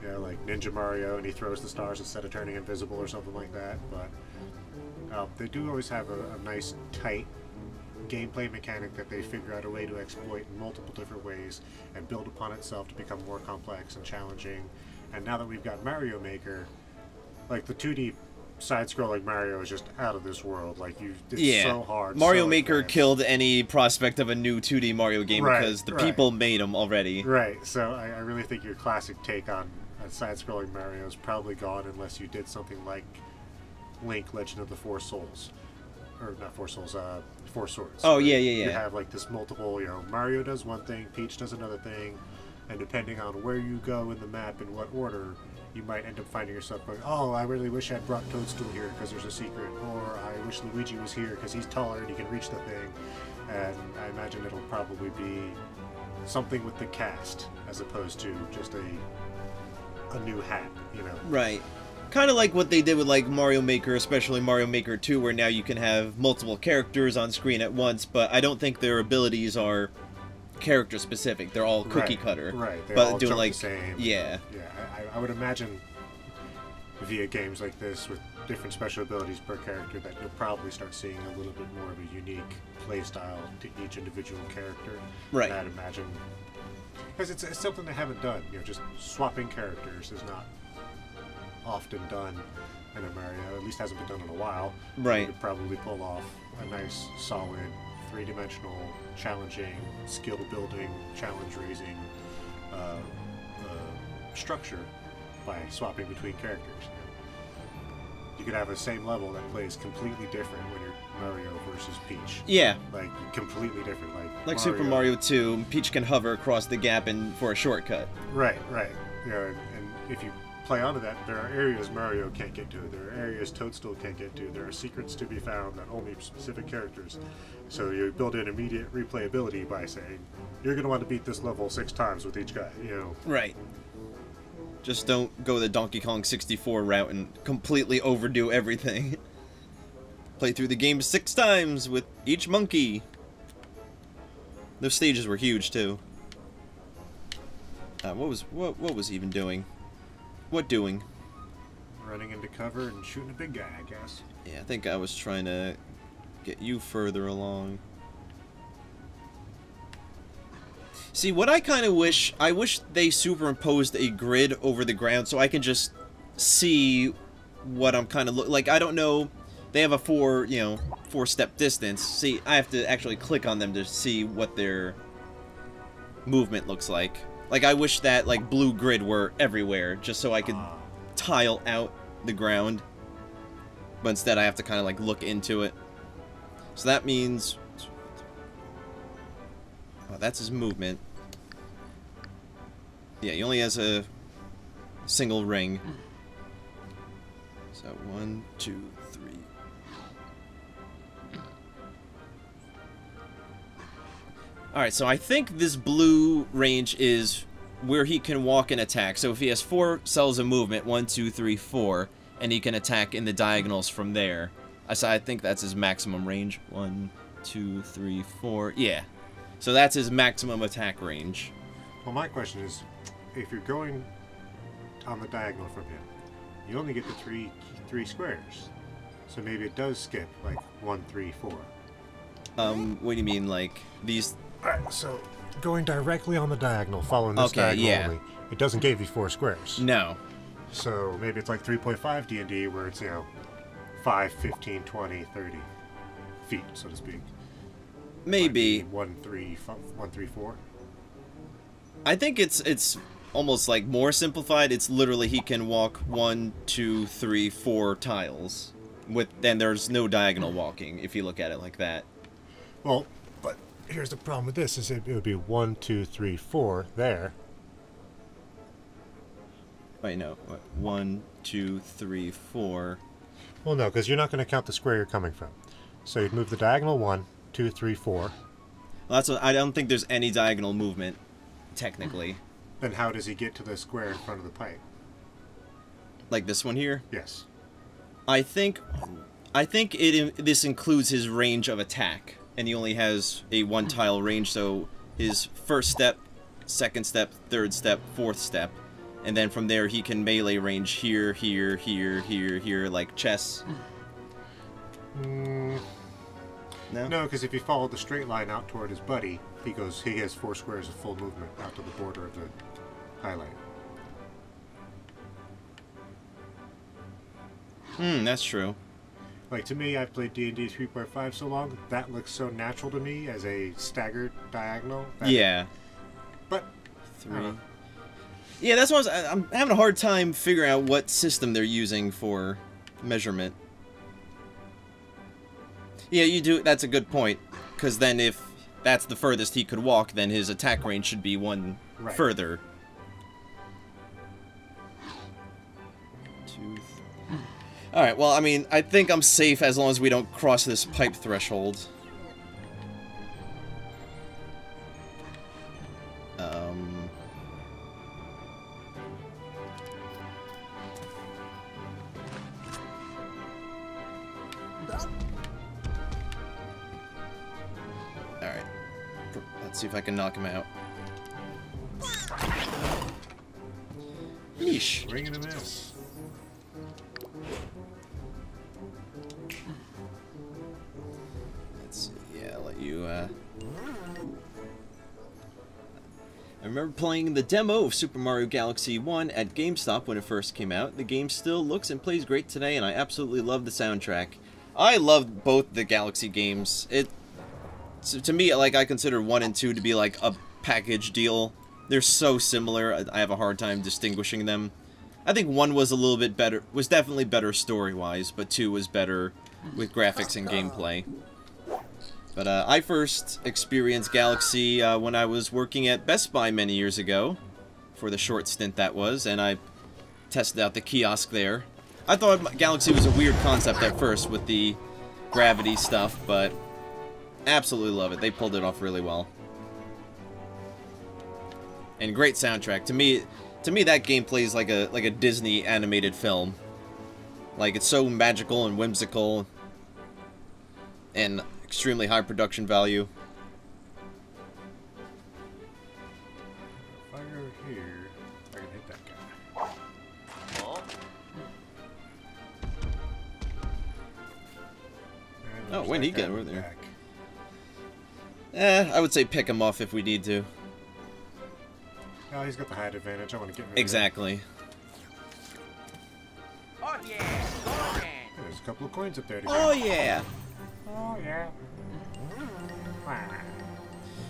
You know, like Ninja Mario and he throws the stars instead of turning invisible or something like that. But um, they do always have a, a nice tight gameplay mechanic that they figure out a way to exploit in multiple different ways and build upon itself to become more complex and challenging. And now that we've got Mario Maker, like the 2D side-scrolling Mario is just out of this world. Like you, it's Yeah. so hard. Mario so Maker advanced. killed any prospect of a new 2D Mario game Right, because the right. people made them already. Right. So I, I really think your classic take on side-scrolling Mario is probably gone unless you did something like Link: Legend of the Four Souls, or not Four Souls, uh, Four Swords. Oh, where yeah, yeah, You have like this multiple. You know, Mario does one thing, Peach does another thing, and depending on where you go in the map in what order. You might end up finding yourself going, "Oh, I really wish I'd brought Toadstool here because there's a secret," or "I wish Luigi was here because he's taller and he can reach the thing." And I imagine it'll probably be something with the cast as opposed to just a a new hat, you know. Right. Kind of like what they did with like Mario Maker, especially Mario Maker 2, where now you can have multiple characters on screen at once, but I don't think their abilities are character specific. They're all cookie Right, cutter. Right. They but all doing like the same. yeah. Uh, yeah, I, I would imagine via games like this with different special abilities per character that you'll probably start seeing a little bit more of a unique play style to each individual character. Right. And I'd imagine because it's, it's something they haven't done. You know, just swapping characters is not often done in a Mario. At least hasn't been done in a while. Right. You could probably pull off a nice, solid, three-dimensional, challenging, skill-building, challenge-raising uh, uh, structure by swapping between characters. You could have a same level that plays completely different when you're Mario versus Peach. Yeah. Like completely different. Like Like Super Mario 2, Peach can hover across the gap and for a shortcut. Right, right. You know, and, and if you play onto that, there are areas Mario can't get to. There are areas Toadstool can't get to. There are secrets to be found that only specific characters. So you build in immediate replayability by saying, you're going to want to beat this level six times with each guy. You know, Right. Just don't go the Donkey Kong 64 route and completely overdo everything. Play through the game six times with each monkey. Those stages were huge too. Uh, what was what what was he even doing? What doing? running into cover and shooting a big guy, I guess. Yeah, I think I was trying to get you further along. See, what I kind of wish, I wish they superimposed a grid over the ground so I can just see what I'm kind of look like. I don't know. They have a four, you know, four step distance. See, I have to actually click on them to see what their movement looks like. Like, I wish that, like, blue grid were everywhere, just so I could Ah, tile out the ground. But instead, I have to kind of, like, look into it. So that means... Oh, that's his movement. Yeah, he only has a single ring. Hmm. So, one, two, three. Alright, so I think this blue range is where he can walk and attack. So if he has four cells of movement, one, two, three, four, and he can attack in the diagonals from there. I so I think that's his maximum range. One, two, three, four. Yeah. So that's his maximum attack range. Well, my question is, if you're going on the diagonal from him, you only get the three three squares. So maybe it does skip like one, three, four. Um, what do you mean, like these? Alright, so going directly on the diagonal, following this Okay, diagonal yeah. only, it doesn't give you four squares. No. So maybe it's like 3.5 D&D where it's, you know, 5, 15, 20, 30 feet, so to speak. Maybe. 1, 3, 1, 3, 4. I think it's it's almost like more simplified. It's literally he can walk one, two, three, four tiles. With then there's no diagonal walking if you look at it like that. Well, but here's the problem with this, is it, it would be 1, 2, 3, 4 there. Wait, no. One, two, three, four. Well, no, because you're not going to count the square you're coming from. So you'd move the diagonal 1, 2, 3, 4. Well, that's what I don't think there's any diagonal movement, technically. Then how does he get to the square in front of the pipe? Like this one here. Yes. I think, I think it this includes his range of attack, and he only has a one tile range. So his first step, second step, third step, fourth step, and then from there he can melee range here, here, here, here, here, like chess. Mm, No. no, because if you follow the straight line out toward his buddy, he goes. He has four squares of full movement out to the border of the highlight. Hmm, that's true. Like to me, I've played D and D 3.5 so long that looks so natural to me as a staggered diagonal. that- Yeah. But Three. Yeah, that's what I I'm having a hard time figuring out what system they're using for measurement. Yeah, you do. That's a good point. Because then, if that's the furthest he could walk, then his attack range should be one Right. further. Two. All right. Well, I mean, I think I'm safe as long as we don't cross this pipe threshold. See if I can knock him out. Yeesh. and a miss. Let's see. Yeah, I'll let you, uh... I remember playing the demo of Super Mario Galaxy 1 at GameStop when it first came out. The game still looks and plays great today, and I absolutely love the soundtrack. I love both the Galaxy games. It, so to me, like, I consider 1 and 2 to be like a package deal. They're so similar, I- have a hard time distinguishing them. I think 1 was a little bit better, was definitely better story-wise, but 2 was better with graphics and gameplay. But uh, I first experienced Galaxy uh, when I was working at Best Buy many years ago, for the short stint that was, and I tested out the kiosk there. I thought Galaxy was a weird concept at first with the gravity stuff, but absolutely love it. They pulled it off really well. And great soundtrack. To me, to me that game plays like a like a Disney animated film. Like it's so magical and whimsical and extremely high production value. If I go here, I can hit that guy. Oh, Oh, when he in over the there? Back. Eh, I would say pick him off if we need to. Oh, he's got the height advantage. I want to get rid of him. Exactly. oh yeah, go ahead. There's a couple of coins up there to Oh get. yeah. Oh, yeah.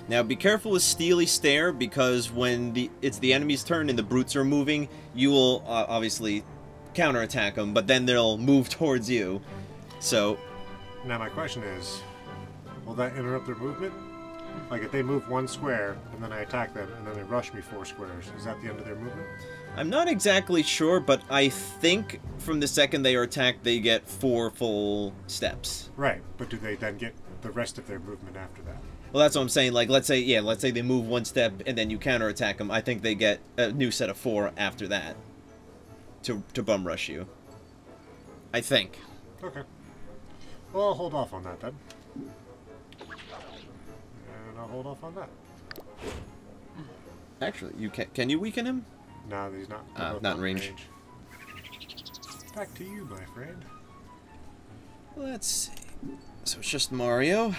Now be careful with Steely Stare because when the it's the enemy's turn and the brutes are moving, you will uh, obviously counterattack them, but then they'll move towards you. So Now my question is, will that interrupt their movement? Like if they move one square and then I attack them and then they rush me four squares, is that the end of their movement? I'm not exactly sure, but I think from the second they are attacked, they get four full steps. Right, but do they then get the rest of their movement after that? Well, that's what I'm saying. Like, let's say, yeah, let's say they move one step and then you counterattack them. I think they get a new set of four after that to to bum rush you. I think. Okay. Well, I'll hold off on that then. I'll hold off on that. Actually, you can. Can you weaken him? No, he's not. Ah, not in range. Back to you, my friend. Let's see. So it's just Mario.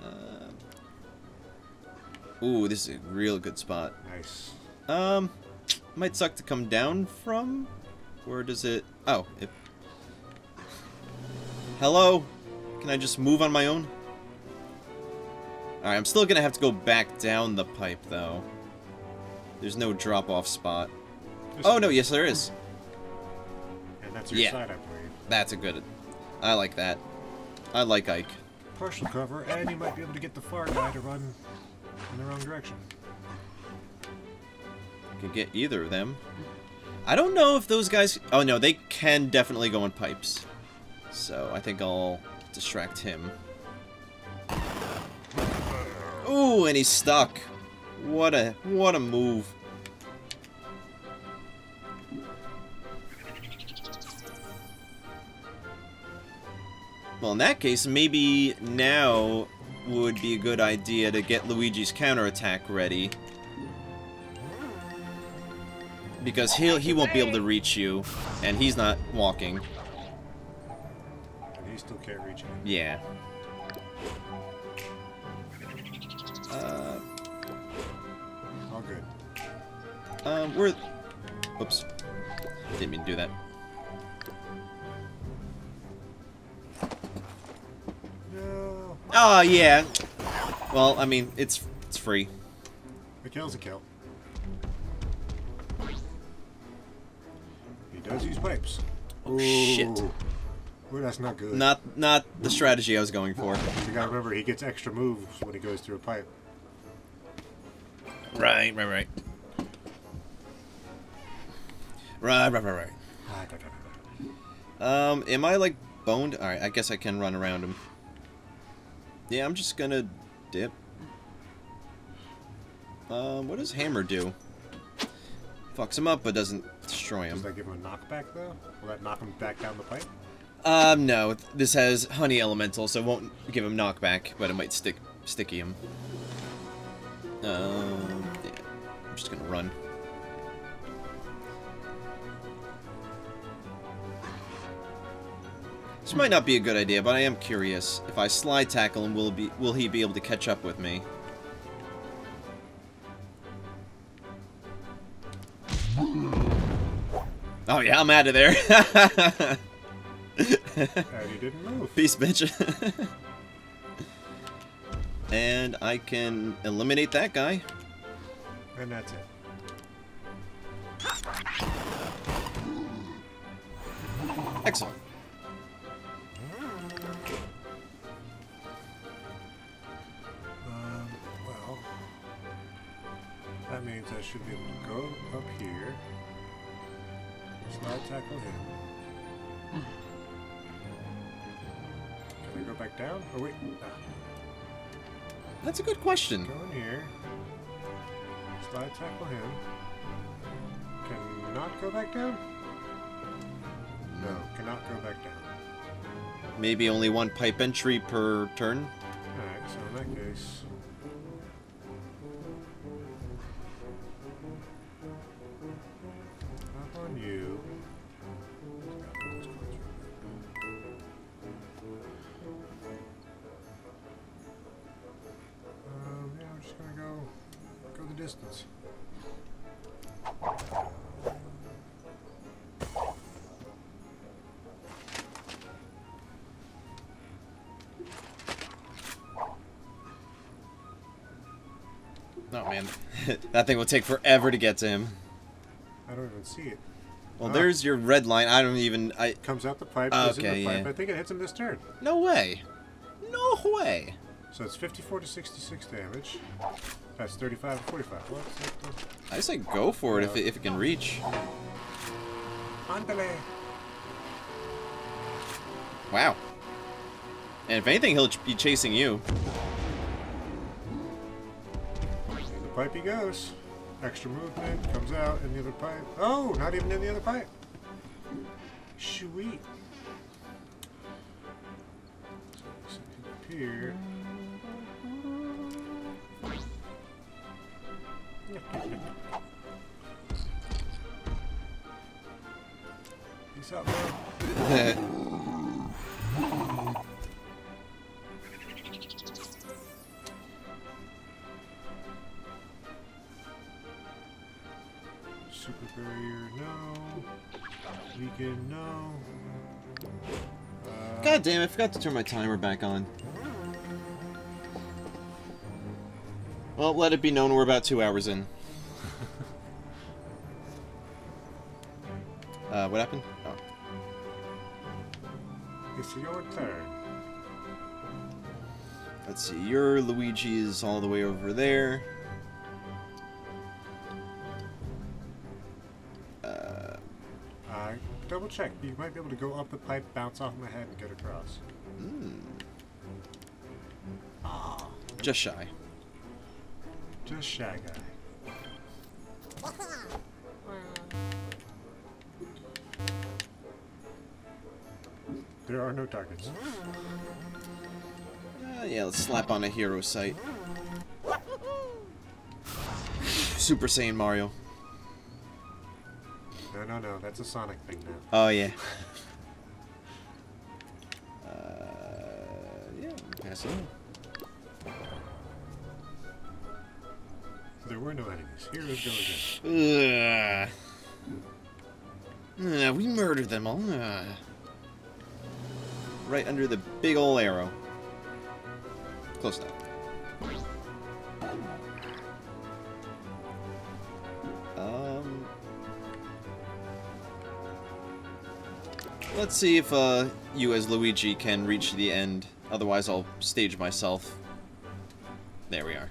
Uh, ooh, this is a real good spot. Nice. Um, might suck to come down from. Where does it? Oh, it. Hello? Can I just move on my own? Alright, I'm still gonna have to go back down the pipe, though. There's no drop-off spot. This Oh, no, yes, there is. And that's your Yeah. side, I believe. That's a good... I like that. I like Ike. Partial cover, and you might be able to get the far guy to run in the wrong direction. Can get either of them. I don't know if those guys... Oh, no, they can definitely go in pipes. So, I think I'll distract him. Ooh, and he's stuck. What a... What a move. Well, in that case, maybe now would be a good idea to get Luigi's counterattack ready. Because he'll he won't be able to reach you, and he's not walking. Still can't reach it. Yeah. Uh, All good. um, we're. Oops. Didn't mean to do that. No. Oh yeah. Well, I mean, it's it's free. A kill's a kill. He does use pipes. Oh shit. Ooh, that's not good. Not not the strategy I was going for. You gotta remember, he gets extra moves when he goes through a pipe. Right, right, right. Right, right, right, right. Um, am I like boned? Alright, I guess I can run around him. Yeah, I'm just gonna dip. Um, what does hammer do? Fucks him up, but doesn't destroy him. Does that give him a knockback, though? Will that knock him back down the pipe? Um, no, this has honey elemental, so it won't give him knockback, but it might stick sticky him. Um, yeah, I'm just gonna run. This might not be a good idea, but I am curious. If I slide tackle him, will be will he be able to catch up with me? Oh yeah, I'm out of there. And didn't move. Peace, bitch. and I can eliminate that guy. And that's it. Excellent. Um, well, that means I should be able to go up here, slide tackle him. Can I go back down? Oh wait, ah, That's a good question. go in here, slide tackle him. Cannot go back down? No, cannot go back down. Maybe only one pipe entry per turn. Alright, so in that case. distance. Oh man, that thing will take forever to get to him. I don't even see it. Well, oh. there's your red line. I don't even. I comes out the pipe. Okay, the pipe. Yeah. I think it hits him this turn. No way. No way. So it's 54 to 66 damage. That's 35 to 45. What's it? I say go for it if it, if it can reach. Andale. Wow. And if anything, he'll ch- be chasing you. In the pipe he goes. Extra movement, comes out in the other pipe. Oh, not even in the other pipe. Sweet. So here. Peace out, man. Super barrier, no. Weaken, no. Uh, God damn! I forgot to turn my timer back on. Well, let it be known we're about two hours in. uh, what happened? Oh. It's your turn. Let's see, your Luigi is all the way over there. Uh, Uh, double check. You might be able to go up the pipe, bounce off my head, and get across. just shy. Just shy guy. There are no targets. Uh, yeah, let's slap on a hero sight. Super Saiyan Mario. No, no, no. That's a Sonic thing now. Oh, yeah. uh, yeah, pass it go again. Ugh. Uh, we murdered them all. Ugh. Right under the big ol' arrow. Close enough. Um, let's see if uh, you as Luigi can reach the end. Otherwise, I'll stage myself. There we are.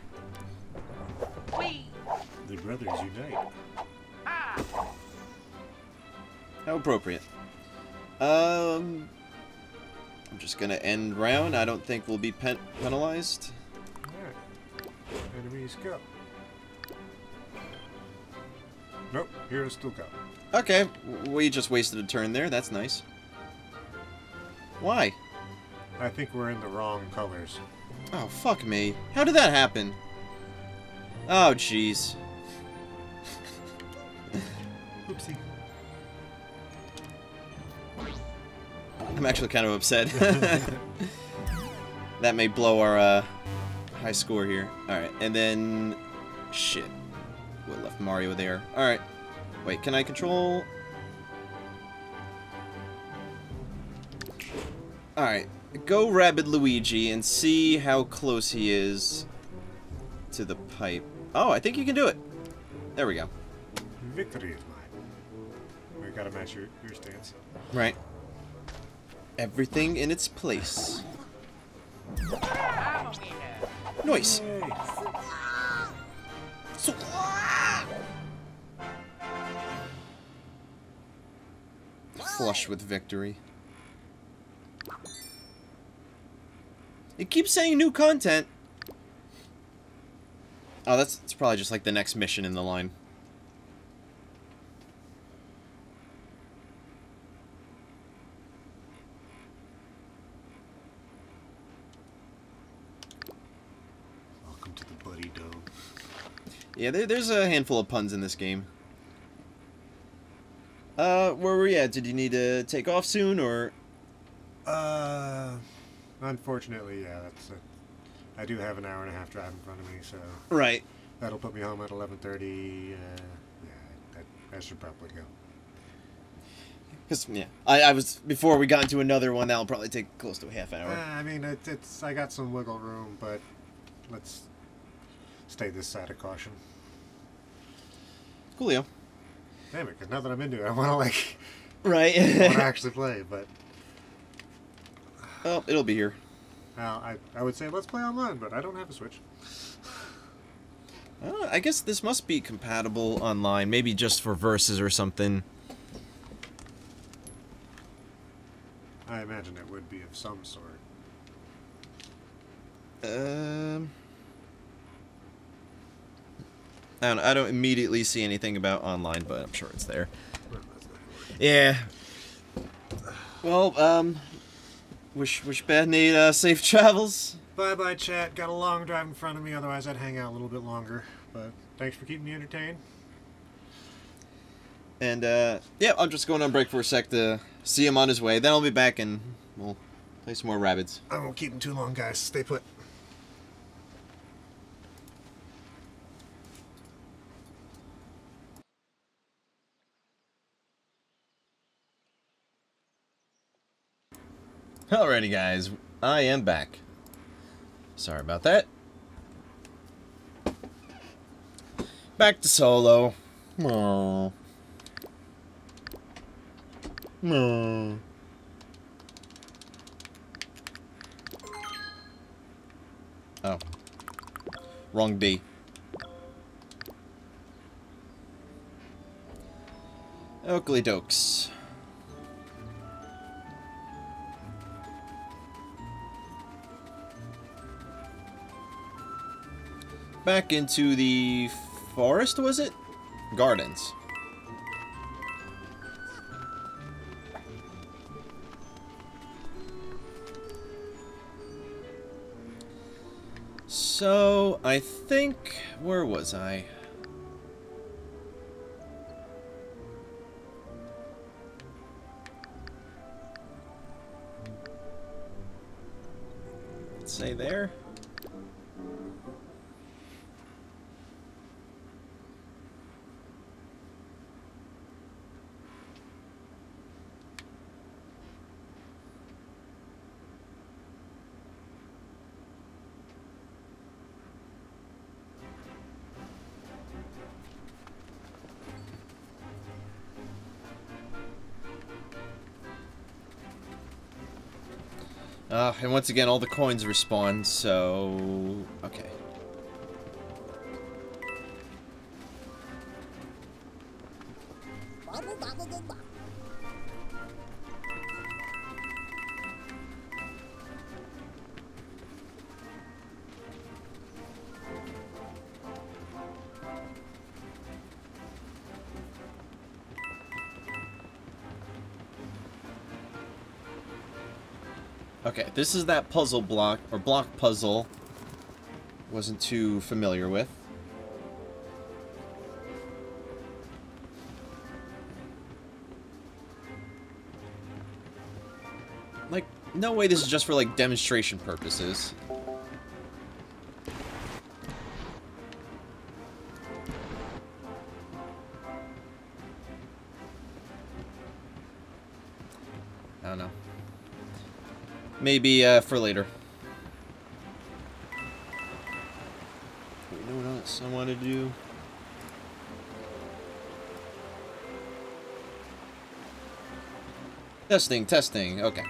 The brothers unite. How appropriate. Um, I'm just gonna end round. I don't think we'll be pen penalized. Alright. Enemies go. Nope. Heroes still go. Okay, we just wasted a turn there. That's nice. Why? I think we're in the wrong colors. Oh, fuck me. How did that happen? Oh, jeez. I'm actually kind of upset. that may blow our uh, high score here. Alright, and then... Shit. We left Mario there. Alright. Wait, can I control... Alright. Go Rabbid Luigi and see how close he is to the pipe. Oh, I think you can do it. There we go. Victory is mine. We gotta match your, your stance. Right. Everything in its place. Noise. Flush with victory. It keeps saying new content. Oh, that's it's probably just like the next mission in the line. Welcome to the Buddydome. Yeah, there, there's a handful of puns in this game. Uh, where were you at? Did you need to take off soon, or... Uh, unfortunately, yeah, that's it. I do have an hour and a half drive in front of me, so Right. that'll put me home at 11:30. Uh, yeah, that, I should probably go. Because, yeah, I, I was... Before we got into another one, that'll probably take close to a half Uh, hour. I mean, it, it's I got some wiggle room, but let's stay this side of caution. Coolio. Damn it, because now that I'm into it, I want to like Right. want to actually play. But oh, it'll be here. now I I would say let's play online, but I don't have a Switch. Uh, I guess this must be compatible online, maybe just for verses or something. I imagine it would be of some sort. Um, I don't, I don't immediately see anything about online, but I'm sure it's there. Well, that's not gonna work. Yeah. Well, um, wish wish BadNade uh, safe travels. Bye bye, chat. Got a long drive in front of me, otherwise I'd hang out a little bit longer. But thanks for keeping me entertained. And uh, yeah, I'm just going on break for a sec to see him on his way. Then I'll be back and we'll play some more Rabbids. I won't keep him too long, guys. Stay put. Alrighty, guys, I am back. Sorry about that. Back to solo. Aww. Aww. Oh. Wrong D. Oakley dokes. Back into the forest, was it? Gardens. So, I think... Where was I? Let's say there. And once again, all the coins respawn, so... Okay. This is that puzzle block, or block puzzle. Wasn't too familiar with. Like, no way this is just for, like, demonstration purposes. Maybe uh, for later. You know what else I want to do? Testing, testing. Okay.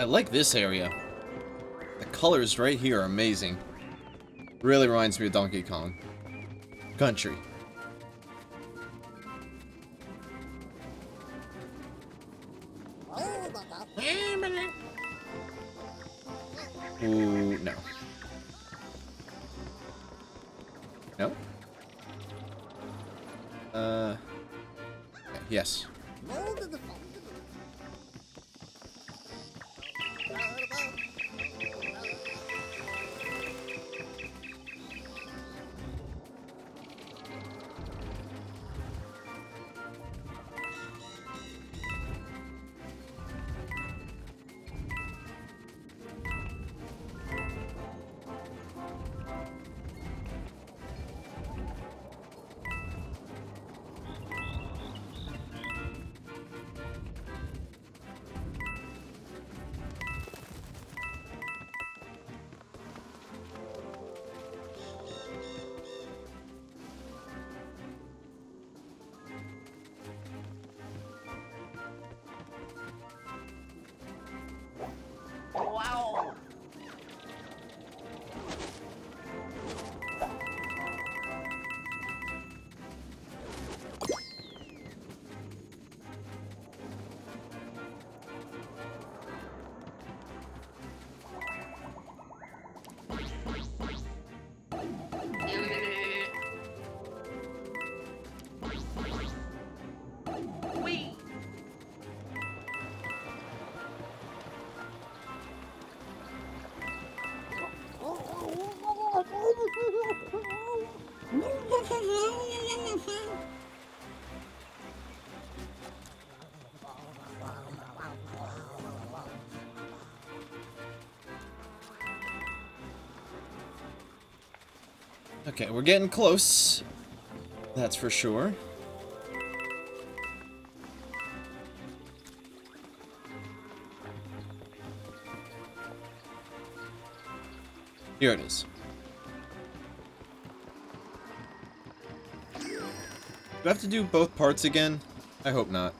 I like this area. The colors right here are amazing. Really reminds me of Donkey Kong. Country. Okay, we're getting close. That's for sure. Here it is. Do I have to do both parts again? I hope not.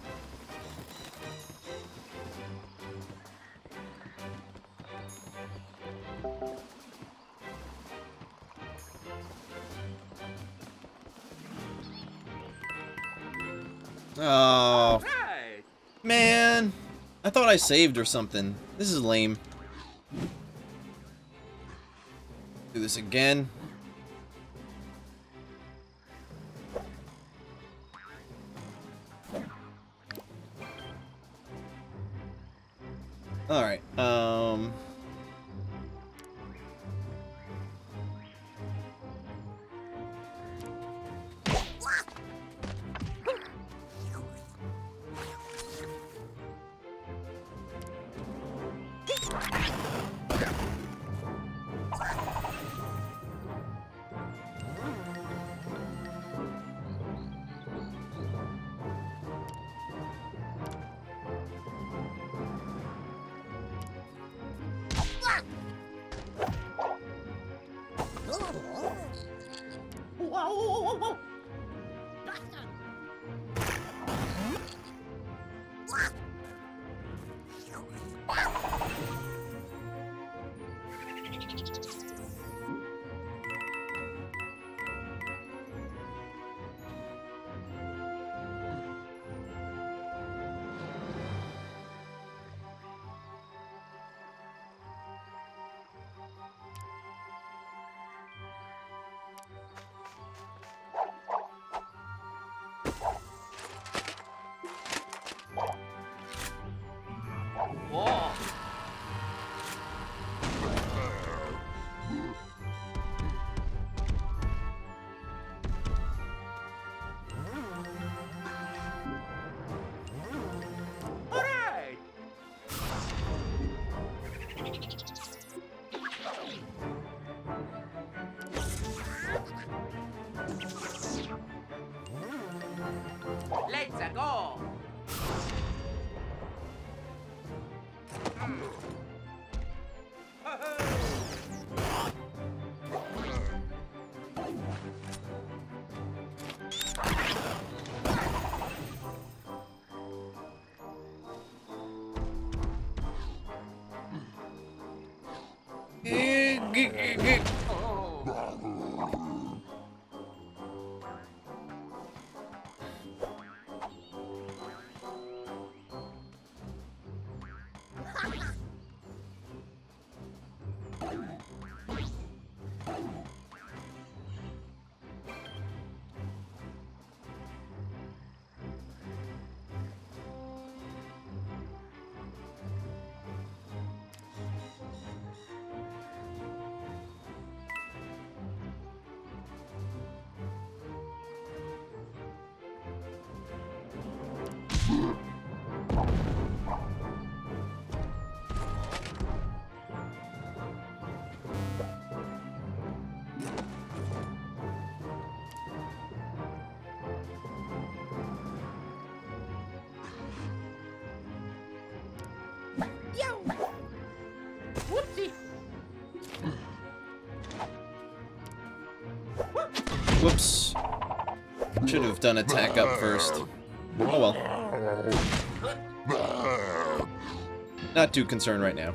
I saved or something. This is lame. Do this again. Whoops. Should have done attack up first. Oh well. Not too concerned right now.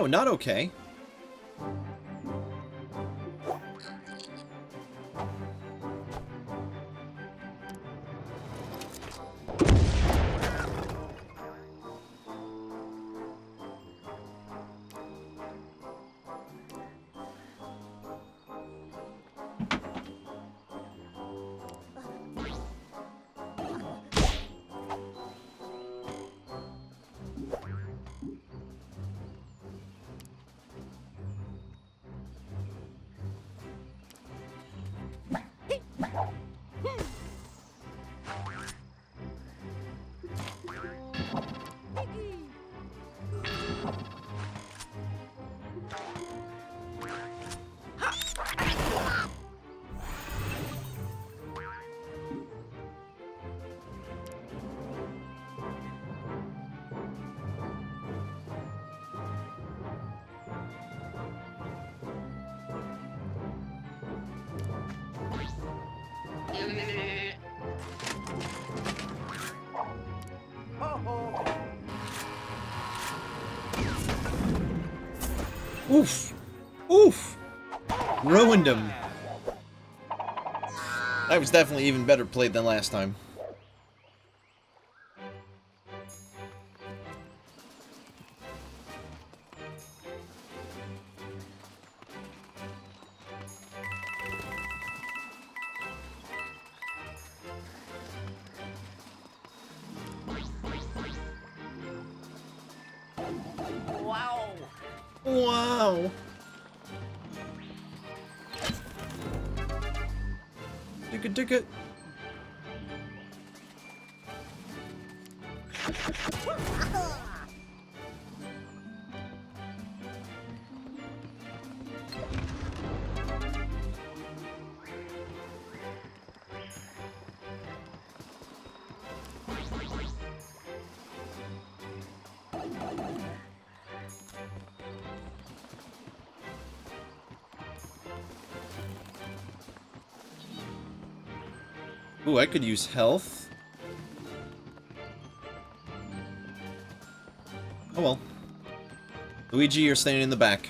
No, not okay. Oof. Oof. Ruined him. That was definitely even better played than last time. I could use health. Oh well. Luigi, you're staying in the back.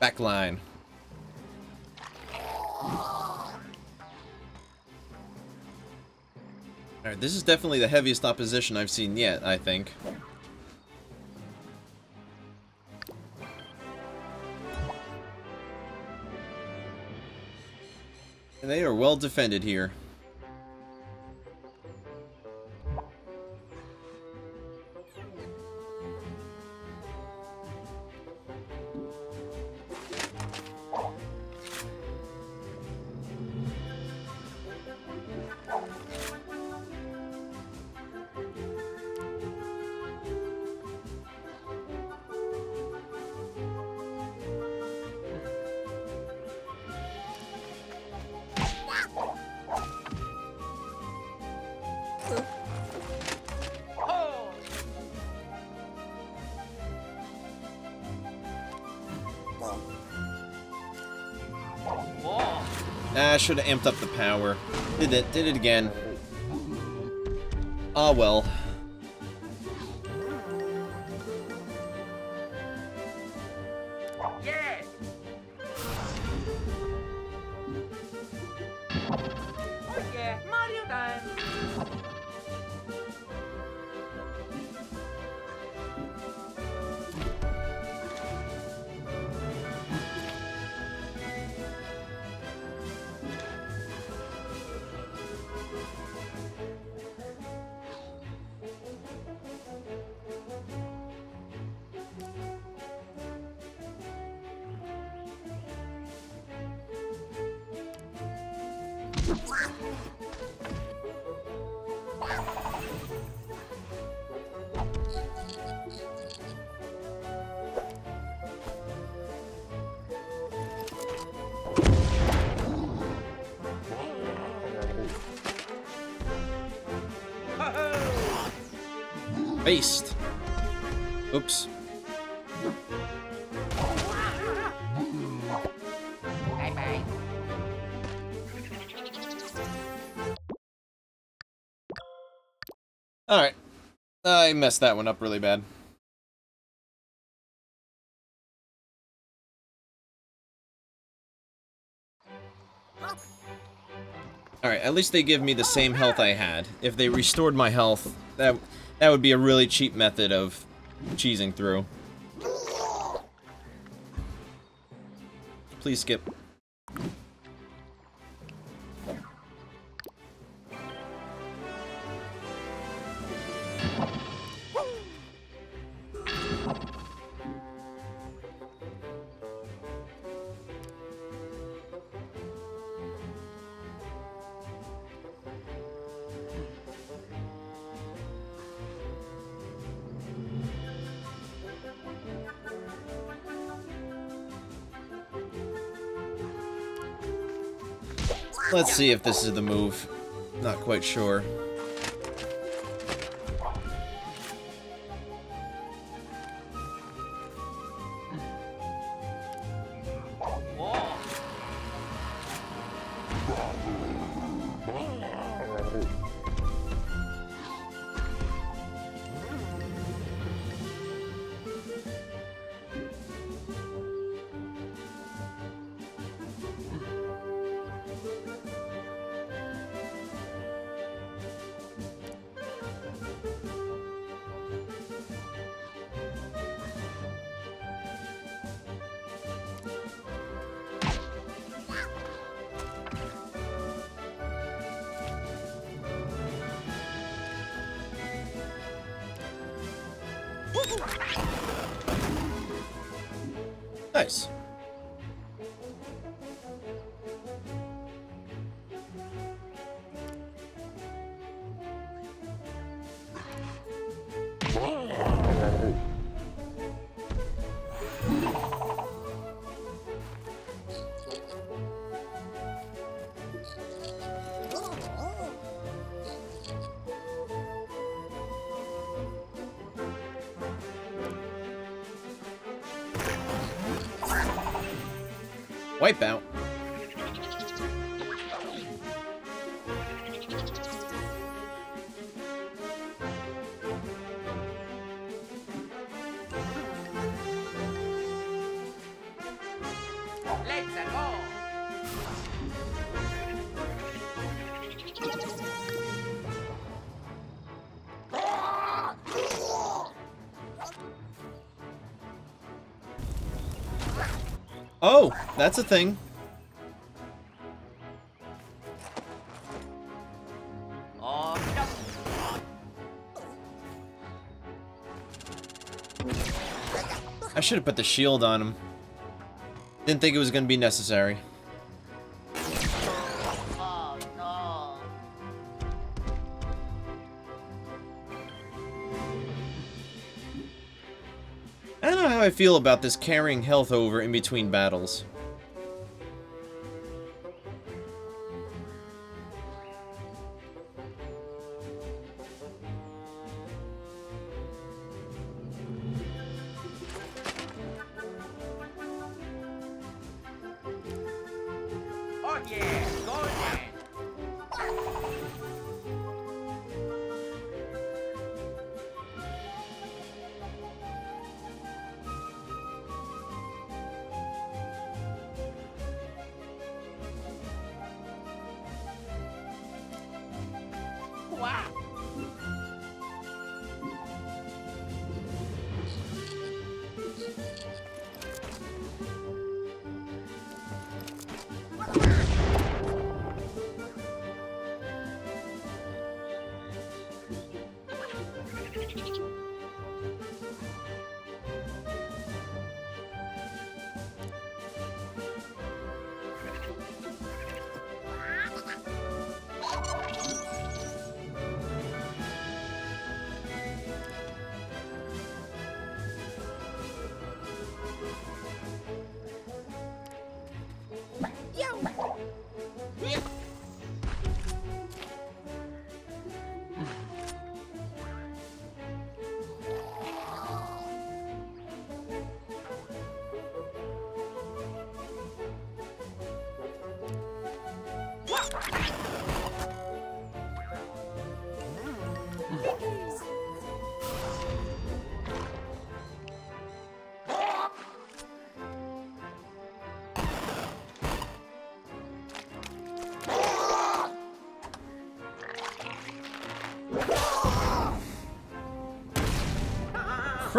Back line. Alright, this is definitely the heaviest opposition I've seen yet, I think. Well defended here. Should have amped up the power. Did it, did it again. Ah well. I messed that one up really bad. Alright, at least they give me the same health I had. If they restored my health, that that would be a really cheap method of cheesing through. Please skip. Let's see if this is the move. Not quite sure. That's a thing. I should have put the shield on him. Didn't think it was going to be necessary. I don't know how I feel about this carrying health over in between battles.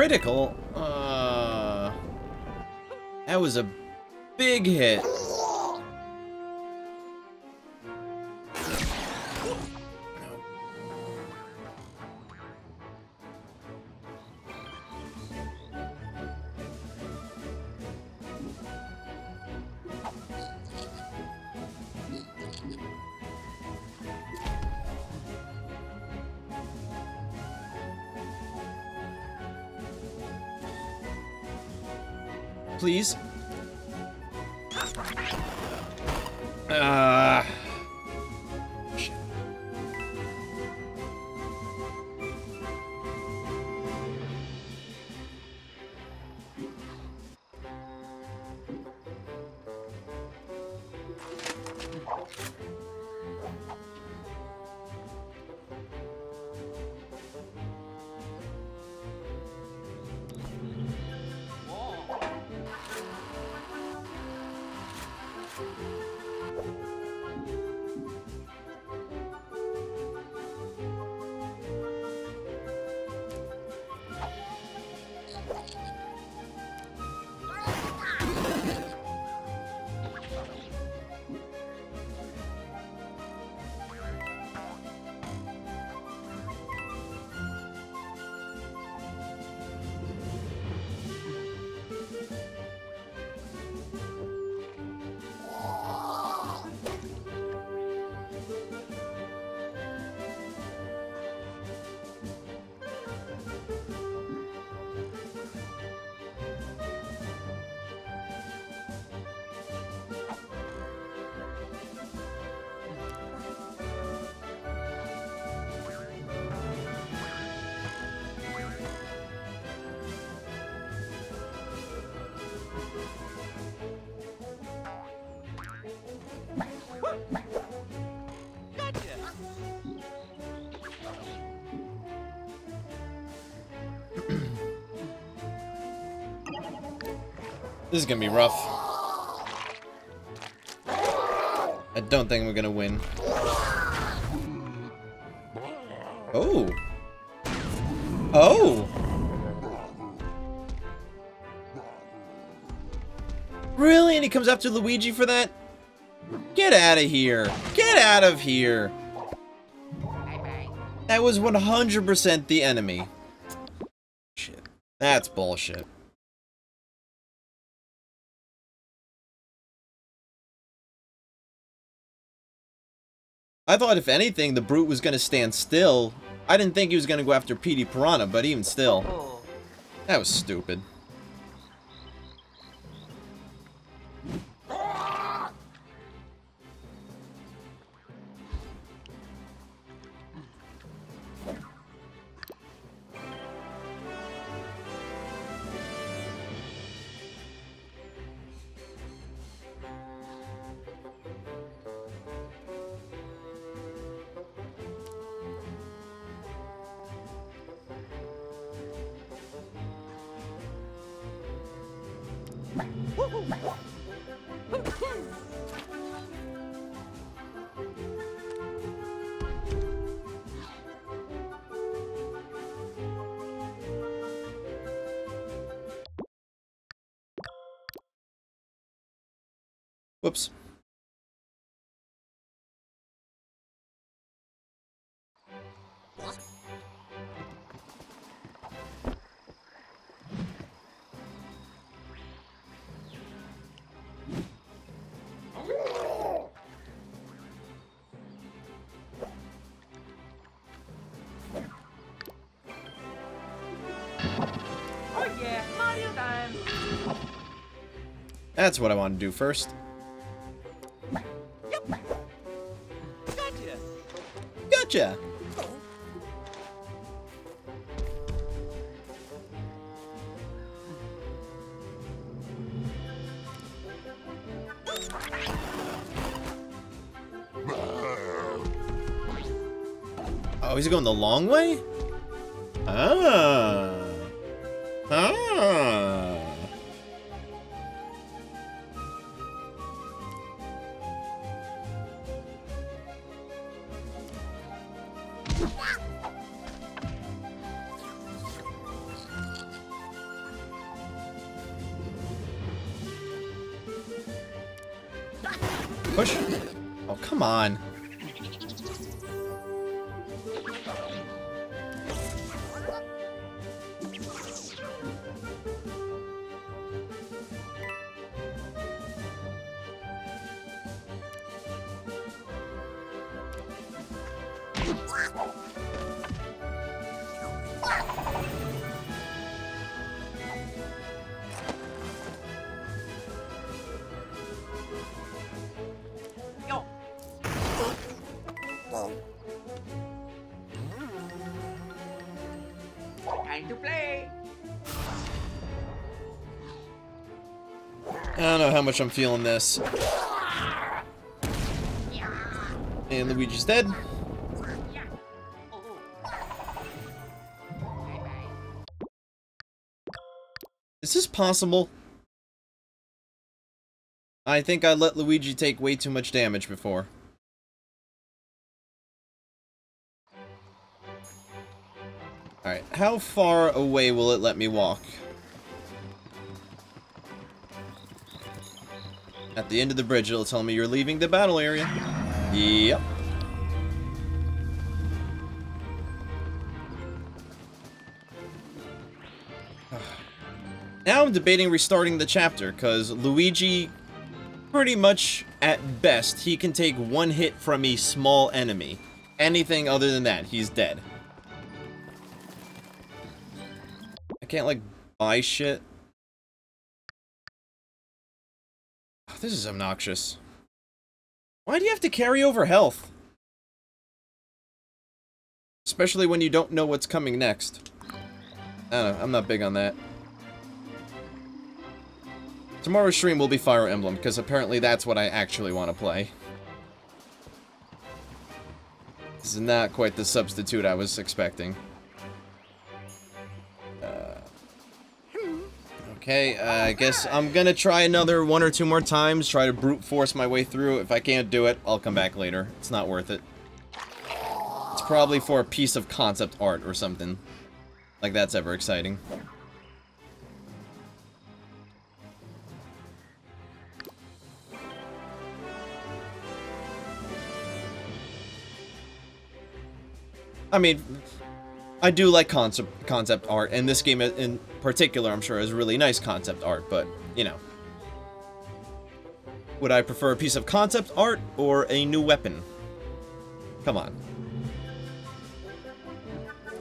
Critical? Uh, that was a big hit. Please. This is gonna be rough. I don't think we're gonna win. Oh. Oh. Really? And he comes after Luigi for that? Get out of here. Get out of here. That was 100% the enemy. Shit. That's bullshit. I thought if anything, the brute was gonna stand still. I didn't think he was gonna go after Petey Piranha, but even still. Oh. That was stupid. That's what I want to do first. Gotcha! Gotcha! Oh, he's going the long way? Ah. How much I'm feeling this. And Luigi's dead. Is this possible? I think I let Luigi take way too much damage before. Alright, how far away will it let me walk? At the end of the bridge, it'll tell me you're leaving the battle area. Yep. Now I'm debating restarting the chapter, because Luigi, pretty much at best, he can take one hit from a small enemy. Anything other than that, he's dead. I can't, like, buy shit. This is obnoxious. Why do you have to carry over health? Especially when you don't know what's coming next. I don't know, I'm not big on that. Tomorrow's stream will be Fire Emblem, because apparently that's what I actually want to play. This is not quite the substitute I was expecting. Okay, uh, I guess I'm gonna try another one or two more times, try to brute force my way through. If I can't do it, I'll come back later. It's not worth it. It's probably for a piece of concept art or something. Like that's ever exciting. I mean, I do like concept concept art, and this game in particular, I'm sure, is really nice concept art. But you know, would I prefer a piece of concept art or a new weapon? Come on,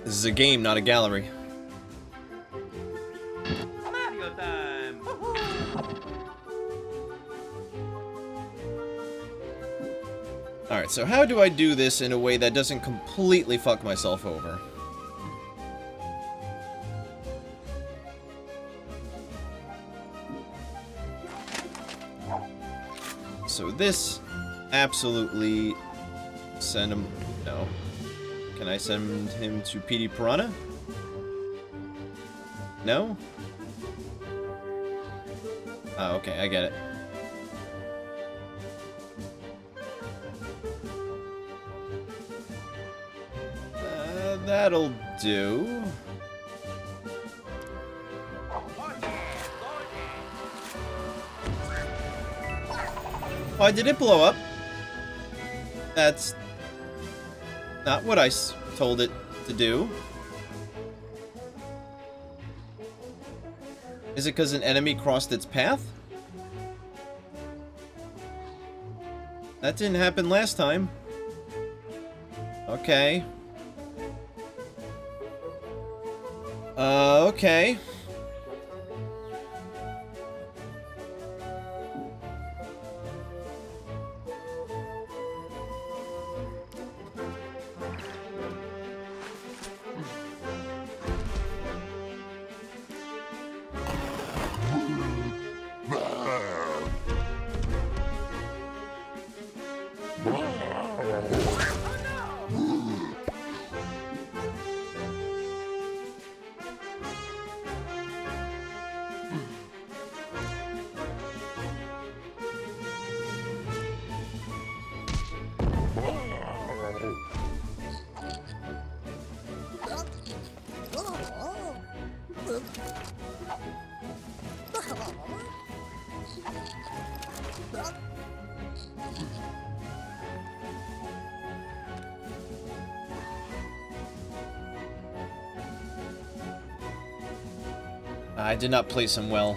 this is a game, not a gallery. Mario time. Alright, so how do I do this in a way that doesn't completely fuck myself over? So this, absolutely send him, no. Can I send him to Petey Piranha? No? Oh, okay, I get it. Uh, that'll do. Why did it blow up? That's not what I told it to do. Is it because an enemy crossed its path? That didn't happen last time. Okay. Uh, okay. Did not place him well.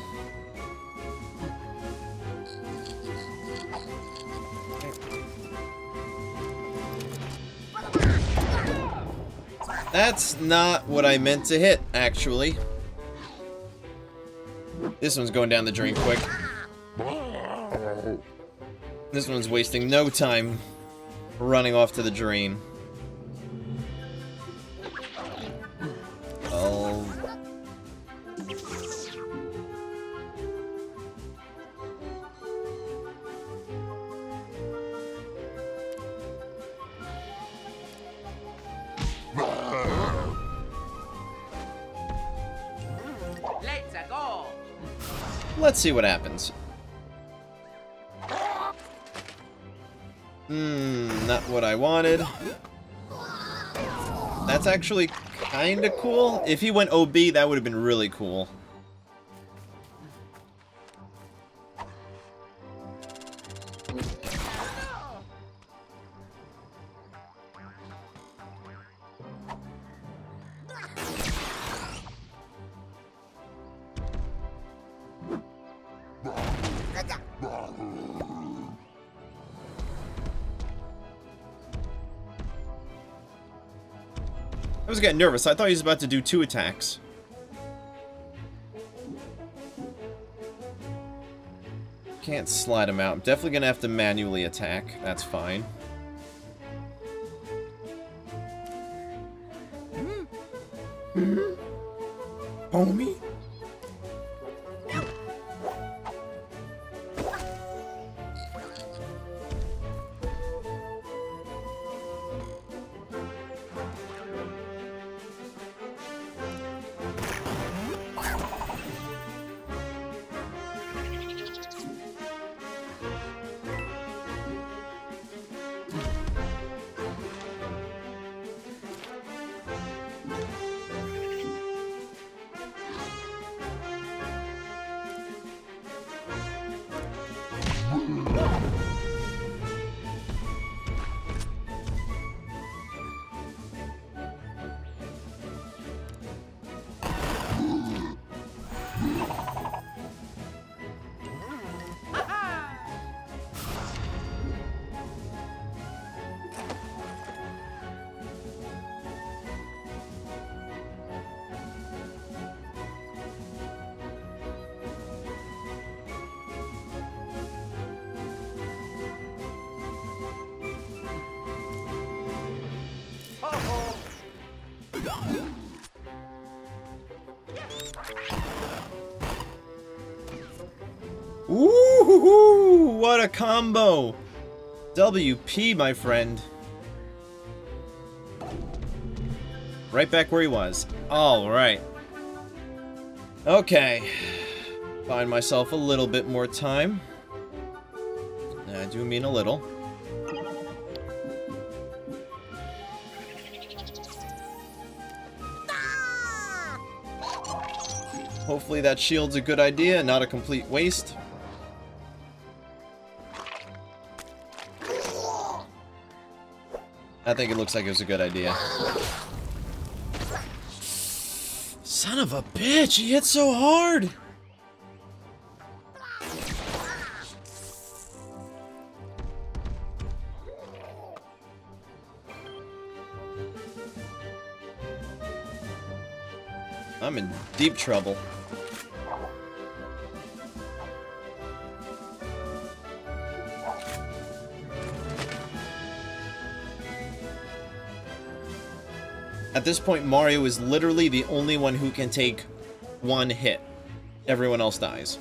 That's not what I meant to hit, actually. This one's going down the drain quick. This one's wasting no time running off to the drain. Let's see what happens. Hmm, not what I wanted. That's actually kind of cool. If he went OB, that would have been really cool. Nervous. I thought he was about to do two attacks. Can't slide him out. I'm definitely gonna have to manually attack. That's fine. Combo! WP, my friend. Right back where he was. Alright. Okay. Find myself a little bit more time. I do mean a little. Hopefully that shield's a good idea, not a complete waste. I think it looks like it was a good idea. Son of a bitch, he hit so hard! I'm in deep trouble. This point, Mario is literally the only one who can take one hit. Everyone else dies.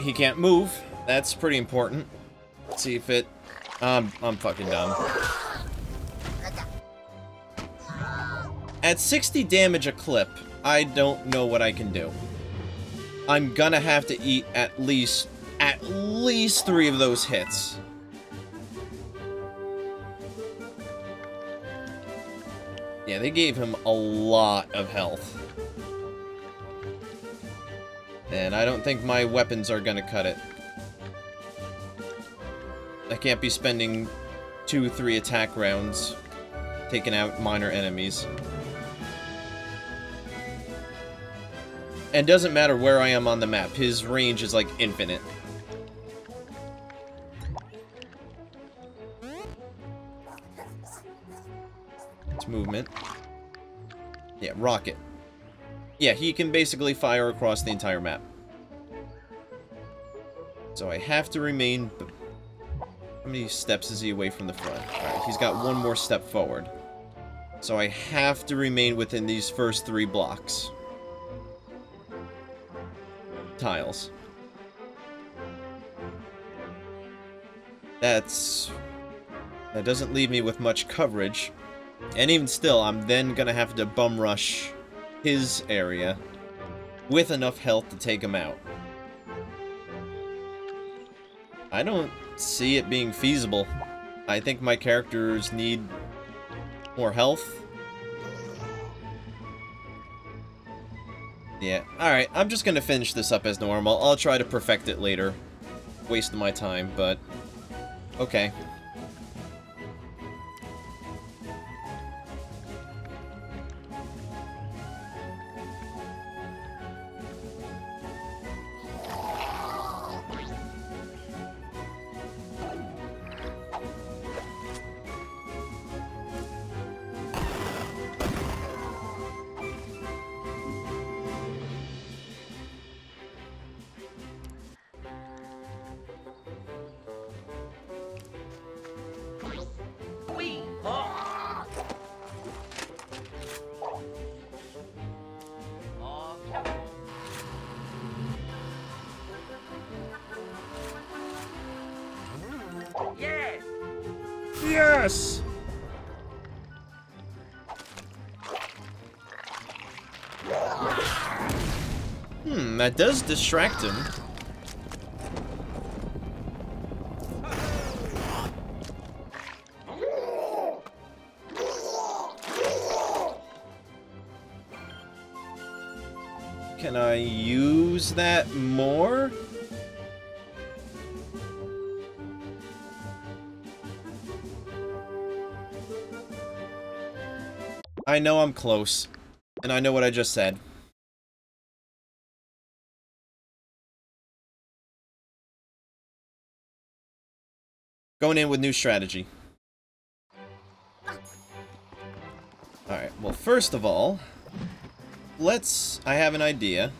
He can't move. That's pretty important. Let's see if it... Um, I'm fucking dumb. At 60 damage a clip, I don't know what I can do. I'm gonna have to eat at least... At least three of those hits. Yeah, they gave him a lot of health. And I don't think my weapons are gonna cut it. I can't be spending two, three attack rounds taking out minor enemies. And doesn't matter where I am on the map, his range is like infinite. It's movement. Yeah, rocket. Yeah, he can basically fire across the entire map. So I have to remain... How many steps is he away from the front? Alright, he's got one more step forward. So I have to remain within these first three blocks. Tiles. That's... That doesn't leave me with much coverage. And even still, I'm then gonna have to bum rush his area with enough health to take him out. I don't see it being feasible. I think my characters need more health. Yeah, alright, I'm just gonna finish this up as normal. I'll try to perfect it later. Wasting my time, but... Okay. Does distract him. Can I use that more? I know I'm close. And I know what I just said. In with new strategy. Alright, well first of all, let's... I have an idea.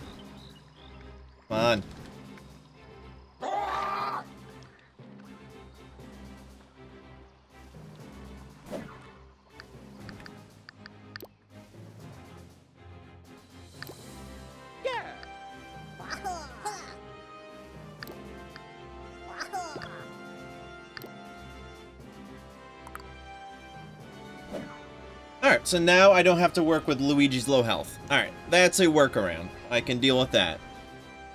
So now I don't have to work with Luigi's low health. Alright, that's a workaround. I can deal with that.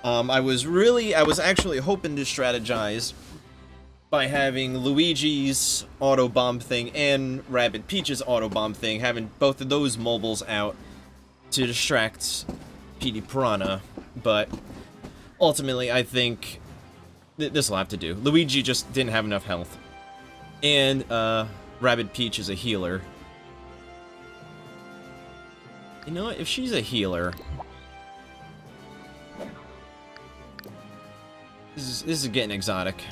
Um, I was really, I was actually hoping to strategize by having Luigi's auto bomb thing and Rabbid Peach's auto bomb thing, having both of those mobiles out to distract Petey Piranha, but ultimately I think th this will have to do. Luigi just didn't have enough health. And, uh, Rabbid Peach is a healer. Know what? If she's a healer... This is, this is getting exotic.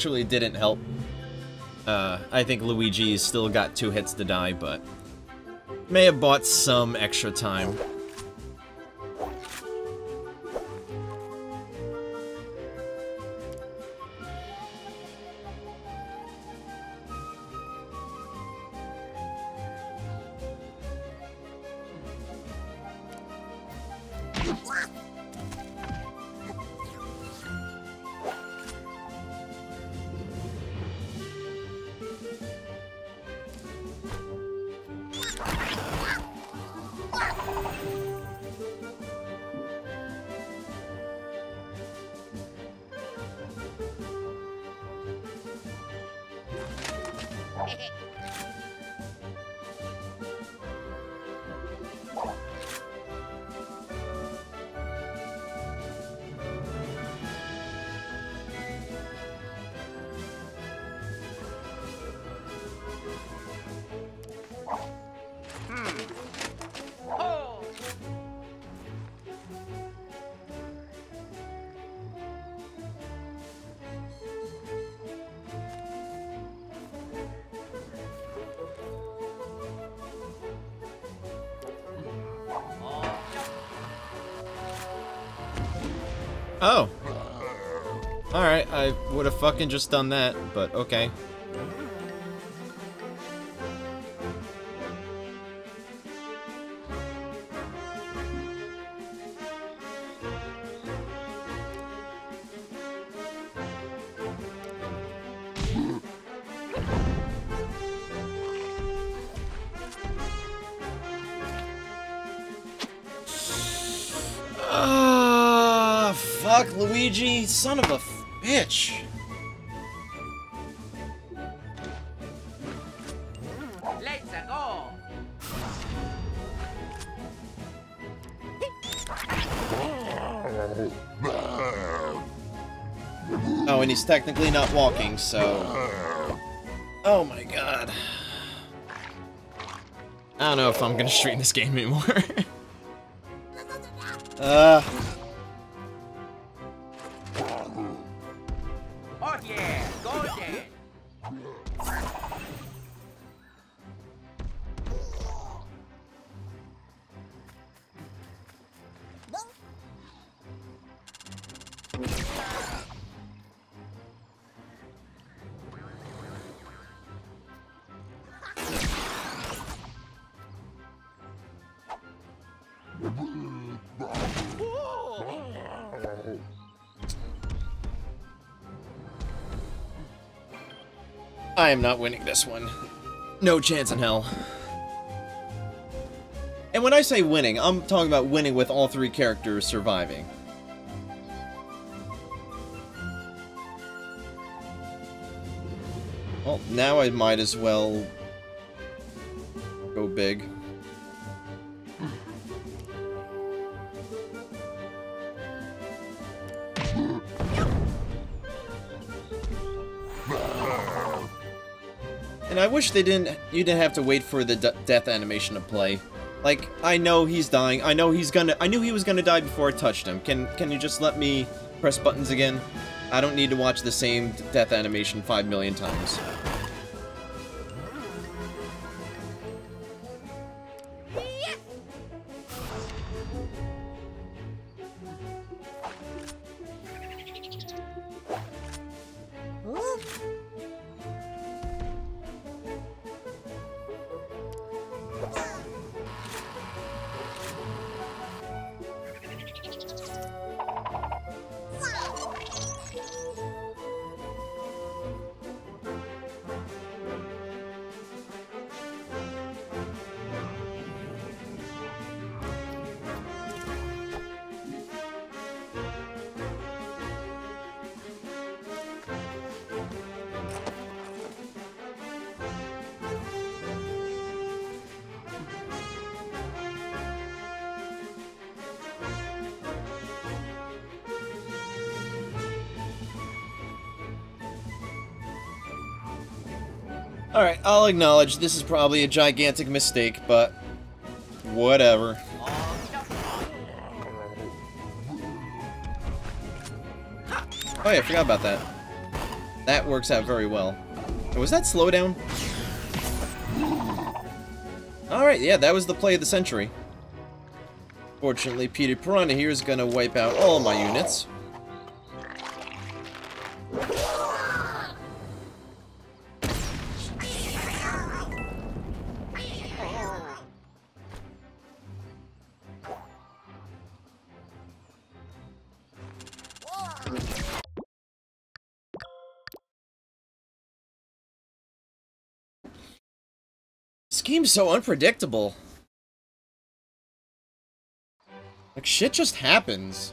Actually didn't help. Uh, I think Luigi still got two hits to die, but may have bought some extra time. Fucking just done that, but okay. Ah, son of a technically not walking, so... Oh my god. I don't know if I'm gonna stream this game anymore. uh, I am not winning this one. No chance in hell. And when I say winning, I'm talking about winning with all three characters surviving. Well, now I might as well go big. Wish they didn't. You didn't have to wait for the death animation to play. Like I know he's dying. I know he's gonna. I knew he was gonna die before I touched him. Can Can you just let me press buttons again? I don't need to watch the same death animation five million times. Acknowledge this is probably a gigantic mistake, but whatever. Oh yeah, I forgot about that. that works out very well. Oh, was that slowdown? Alright, yeah, that was the play of the century. Fortunately, Petey Piranha here is gonna wipe out all my units. So unpredictable. Like, shit just happens.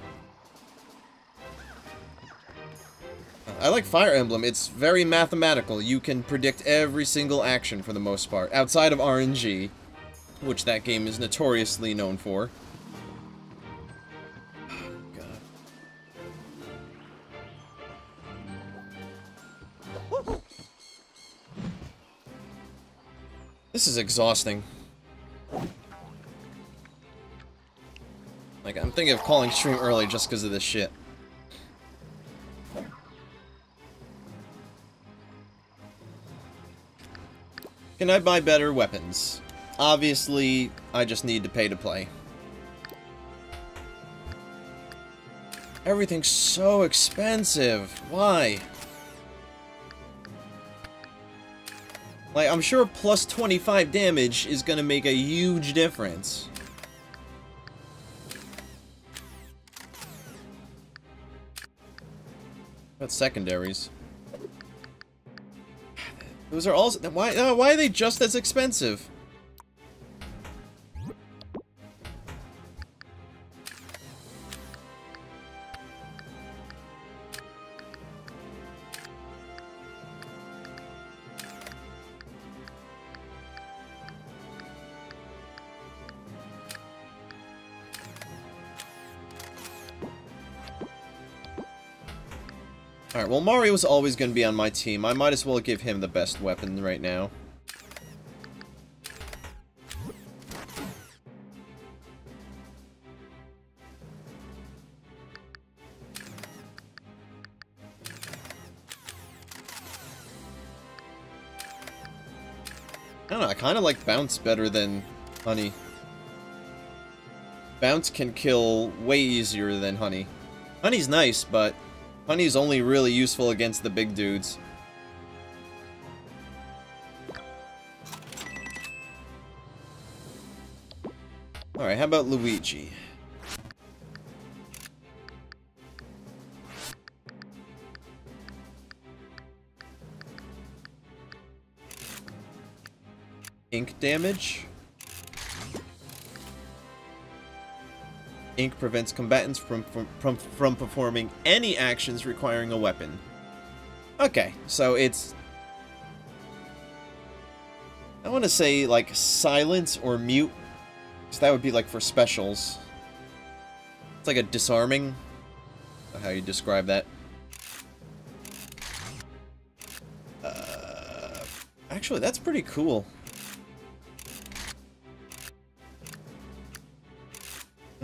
I like Fire Emblem. It's very mathematical. You can predict every single action for the most part, outside of RNG, which that game is notoriously known for. This is exhausting. Like, I'm thinking of calling stream early just because of this shit. Can I buy better weapons? Obviously, I just need to pay to play. Everything's so expensive. Why? Like, I'm sure plus 25 damage is gonna make a huge difference. That's secondaries. Those are all. Why? Uh, why are they just as expensive? Alright, well Mario's always going to be on my team. I might as well give him the best weapon right now. I don't know, I kind of like Bounce better than Honey. Bounce can kill way easier than Honey. Honey's nice, but Honey's only really useful against the big dudes. Alright, how about Luigi? Ink damage? Ink prevents combatants from, from, from, from performing any actions requiring a weapon. Okay, so it's... I want to say, like, silence or mute. So that would be, like, for specials. It's like a disarming. How you describe that. Uh, actually, that's pretty cool.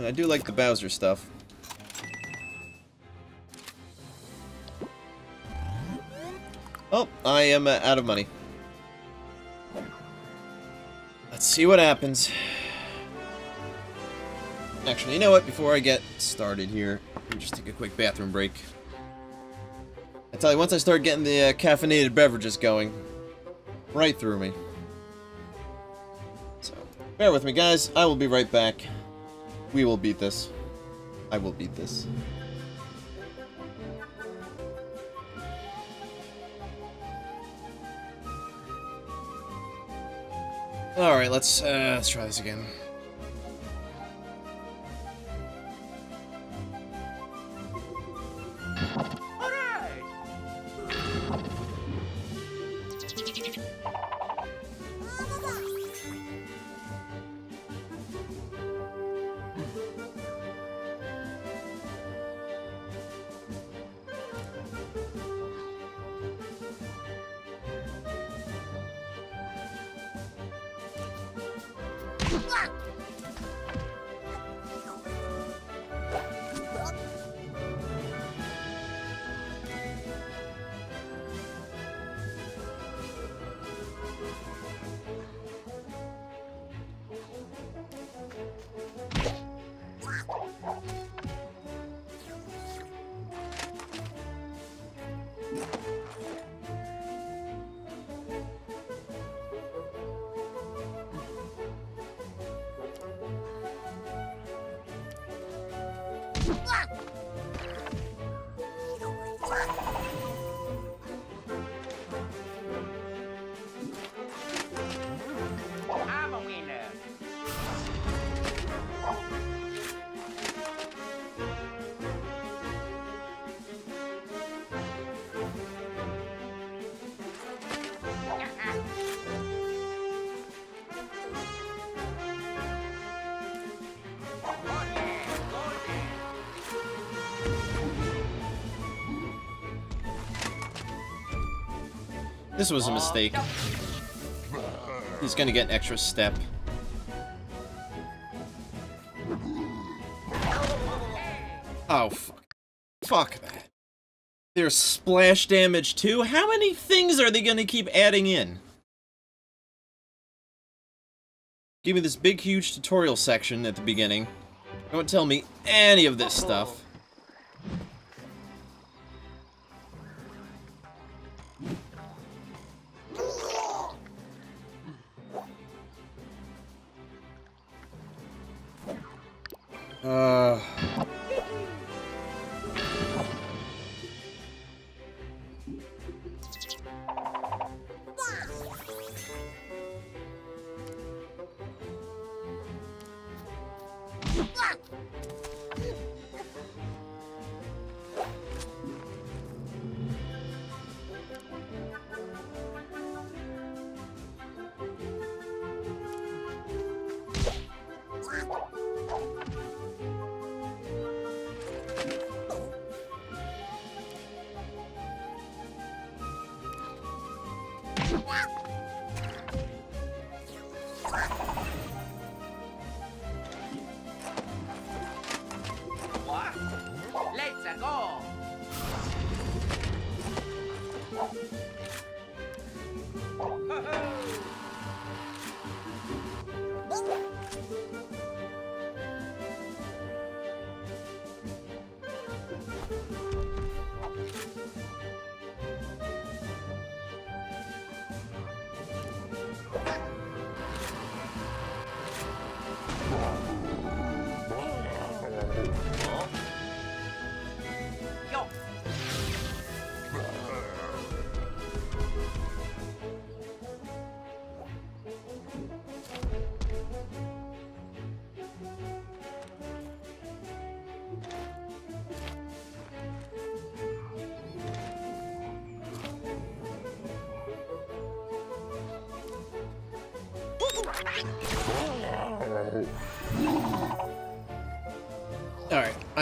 I do like the Bowser stuff. Oh, I am uh, out of money. Let's see what happens. Actually, you know what? Before I get started here, let me just take a quick bathroom break. I tell you, once I start getting the uh, caffeinated beverages going, right through me. So, bear with me, guys. I will be right back. We will beat this. I will beat this. Alright, let's, uh, let's try this again. This was a mistake. He's gonna get an extra step. Oh, fuck. Fuck that. There's splash damage too? How many things are they gonna keep adding in? Give me this big, huge tutorial section at the beginning. Don't tell me any of this stuff.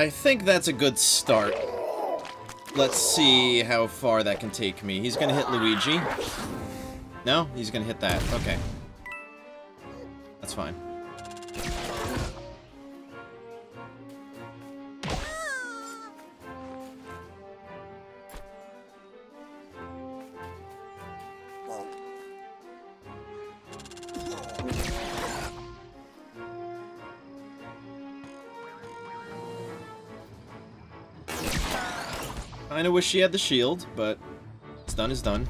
I think that's a good start. Let's see how far that can take me. He's gonna hit Luigi. No? He's gonna hit that. Okay. That's fine. Kinda wish she had the shield, but it's done is done.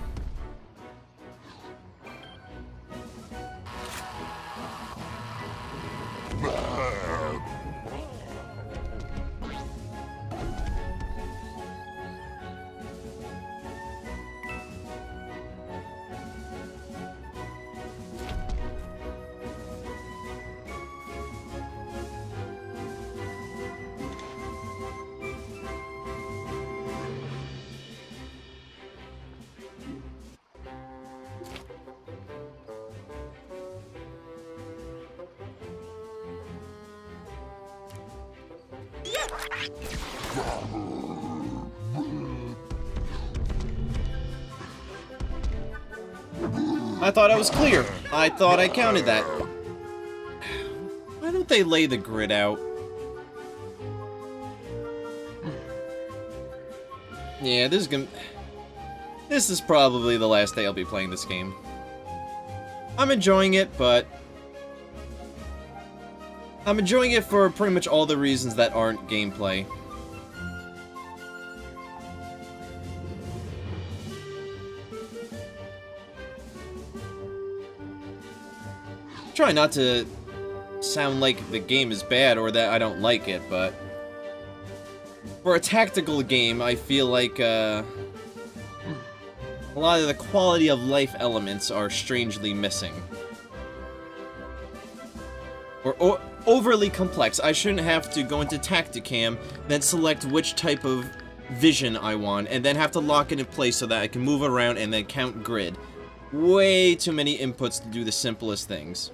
Thought I was clear. I thought I counted that. Why don't they lay the grid out? Yeah, this is gonna... This is probably the last day I'll be playing this game. I'm enjoying it, but... I'm enjoying it for pretty much all the reasons that aren't gameplay. Try not to sound like the game is bad or that I don't like it, but for a tactical game, I feel like uh, a lot of the quality of life elements are strangely missing. Or, overly complex. I shouldn't have to go into Tacticam, then select which type of vision I want, and then have to lock it in place so that I can move around and then count grid. Way too many inputs to do the simplest things.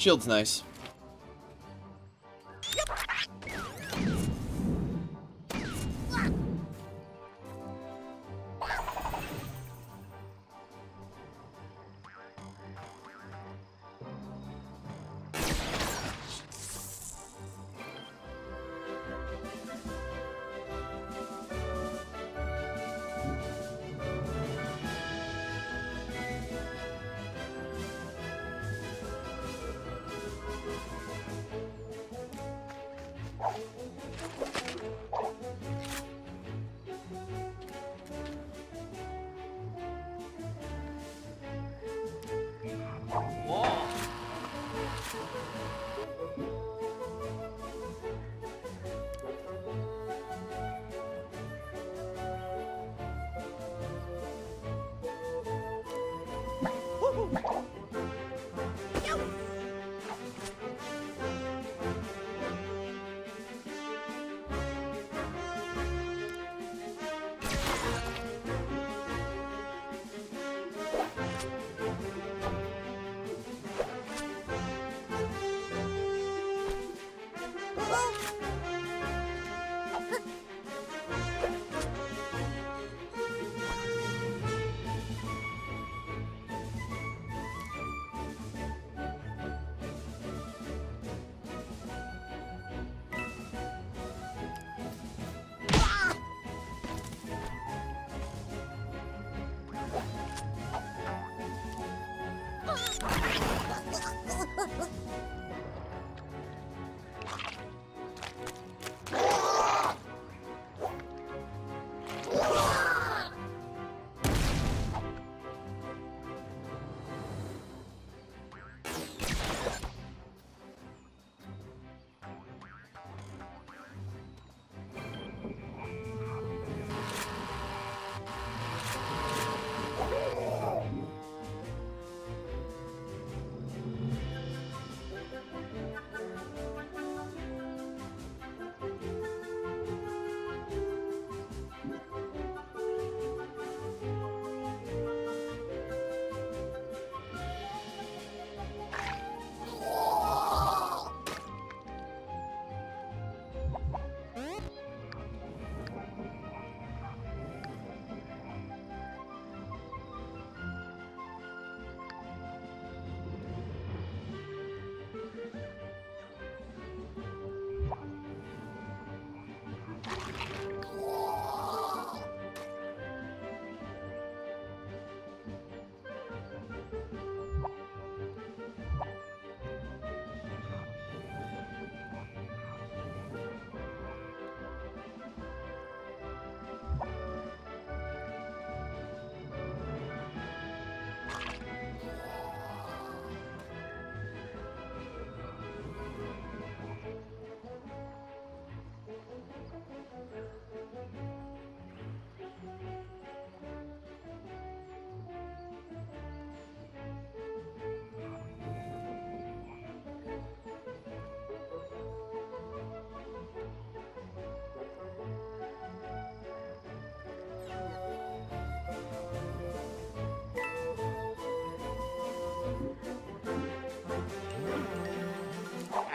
Shield's nice.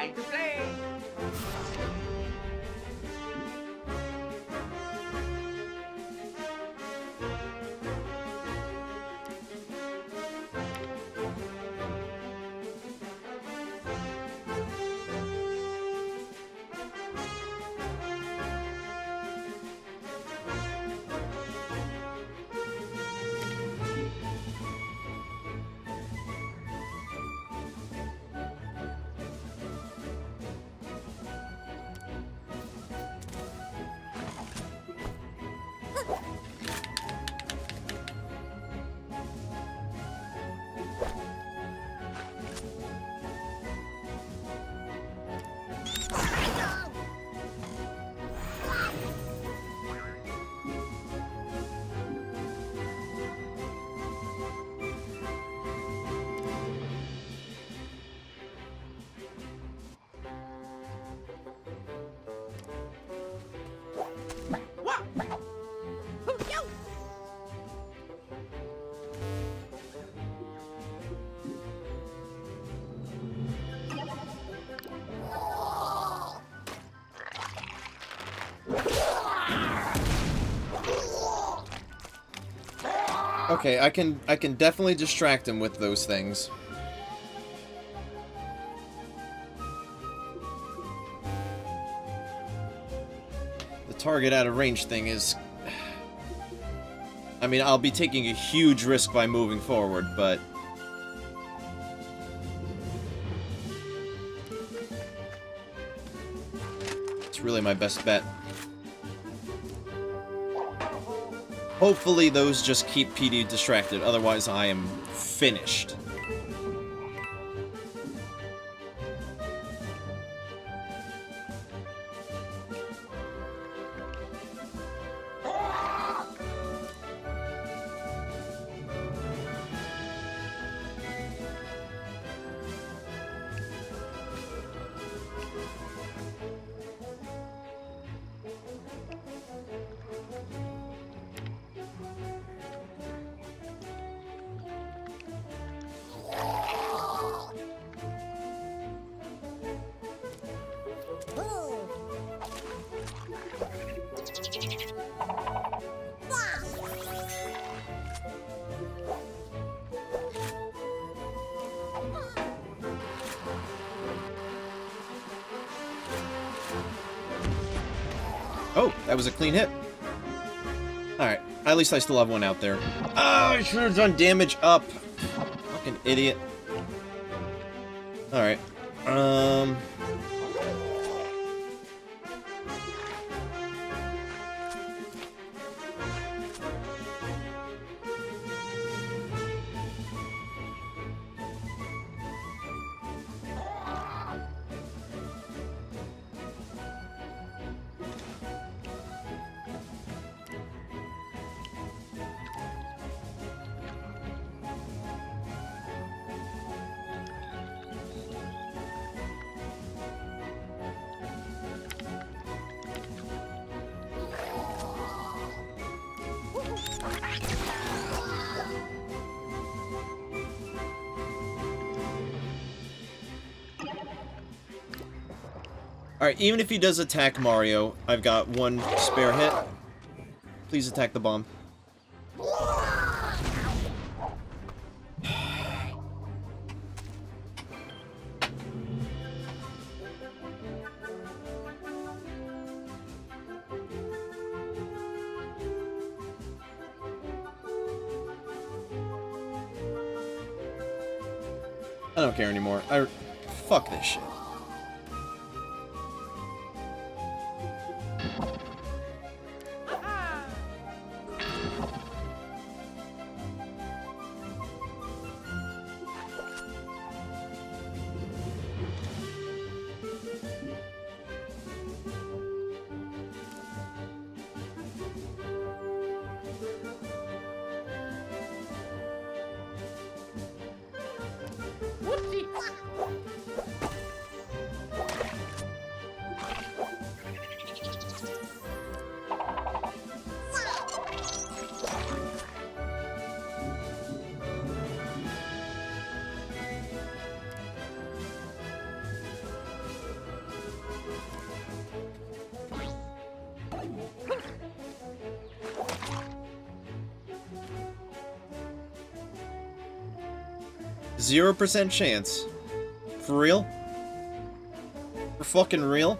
like to play. Okay, I can I can definitely distract him with those things. The target out of range thing is... I mean, I'll be taking a huge risk by moving forward, but... It's really my best bet. Hopefully those just keep Petey distracted, otherwise I am finished. That was a clean hit. Alright, at least I still have one out there. Oh, I should have done damage up. Fucking idiot. Alright. Alright, even if he does attack Mario, I've got one spare hit. Please attack the bomb. 0% chance. For real? For fucking real?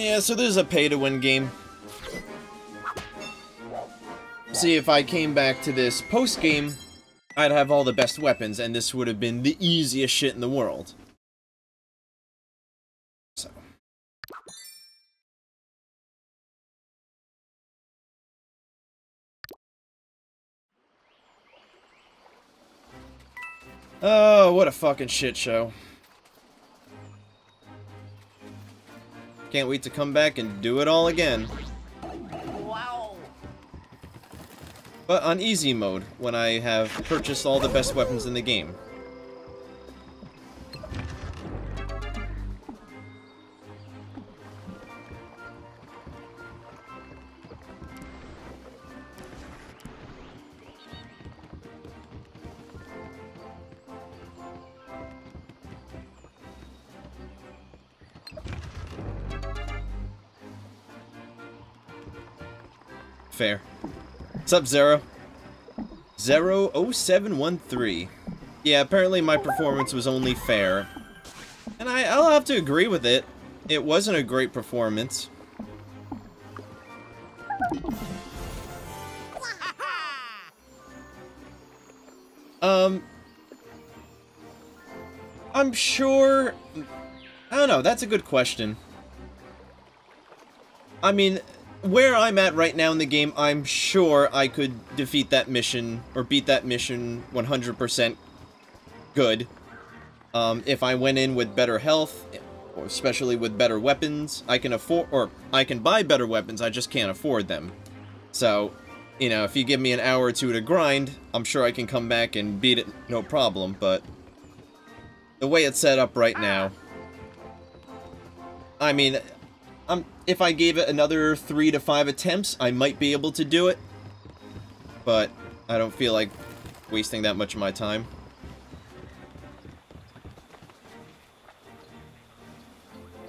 Yeah, so this is a pay-to-win game. See, if I came back to this post-game, I'd have all the best weapons, and this would have been the easiest shit in the world. So. Oh, what a fucking shit show. Can't wait to come back and do it all again. Wow. But on easy mode, when I have purchased all the best weapons in the game. What's up, Zero? Zero oh seven one three. Yeah, apparently my performance was only fair. And I, I'll have to agree with it. It wasn't a great performance. Um... I'm sure... I don't know, that's a good question. I mean, where I'm at right now in the game, I'm sure I could defeat that mission, or beat that mission 100% good. Um, if I went in with better health, or especially with better weapons, I can afford, or I can buy better weapons, I just can't afford them. So, you know, if you give me an hour or two to grind, I'm sure I can come back and beat it no problem, but the way it's set up right now, I mean, um, if I gave it another three to five attempts, I might be able to do it. But I don't feel like wasting that much of my time.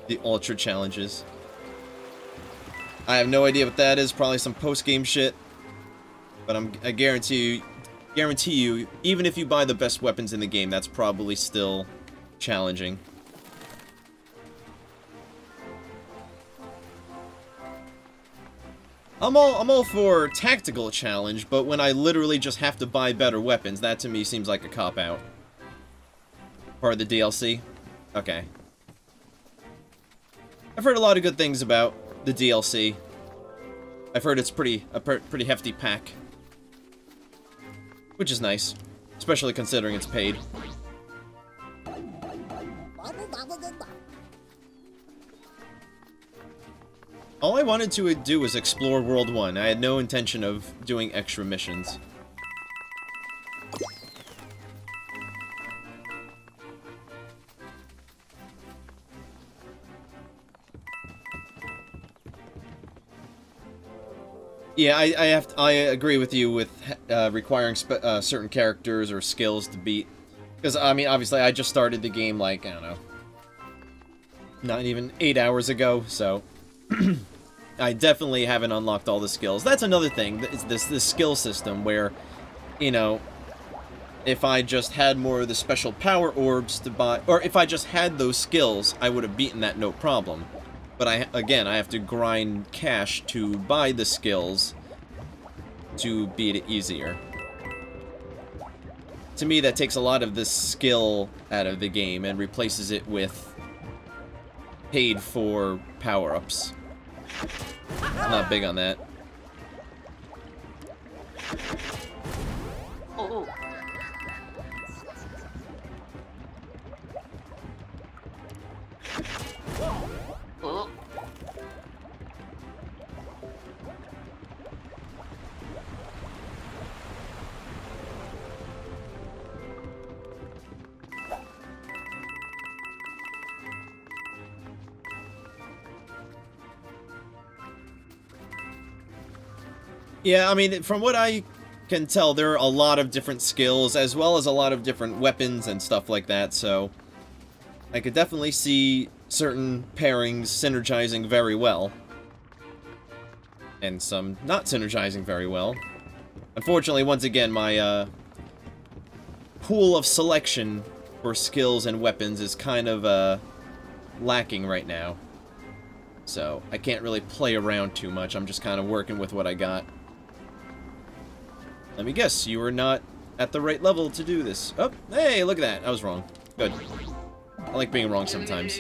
The Ultra Challenges. I have no idea what that is, probably some post-game shit. But I'm, I guarantee you, guarantee you, even if you buy the best weapons in the game, that's probably still challenging. I'm all I'm all for tactical challenge, but when I literally just have to buy better weapons, that to me seems like a cop out. Part of the DLC. Okay. I've heard a lot of good things about the DLC. I've heard it's pretty a pretty hefty pack. Which is nice. Especially considering it's paid. All I wanted to do was explore World 1. I had no intention of doing extra missions. Yeah, I, I have to, I agree with you with uh, requiring uh, certain characters or skills to beat. Because, I mean, obviously, I just started the game, like, I don't know, not even eight hours ago, so... I definitely haven't unlocked all the skills. That's another thing, is this, this skill system where, you know, if I just had more of the special power orbs to buy, or if I just had those skills, I would have beaten that no problem. But I, again, I have to grind cash to buy the skills to beat it easier. To me, that takes a lot of the skill out of the game and replaces it with paid for power-ups. I'm not big on that. Oh. Oh. Yeah, I mean, from what I can tell, there are a lot of different skills, as well as a lot of different weapons and stuff like that, so... I could definitely see certain pairings synergizing very well. And some not synergizing very well. Unfortunately, once again, my, uh... pool of selection for skills and weapons is kind of, uh... lacking right now. So, I can't really play around too much. I'm just kind of working with what I got. Let me guess, you were not at the right level to do this. Oh, hey, look at that. I was wrong. Good. I like being wrong sometimes.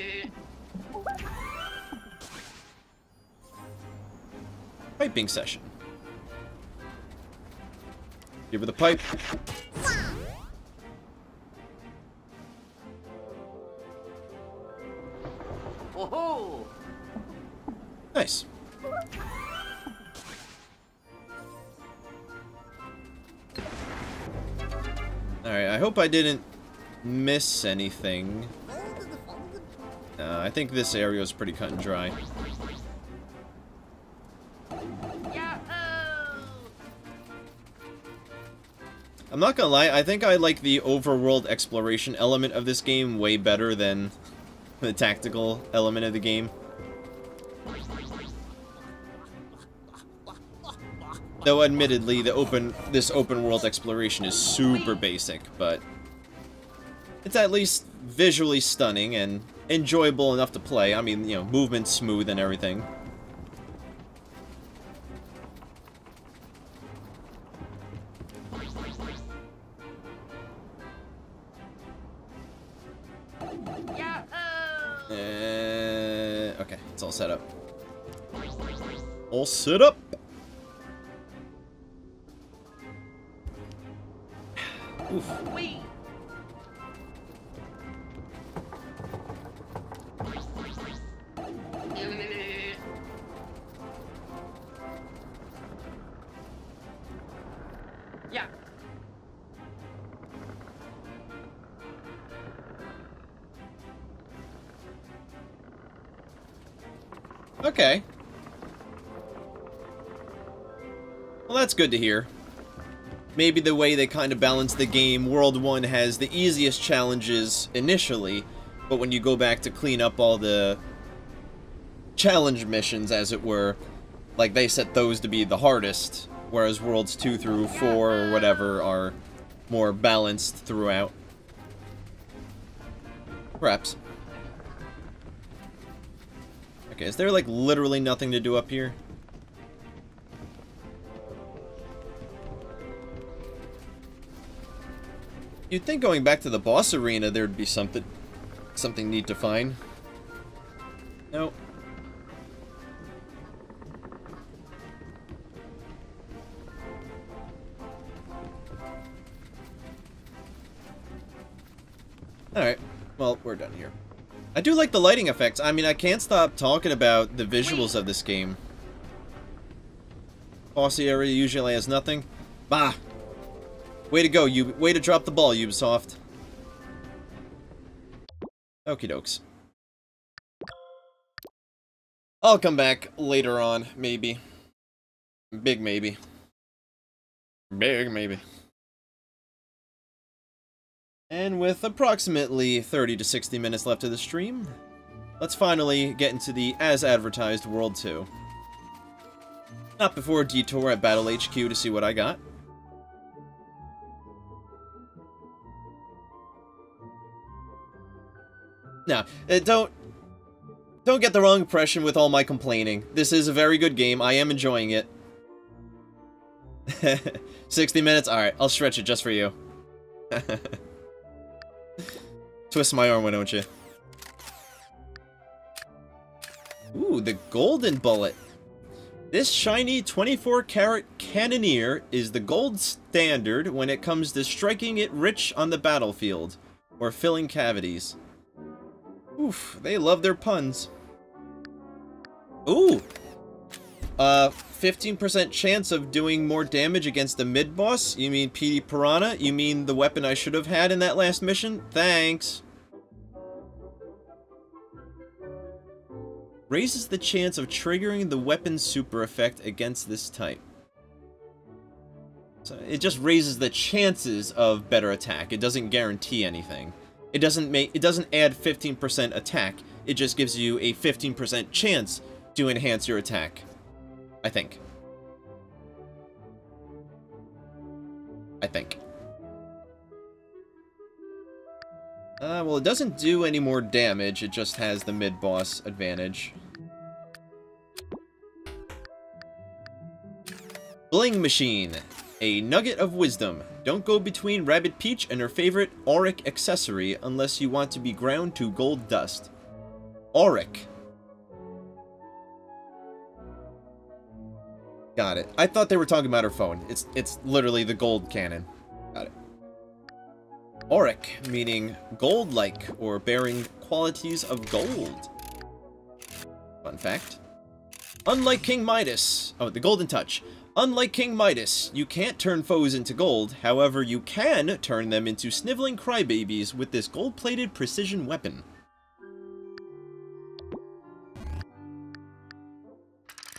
Piping session. Give her the pipe. Oh. Nice. Alright, I hope I didn't miss anything. Uh, I think this area is pretty cut and dry. I'm not gonna lie, I think I like the overworld exploration element of this game way better than the tactical element of the game. Though admittedly, the open this open world exploration is super basic, but it's at least visually stunning and enjoyable enough to play. I mean, you know, movement's smooth and everything. Uh, okay, it's all set up. All set up! Oof. Yeah. Okay. Well, that's good to hear. Maybe the way they kind of balance the game, World 1 has the easiest challenges initially, but when you go back to clean up all the challenge missions, as it were, like they set those to be the hardest, whereas Worlds 2 through 4 or whatever are more balanced throughout. Perhaps. Okay, is there like literally nothing to do up here? You'd think going back to the boss arena there'd be something something neat to find. No. Alright, well, we're done here. I do like the lighting effects. I mean, I can't stop talking about the visuals of this game. Bossy area usually has nothing. Bah! Way to go, you way to drop the ball, Ubisoft. Okie dokes. I'll come back later on, maybe. Big maybe. Big maybe. And with approximately 30 to 60 minutes left of the stream, let's finally get into the as advertised World 2. Not before a detour at Battle HQ to see what I got. Now, uh, don't don't get the wrong impression with all my complaining. This is a very good game. I am enjoying it. 60 minutes? Alright, I'll stretch it just for you. Twist my arm, why don't you? Ooh, the golden bullet. This shiny 24 karat cannoneer is the gold standard when it comes to striking it rich on the battlefield, or filling cavities. Oof, they love their puns. Ooh! Uh, 15% chance of doing more damage against the mid-boss? You mean Petey Piranha? You mean the weapon I should have had in that last mission? Thanks. Raises the chance of triggering the weapon super effect against this type. So it just raises the chances of better attack. It doesn't guarantee anything. It doesn't make it doesn't add 15% attack. It just gives you a 15% chance to enhance your attack. I think. I think. Uh, well, it doesn't do any more damage, it just has the mid-boss advantage. Bling Machine. A nugget of wisdom. Don't go between Rabbid Peach and her favorite auric accessory unless you want to be ground to gold dust. Auric. Got it. I thought they were talking about her phone. It's it's literally the gold cannon. Got it. Auric, meaning gold-like or bearing qualities of gold. Fun fact. Unlike King Midas, oh, the Golden Touch. Unlike King Midas, you can't turn foes into gold, however you can turn them into sniveling crybabies with this gold-plated precision weapon.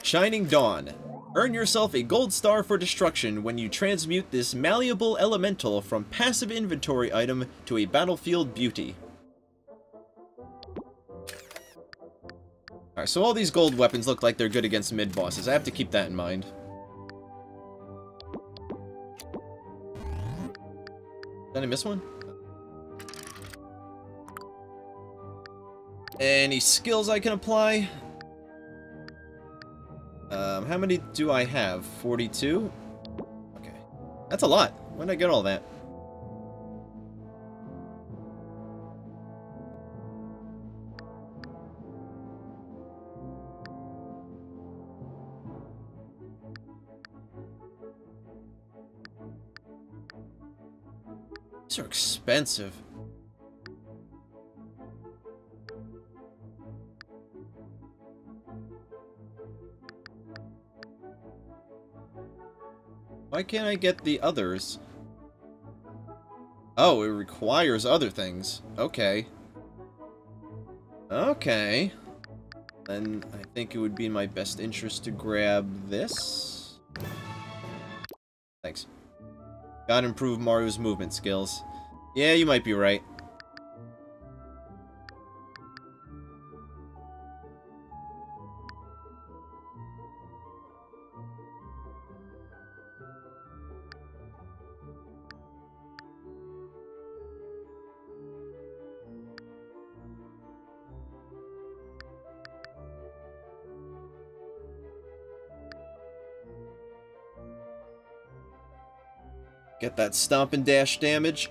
Shining Dawn. Earn yourself a gold star for destruction when you transmute this malleable elemental from passive inventory item to a battlefield beauty. Alright, so all these gold weapons look like they're good against mid-bosses. I have to keep that in mind. Did I miss one? Any skills I can apply? Um, how many do I have? 42? Okay. That's a lot. When did I get all that? These are expensive. Why can't I get the others? Oh, it requires other things. Okay. Okay. Then I think it would be in my best interest to grab this. Thanks. Gotta improve Mario's movement skills. Yeah, you might be right. Get that stomp and dash damage.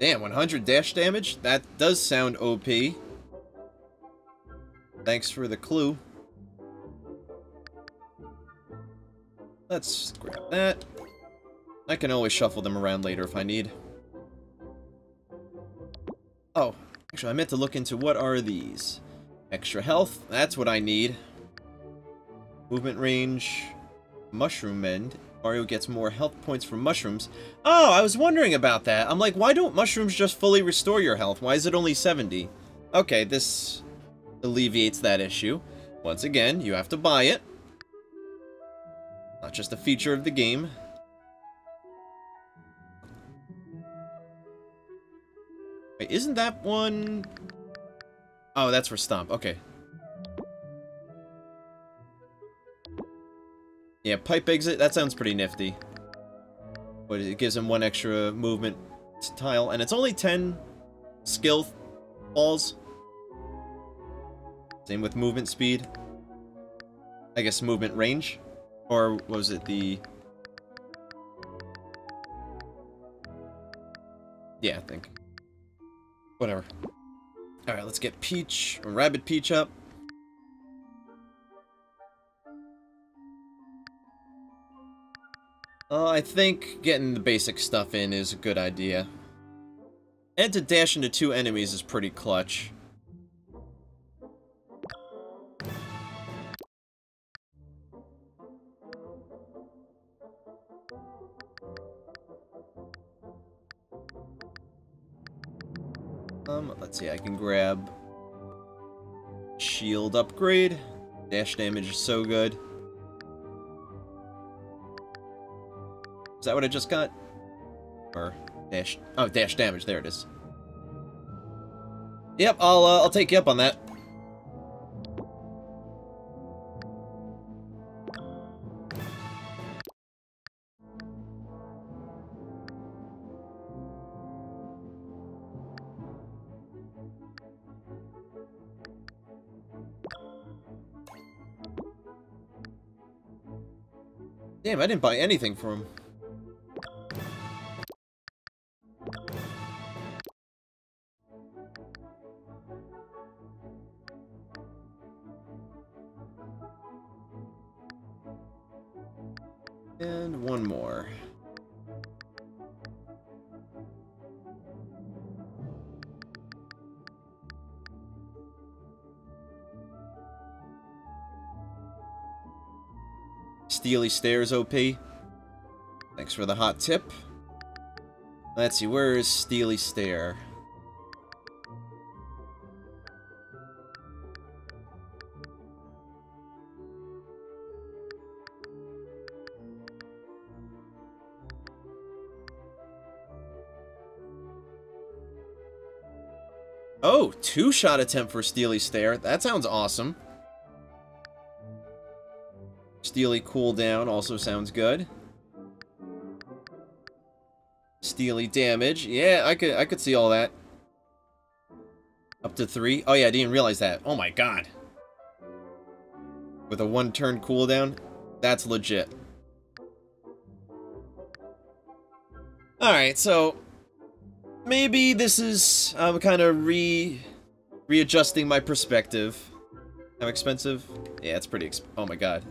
Damn, 100 dash damage? That does sound OP. Thanks for the clue. Let's grab that. I can always shuffle them around later if I need. Oh, actually, I meant to look into what are these. Extra health, that's what I need. Movement range, mushroom mend. Mario gets more health points from mushrooms. Oh, I was wondering about that. I'm like, why don't mushrooms just fully restore your health? Why is it only 70? Okay, this alleviates that issue. Once again, you have to buy it. Not just a feature of the game. Isn't that one... Oh, that's for Stomp. Okay. Yeah, Pipe Exit, that sounds pretty nifty. But it gives him one extra movement tile, and it's only 10 skill balls. Same with movement speed. I guess movement range. Or was it the... Yeah, I think. Whatever. Alright, let's get Peach, or Rabbid Peach up. Uh, I think getting the basic stuff in is a good idea. And to dash into two enemies is pretty clutch. Um, let's see, I can grab shield upgrade. Dash damage is so good. Is that what I just got? Or dash? Oh, dash damage. There it is. Yep, I'll uh, I'll take you up on that. Damn, I didn't buy anything from him. Steely Stare's OP. Thanks for the hot tip. Let's see, where is Steely Stare? Oh, two-shot attempt for Steely Stare. That sounds awesome. Steely cooldown also sounds good. Steely damage. Yeah, I could I could see all that. Up to three. Oh yeah, I didn't realize that. Oh my god. With a one-turn cooldown? That's legit. Alright, so maybe this is I'm um, kind of re readjusting my perspective. How expensive? Yeah, it's pretty exp Oh my god.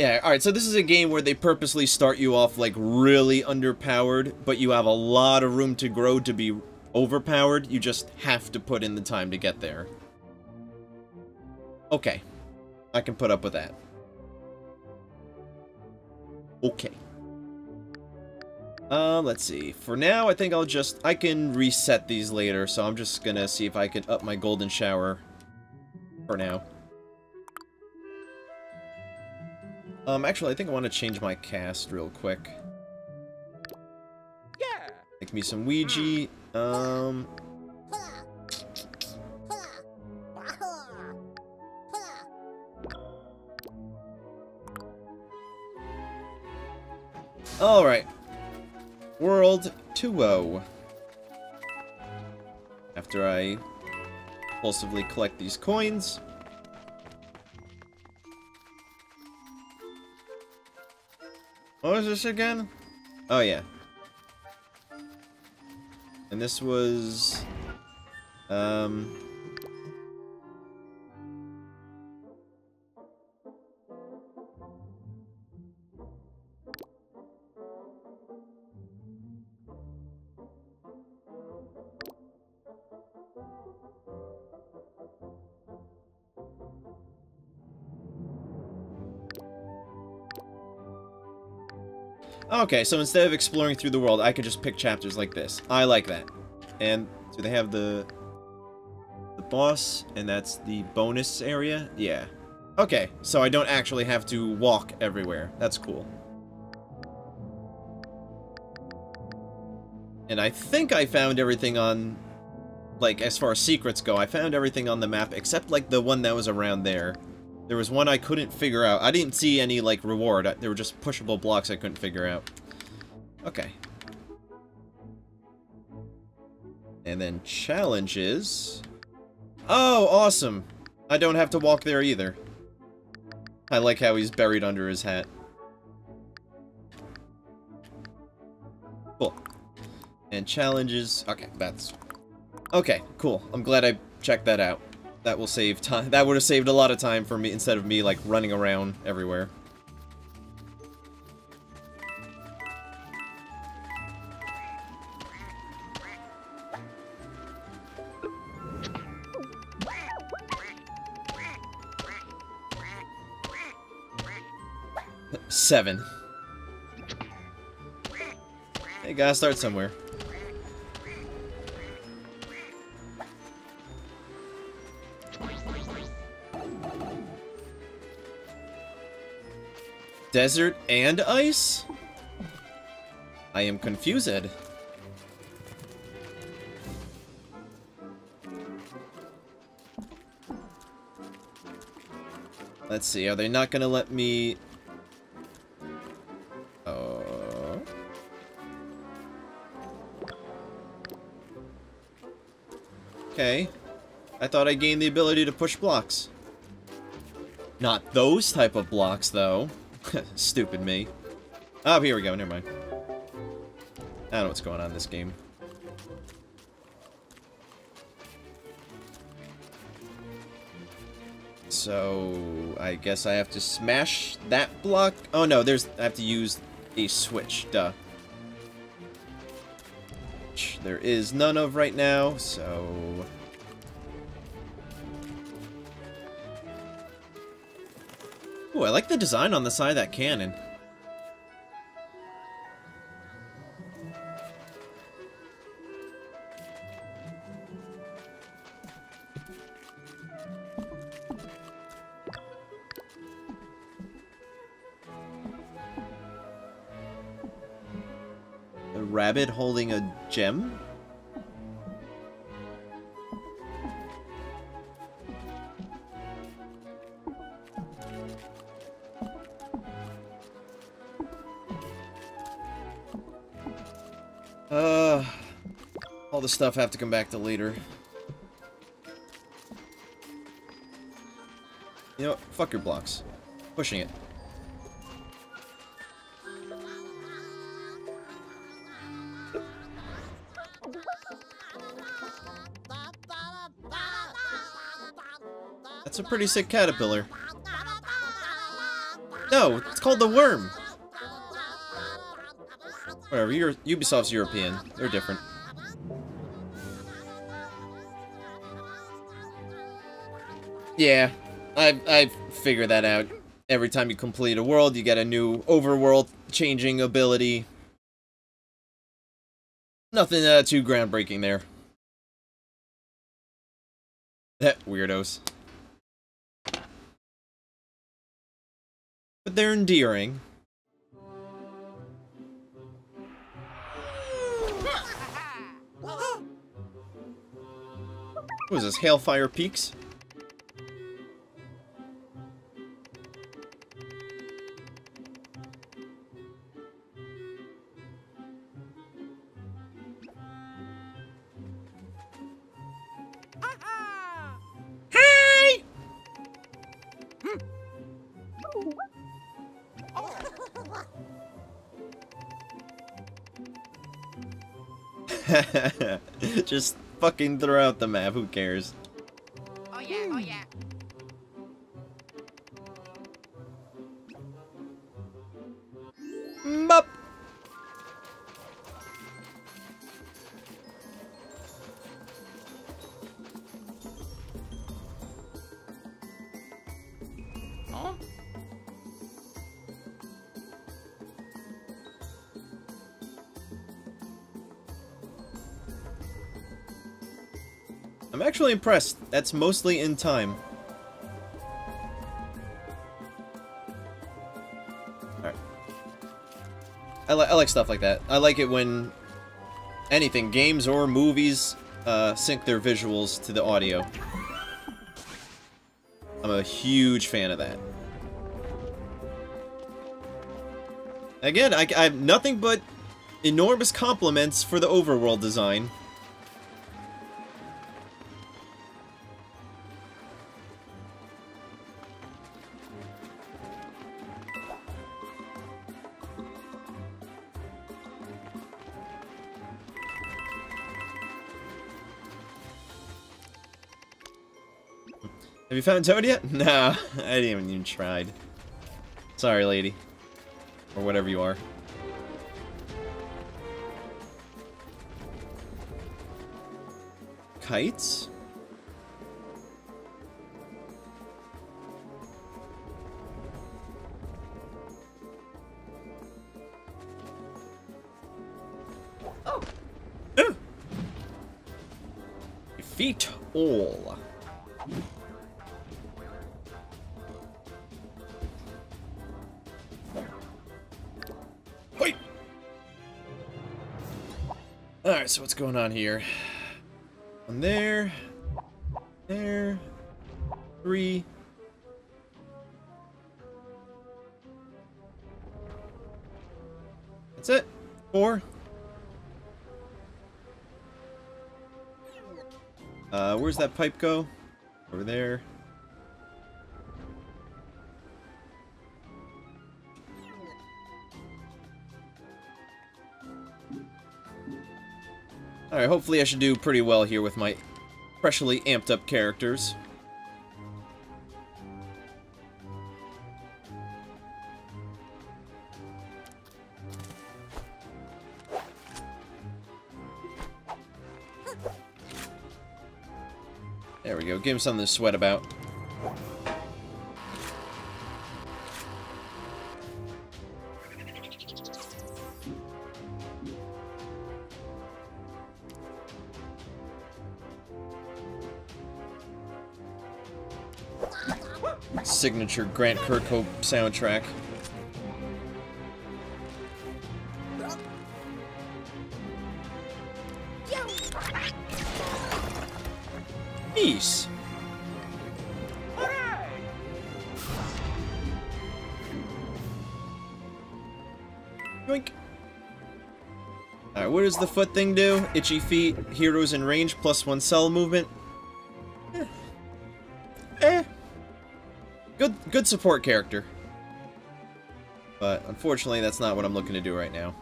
Yeah, alright, so this is a game where they purposely start you off, like, really underpowered, but you have a lot of room to grow to be overpowered. You just have to put in the time to get there. Okay. I can put up with that. Okay. Um, let's see. For now, I think I'll just... I can reset these later, so I'm just gonna see if I can up my golden shower for now. Um, actually, I think I want to change my cast real quick. Yeah. Make me some Ouija. Um... Alright. World 2-0. After I impulsively collect these coins. What was this again? Oh, yeah. And this was... Um... Okay, so instead of exploring through the world, I could just pick chapters like this. I like that. And do they have the the boss, and that's the bonus area? Yeah. Okay, so I don't actually have to walk everywhere. That's cool. And I think I found everything on, like, as far as secrets go, I found everything on the map, except, like, the one that was around there. There was one I couldn't figure out. I didn't see any, like, reward. I, there were just pushable blocks I couldn't figure out. Okay. And then challenges. Oh, awesome. I don't have to walk there either. I like how he's buried under his hat. Cool. And challenges. Okay, that's... Okay, cool. I'm glad I checked that out. That will save time. That would have saved a lot of time for me instead of me, like, running around everywhere. Seven. Hey, gotta start somewhere. Desert and ice? I am confused. Let's see, are they not gonna let me... Oh... Okay. I thought I gained the ability to push blocks. Not those type of blocks, though. Stupid me. Oh, here we go. Never mind. I don't know what's going on in this game. So, I guess I have to smash that block? Oh no, there's, I have to use a switch, duh. Which there is none of right now, so... Ooh, I like the design on the side of that cannon. A rabbit holding a gem? Uh, all the stuff have to come back to later. You know what? Fuck your blocks. Pushing it. That's a pretty sick caterpillar. No, it's called the worm. Whatever, Euro Ubisoft's European. They're different. Yeah, I I figured that out. Every time you complete a world, you get a new overworld changing ability. Nothing uh, too groundbreaking there. That weirdos. But they're endearing. What is this, Hailfire Peaks? Hi! Hmm. Just fucking throw out the map, who cares? Impressed. That's mostly in time. I, li I like stuff like that. I like it when anything, games or movies, uh, sync their visuals to the audio. I'm a huge fan of that. Again, I, I have nothing but enormous compliments for the overworld design. You found Toad yet? No, I didn't even tried. Sorry, lady. Or whatever you are. Kites? Oh. Defeat all. Going on here? One there. There. Three. That's it. Four. Uh, where's that pipe go? Over there. Alright, hopefully I should do pretty well here with my freshly amped up characters. There we go, give him something to sweat about. Signature Grant Kirkhope soundtrack. Peace. Yoink. Alright, what does the foot thing do? Itchy feet, heroes in range, plus one cell movement. Support character. But unfortunately, that's not what I'm looking to do right now.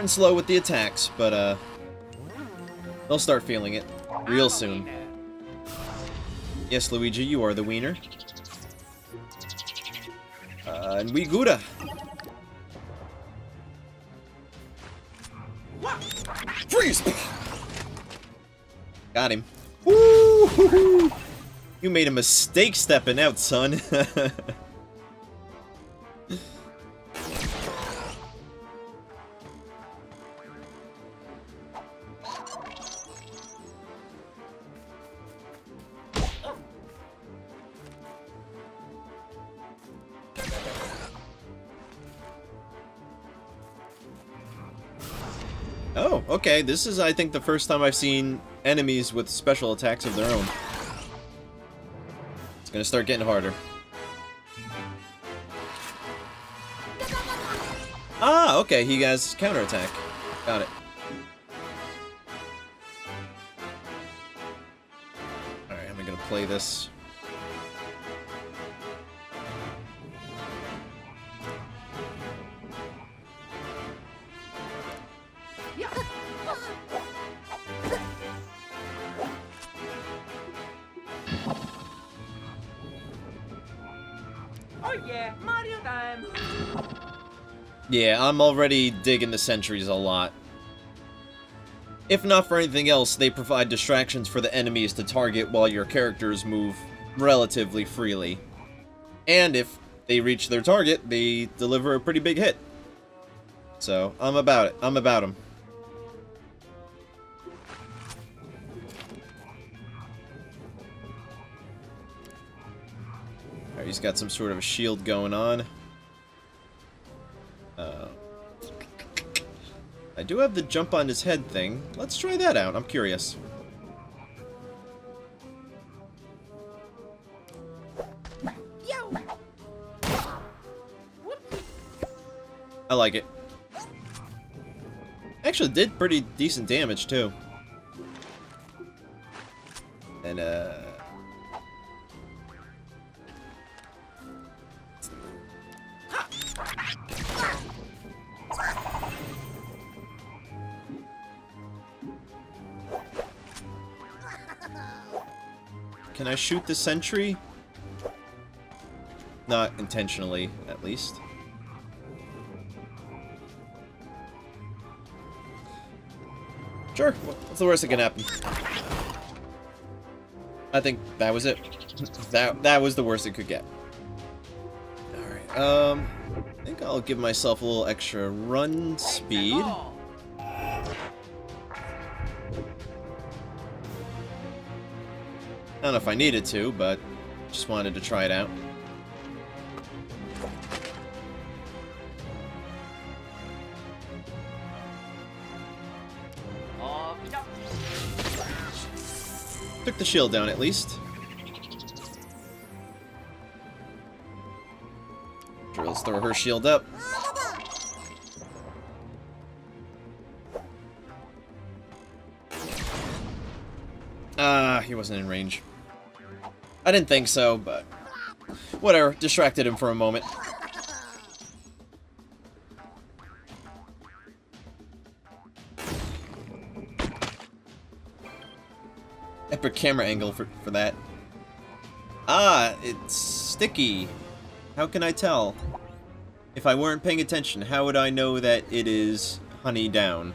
Starting slow with the attacks, but uh, they'll start feeling it real soon. Yes, Luigi, you are the wiener. Uh, and we Gouda. Freeze! Got him. Woo! You made a mistake stepping out, son. This is, I think, the first time I've seen enemies with special attacks of their own. It's gonna start getting harder. Ah, okay, he has counterattack. Got it. Alright, I'm gonna play this. Yeah, I'm already digging the sentries a lot. If not for anything else, they provide distractions for the enemies to target while your characters move relatively freely. And if they reach their target, they deliver a pretty big hit. So, I'm about it. I'm about them. Alright, he's got some sort of a shield going on. Do have the jump on his head thing. Let's try that out. I'm curious. I like it. Actually did pretty decent damage too. Shoot the sentry? Not intentionally, at least. Sure, what's the worst that can happen? I think that was it. That that was the worst it could get. Alright, um... I think I'll give myself a little extra run speed. Know if I needed to, but just wanted to try it out. Took the shield down at least. Sure, let's throw her shield up. Ah, he wasn't in range. I didn't think so, but whatever. Distracted him for a moment. Epic camera angle for, for that. Ah, it's sticky. How can I tell? If I weren't paying attention, how would I know that it is honey down?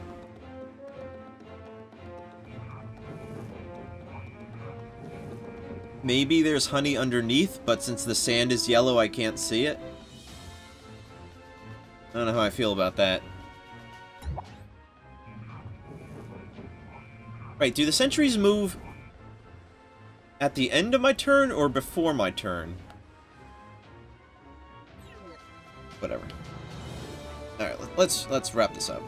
Maybe there's honey underneath, but since the sand is yellow, I can't see it. I don't know how I feel about that. Right, do the sentries move at the end of my turn or before my turn? Whatever. Alright, let's let's wrap this up.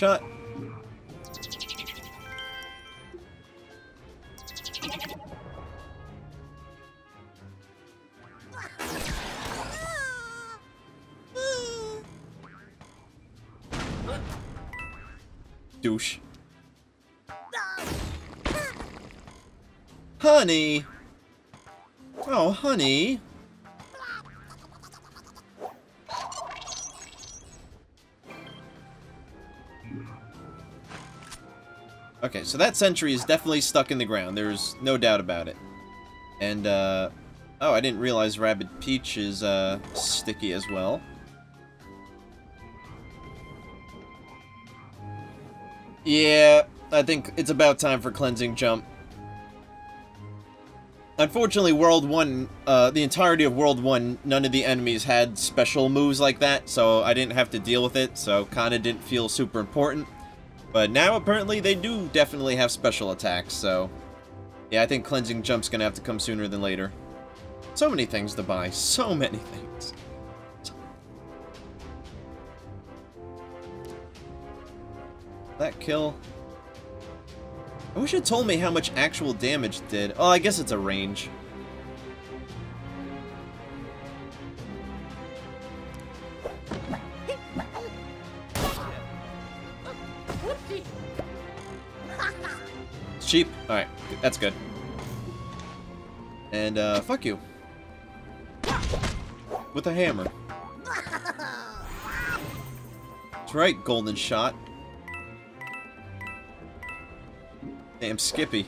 shot. Douche. Honey! Oh, honey! So that sentry is definitely stuck in the ground. There's no doubt about it. And, uh... Oh, I didn't realize Rabbid Peach is, uh, sticky as well. Yeah, I think it's about time for Cleansing Jump. Unfortunately, World 1, uh, the entirety of World 1, none of the enemies had special moves like that, so I didn't have to deal with it, so kinda didn't feel super important. But now, apparently, they do definitely have special attacks, so... Yeah, I think Cleansing Jump's gonna have to come sooner than later. So many things to buy, so many things. That kill... I wish it told me how much actual damage did. Oh, I guess it's a range. Cheap. Alright, that's good. And, uh, fuck you. With a hammer. That's right, golden shot. Damn, Skippy.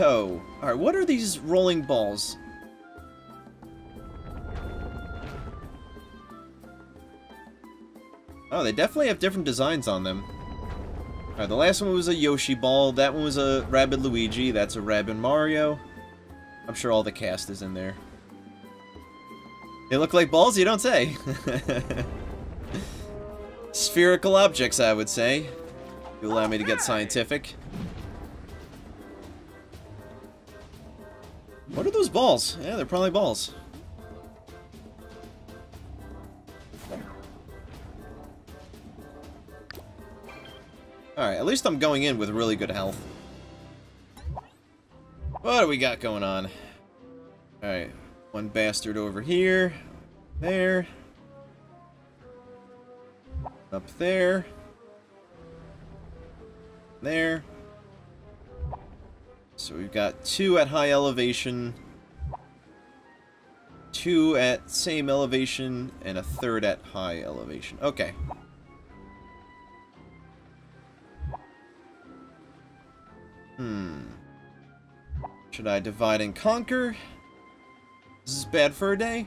Alright, what are these rolling balls? Oh, they definitely have different designs on them. Alright, the last one was a Yoshi ball, that one was a Rabbid Luigi, that's a Rabbid Mario. I'm sure all the cast is in there. They look like balls? You don't say. Spherical objects, I would say. You allow me to get scientific. Balls? Yeah, they're probably balls. Alright, at least I'm going in with really good health. What do we got going on? Alright, one bastard over here. There. Up there. There. So we've got two at high elevation, two at same elevation, and a third at high elevation. Okay. Hmm. Should I divide and conquer? This is bad for a day.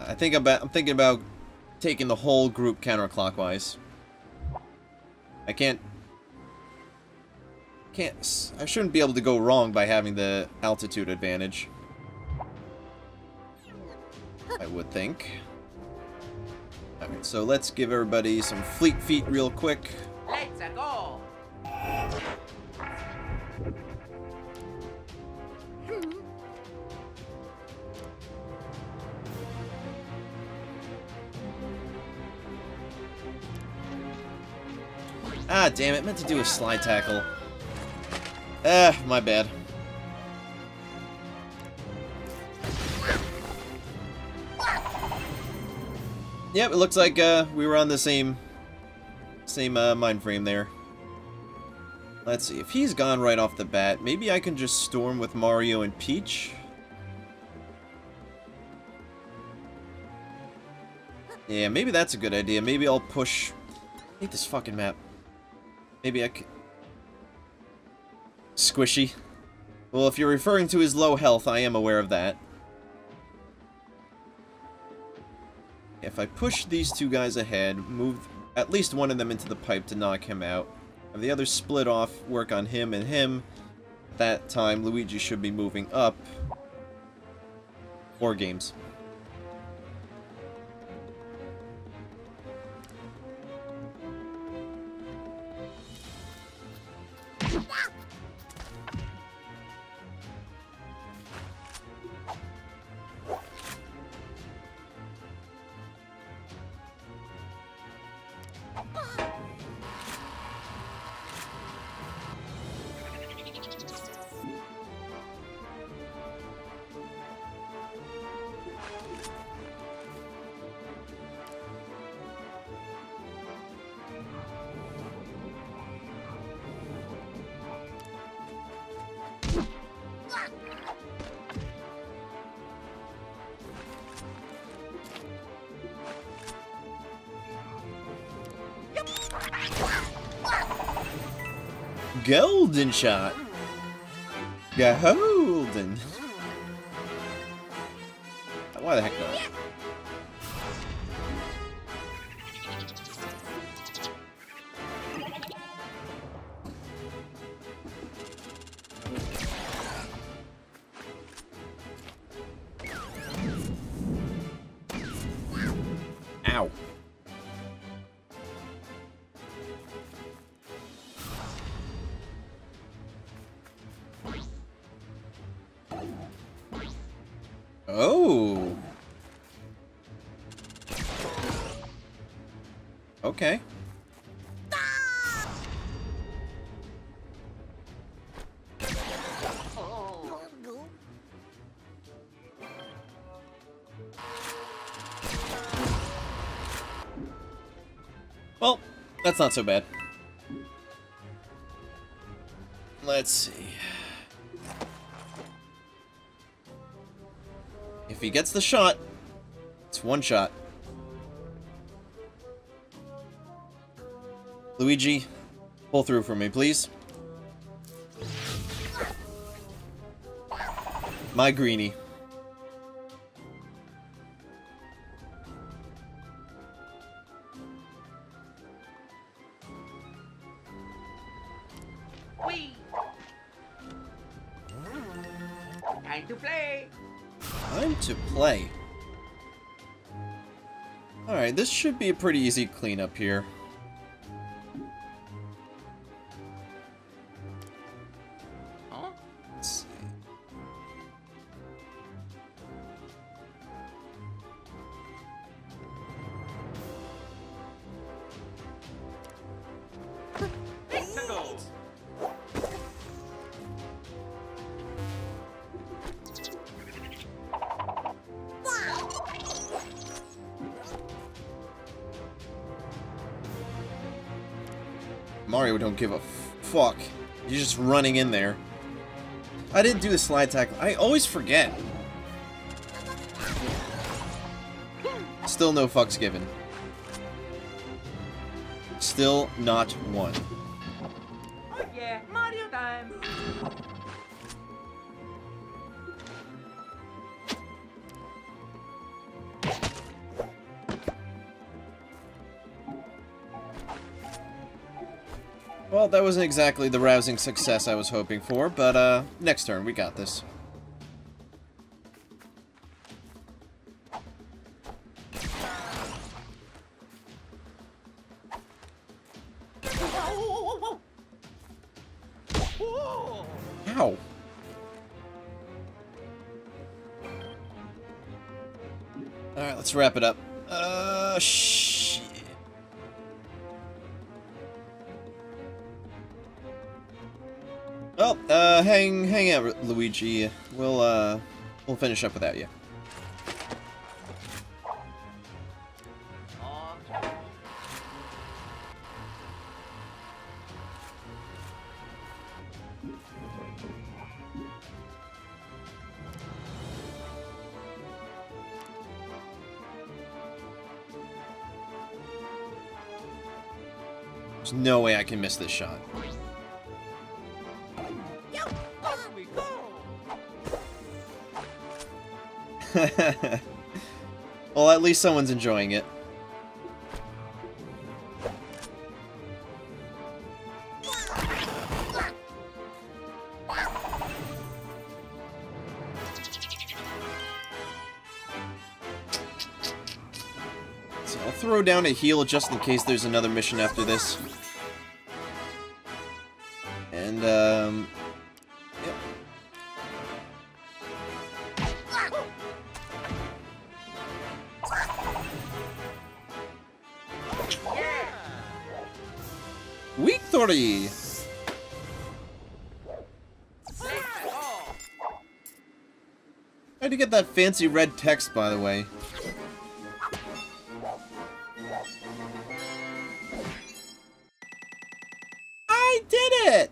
I think about I'm thinking about taking the whole group counterclockwise. I can't can't I shouldn't be able to go wrong by having the altitude advantage. I would think. Alright, so let's give everybody some fleet feet real quick. Let's go. Ah, damn it, meant to do a slide tackle. Ah, my bad. Yep, it looks like uh, we were on the same same uh, mind frame there. Let's see, if he's gone right off the bat, maybe I can just storm with Mario and Peach? Yeah, maybe that's a good idea. Maybe I'll push... I hate this fucking map. Maybe I could... Squishy. Well, if you're referring to his low health, I am aware of that. If I push these two guys ahead, move at least one of them into the pipe to knock him out. Have the other split off, work on him and him. At that time, Luigi should be moving up. Four games. Golden shot. Golden. Why that's not so bad. Let's see. If he gets the shot, it's one shot. Luigi, pull through for me, please. My greenie. This should be a pretty easy cleanup here. Give a fuck. You're just running in there. I didn't do the slide tackle. I always forget. Still no fucks given. Still not one. That wasn't exactly the rousing success I was hoping for, but uh, next turn, we got this. Ow. Alright, let's wrap it up. Luigi. We'll, uh, we'll finish up without you. There's no way I can miss this shot. well, at least someone's enjoying it. So I'll throw down a heal just in case there's another mission after this. Fancy red text, by the way? I did it!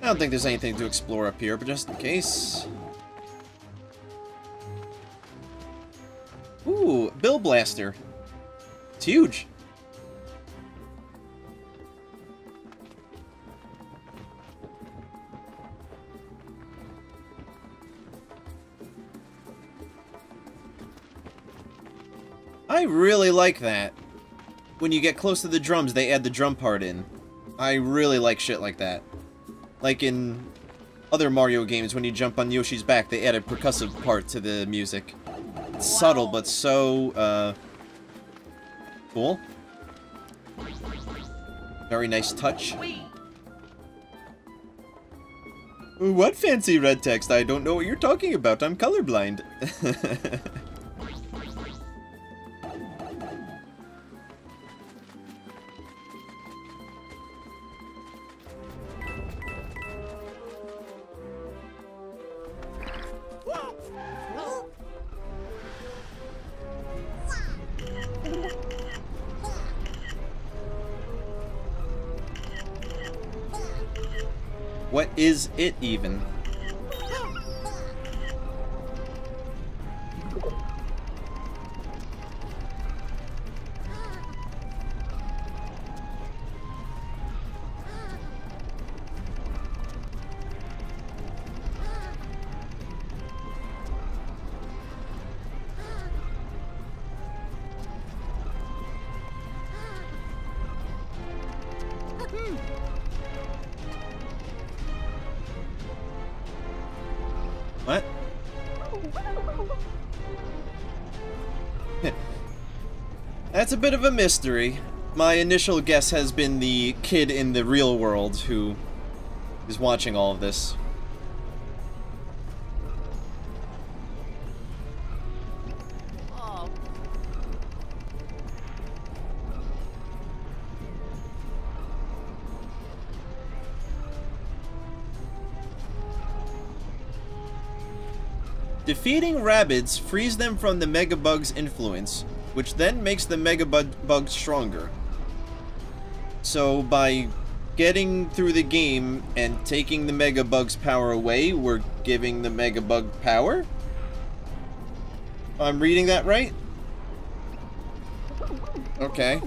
I don't think there's anything to explore up here, but just in case. Blaster. It's huge. I really like that. When you get close to the drums, they add the drum part in. I really like shit like that. Like in other Mario games, when you jump on Yoshi's back, they add a percussive part to the music. Subtle, but so, uh... Cool. Very nice touch. What fancy red text? I don't know what you're talking about. I'm colorblind. it even? Of a mystery. My initial guess has been the kid in the real world who is watching all of this. Defeating Rabbids frees them from the Megabug's influence, which then makes the Megabug stronger. So by getting through the game and taking the Megabug's power away, we're giving the mega bug power? I'm reading that right? Okay.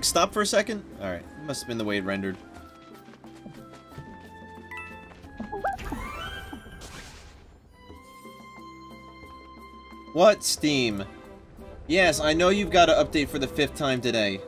Like stop for a second? Alright, must have been the way it rendered. What, Steam? Yes, I know you've got to update for the fifth time today.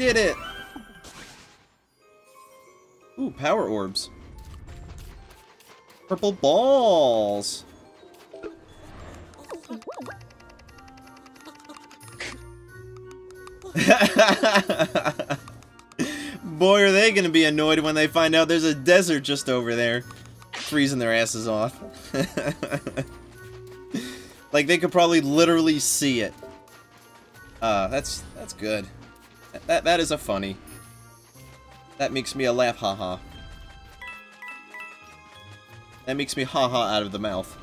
Did it! Ooh, power orbs. Purple balls. Boy, are they gonna be annoyed when they find out there's a desert just over there. Freezing their asses off. like, they could probably literally see it. Uh, that's, that's good. That, that is a funny. That makes me a laugh haha. -ha. That makes me haha -ha out of the mouth.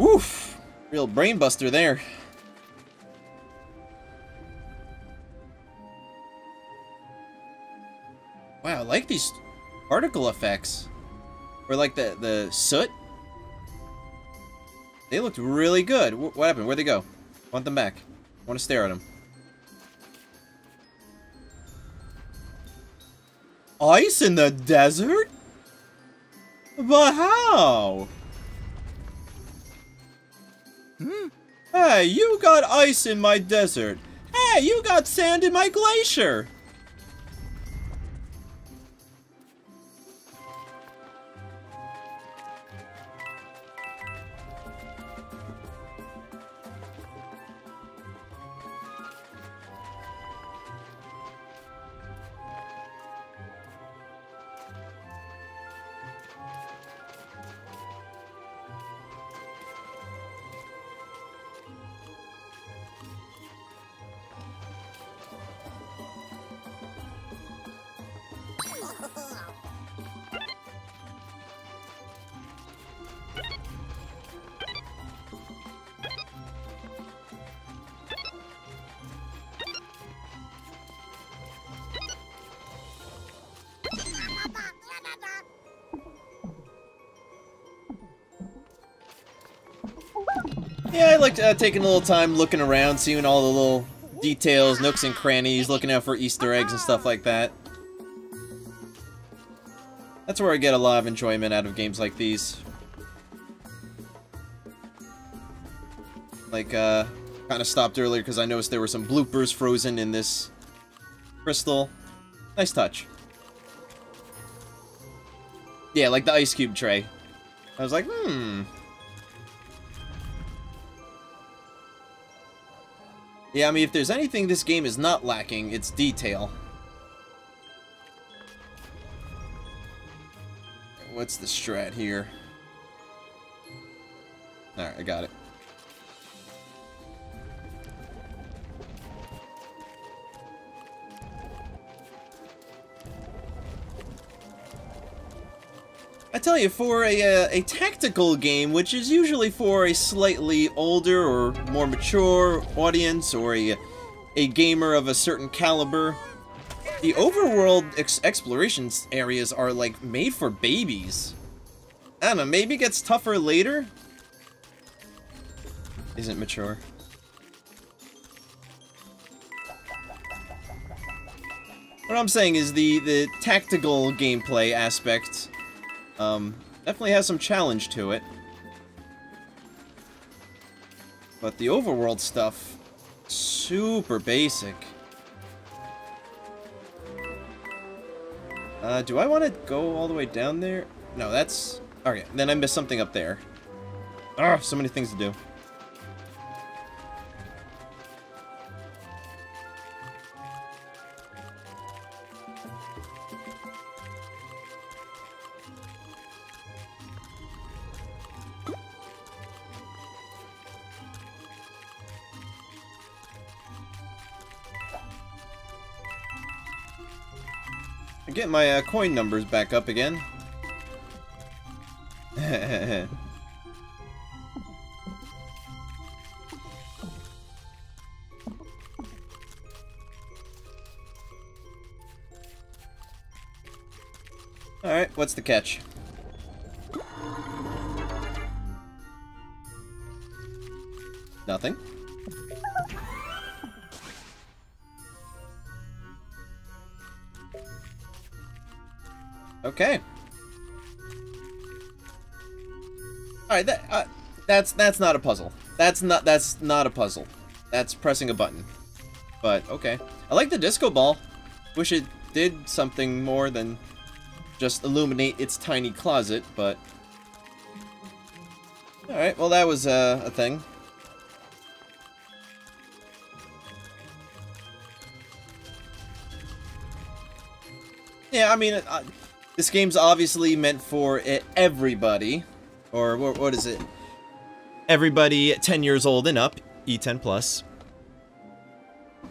Oof! Real brainbuster there. Wow, I like these particle effects. Or like the, the soot. They looked really good. W what happened? Where'd they go? want them back. Want to stare at them. Ice in the desert? But how? Hmm? Hey, you got ice in my desert. Hey, you got sand in my glacier. Uh, taking a little time looking around, seeing all the little details, nooks and crannies, looking out for Easter eggs and stuff like that. That's where I get a lot of enjoyment out of games like these. Like, uh, kind of stopped earlier because I noticed there were some bloopers frozen in this crystal. Nice touch. Yeah, like the ice cube tray. I was like, hmm, Yeah, I mean, if there's anything this game is not lacking, it's detail. What's the strat here? Alright, I got it. Tell you, for a, uh, a tactical game, which is usually for a slightly older or more mature audience, or a, a gamer of a certain caliber, the overworld ex explorations areas are, like, made for babies. I don't know, maybe gets tougher later? Isn't mature. What I'm saying is the, the tactical gameplay aspect um, definitely has some challenge to it. But the overworld stuff, super basic. Uh, do I want to go all the way down there? No, that's... Okay, then I missed something up there. Ah, so many things to do. Get my uh, coin numbers back up again. Alright, what's the catch? Nothing. Okay. All right, that uh, that's that's not a puzzle. That's not that's not a puzzle. That's pressing a button. But okay. I like the disco ball. Wish it did something more than just illuminate its tiny closet, but all right. Well, that was uh, a thing. Yeah, I mean, uh, this game's obviously meant for everybody, or what, is it? Everybody 10 years old and up, E10 plus.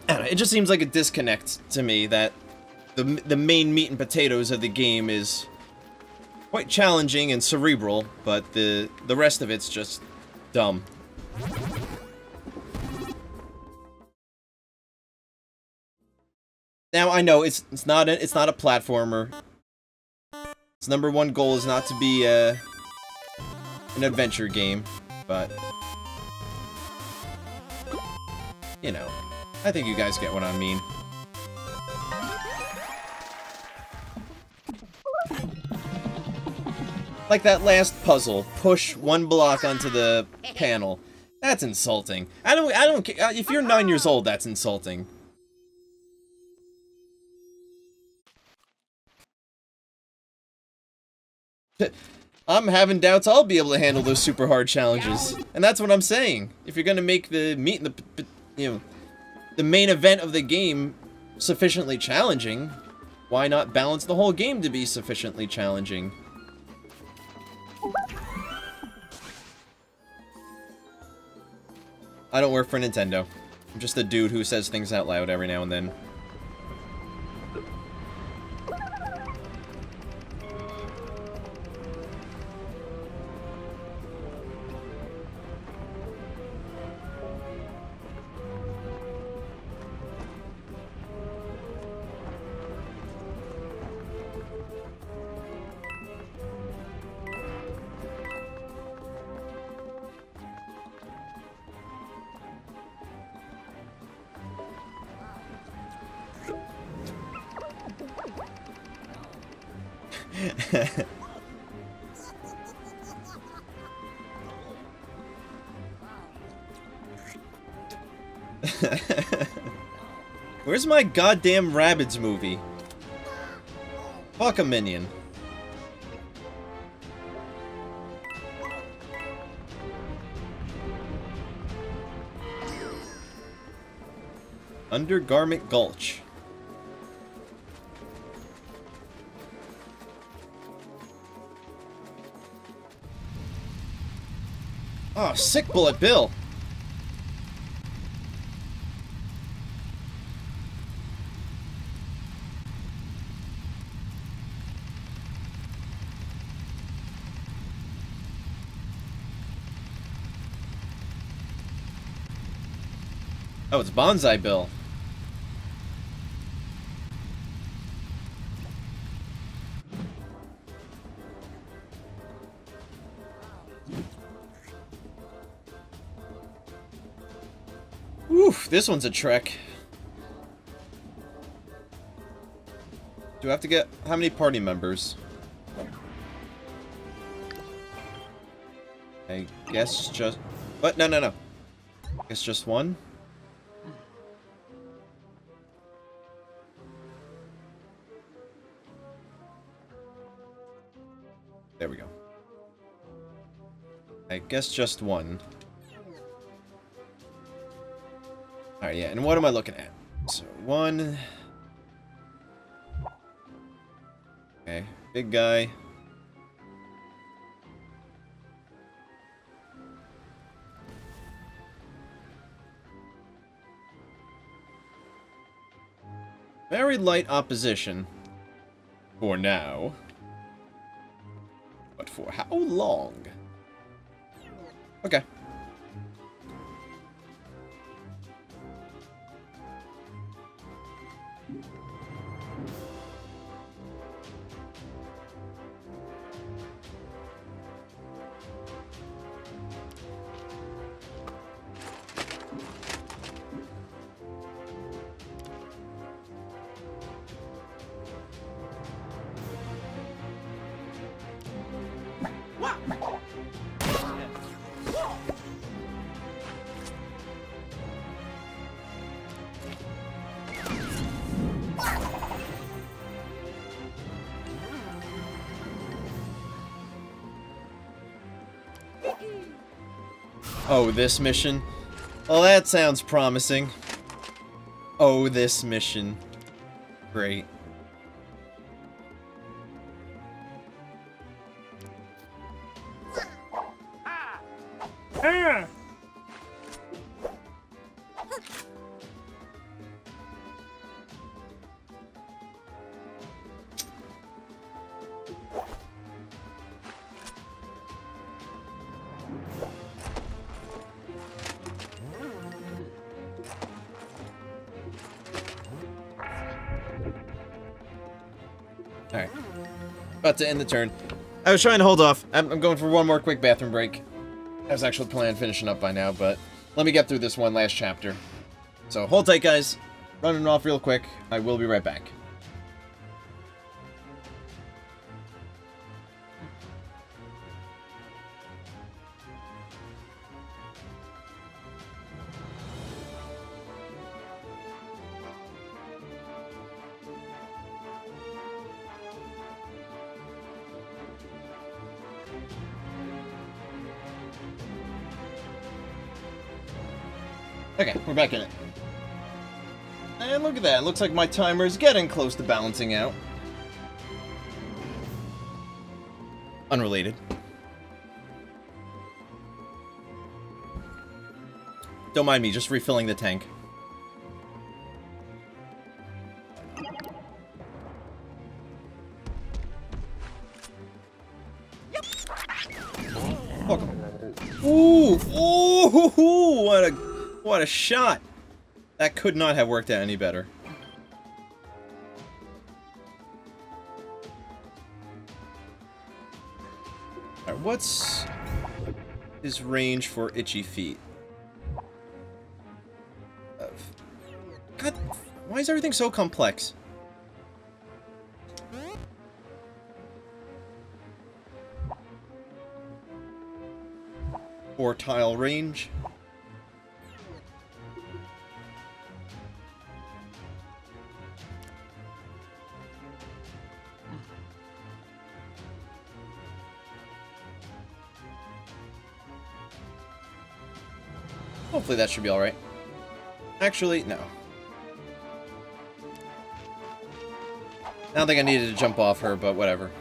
It just seems like a disconnect to me that the the main meat and potatoes of the game is quite challenging and cerebral, but the the rest of it's just dumb. Now I know it's it's not a, it's not a platformer. Its number one goal is not to be a, an adventure game, but you know, I think you guys get what I mean. Like that last puzzle, push one block onto the panel. That's insulting. I don't I don't if you're 9 years old that's insulting. I'm having doubts I'll be able to handle those super hard challenges. And that's what I'm saying. If you're going to make the and the you know the main event of the game sufficiently challenging, why not balance the whole game to be sufficiently challenging? I don't work for Nintendo. I'm just a dude who says things out loud every now and then. My goddamn Rabbids movie? Fuck a minion. Undergarment Gulch. Oh, sick bullet bill. Oh, it's Bonsai Bill. Oof, this one's a trek. Do I have to get... How many party members? I guess just... What? No, no, no. I guess just one? Guess just one. Alright, yeah, and what am I looking at? So, one... Okay, big guy. Very light opposition. For now. But for how long? Okay. What? Oh, this mission? Well, that sounds promising. Oh, this mission. Great. About to end the turn. I was trying to hold off. I'm, I'm going for one more quick bathroom break. I was actually planning finishing up by now, but let me get through this one last chapter. So hold tight, guys. Running off real quick. I will be right back. We're back in it. And look at that, looks like my timer is getting close to balancing out. Unrelated. Don't mind me, just refilling the tank. A shot! That could not have worked out any better. Alright, what's his range for itchy feet? God, why is everything so complex? Four tile range. Hopefully that should be alright. Actually, no. I don't think I needed to jump off her, but whatever.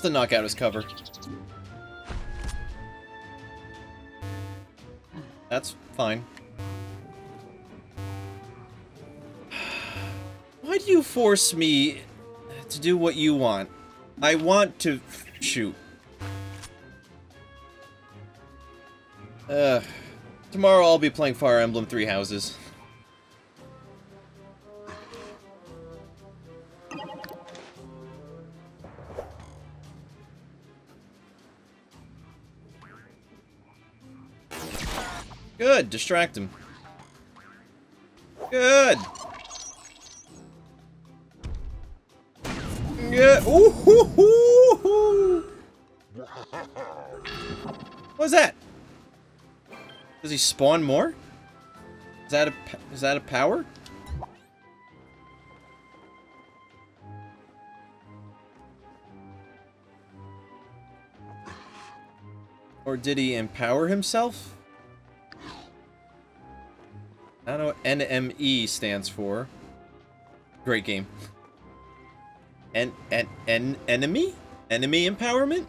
Just to knock out his cover. That's fine. Why do you force me to do what you want? I want to shoot. Uh, tomorrow I'll be playing Fire Emblem Three Houses. Distract him. Good. Yeah. Ooh, hoo, hoo, hoo. What's that? Does he spawn more? Is that a is that a power? Or did he empower himself? NME stands for. Great game. En en en enemy? Enemy empowerment?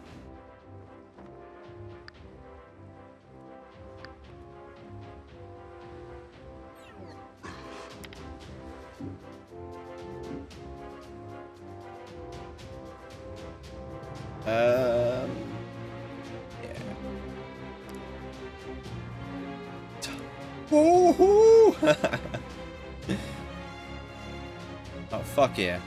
Fuck yeah!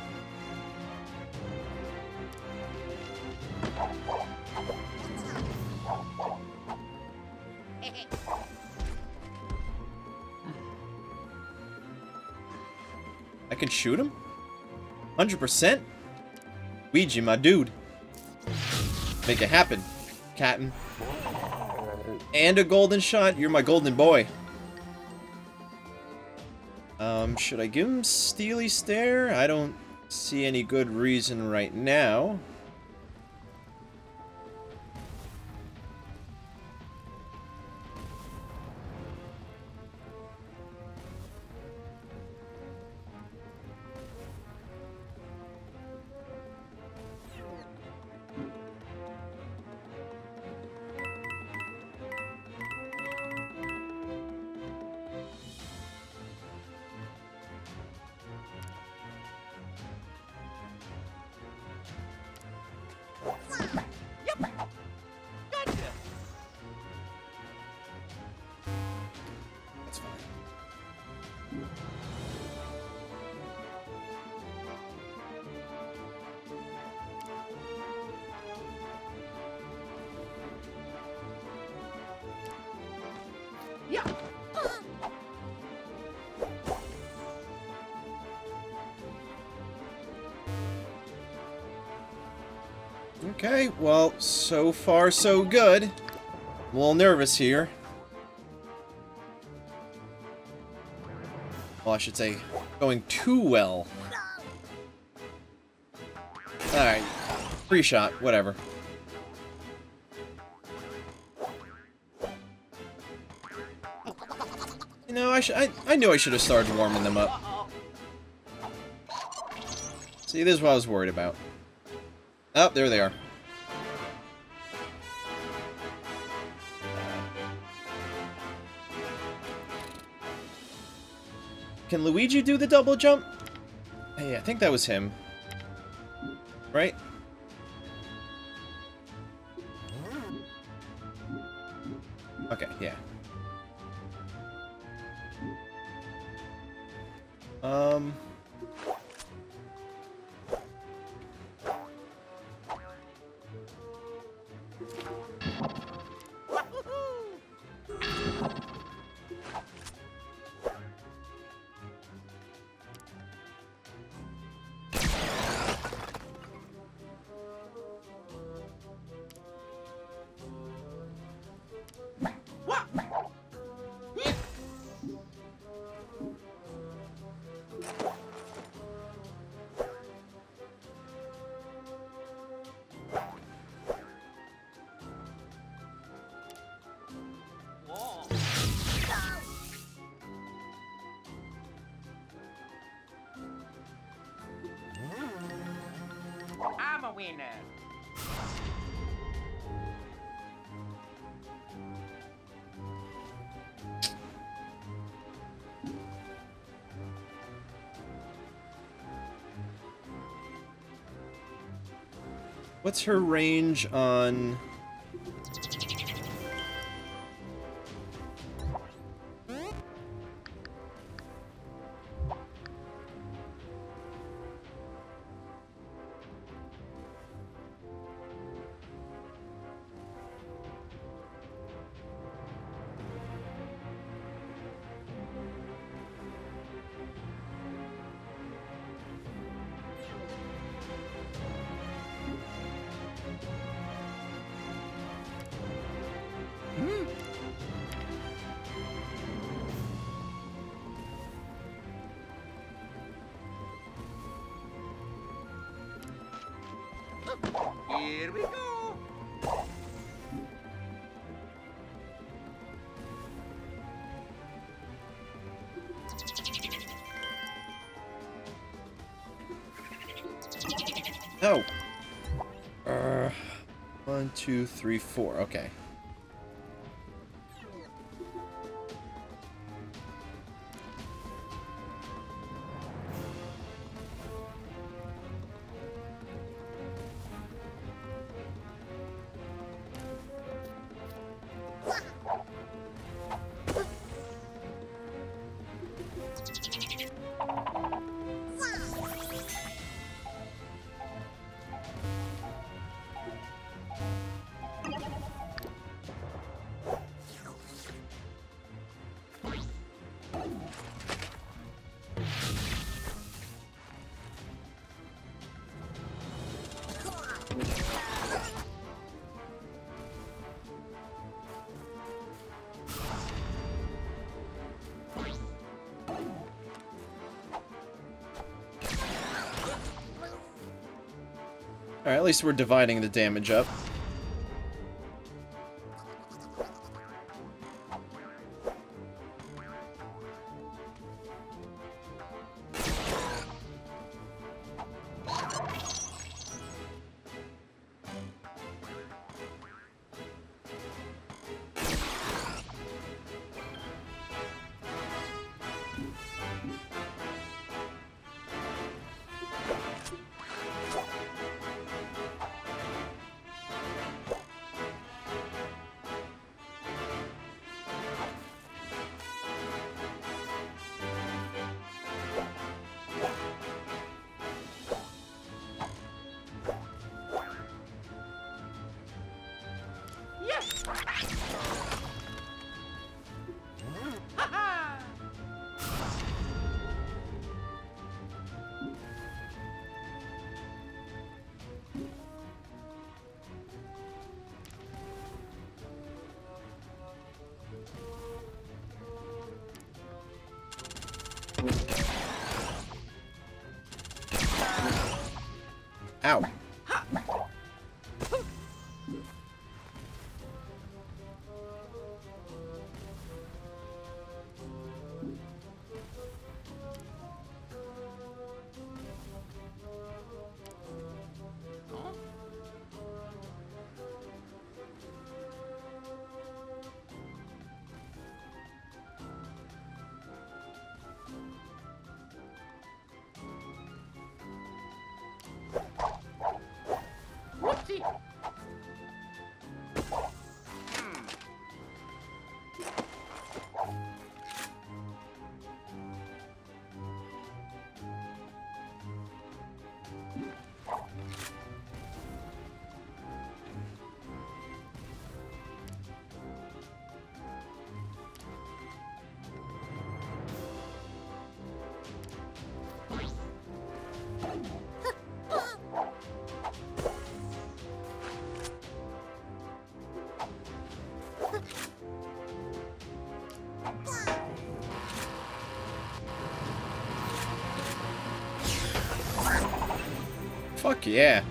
I can shoot him? 100%? Ouija, my dude. Make it happen, Captain. And a golden shot. You're my golden boy. Should I give him Steely Stare? I don't see any good reason right now. Well, so far so good. I'm a little nervous here. Well, I should say, going too well. Alright, free shot, whatever. You know, I, I, I knew I should have started warming them up. See, this is what I was worried about. Oh, there they are. Can Luigi do the double jump? Hey, I think that was him. Right? A winner. What's her range on... two, three, four. Okay. Least we're dividing the damage up. Fuck yeah.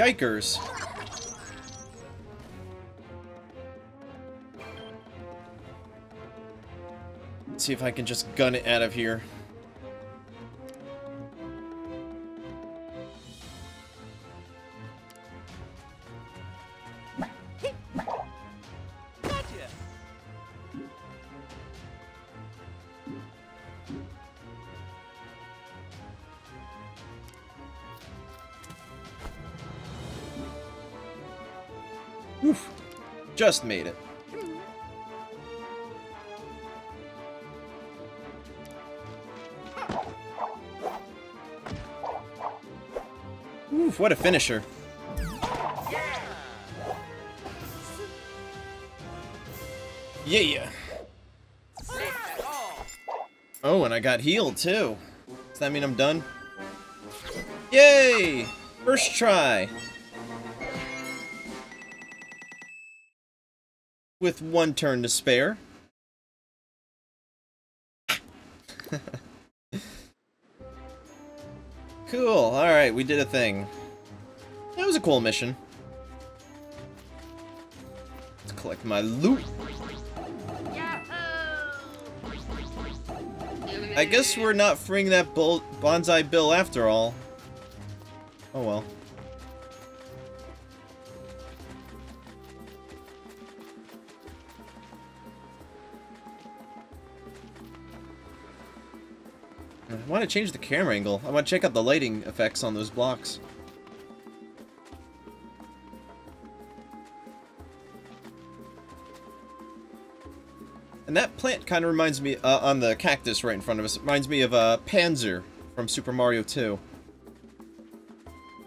Yikers. Let's see if I can just gun it out of here. Just made it. Oof, what a finisher. Yeah. Oh, and I got healed too. Does that mean I'm done? Yay! First try. With one turn to spare. cool, alright, we did a thing. That was a cool mission. Let's collect my loot. I guess we're not freeing that Banzai Bill after all. Oh well. Want to change the camera angle. I want to check out the lighting effects on those blocks. And that plant kind of reminds me, uh, on the cactus right in front of us, It reminds me of uh, Panser from Super Mario 2.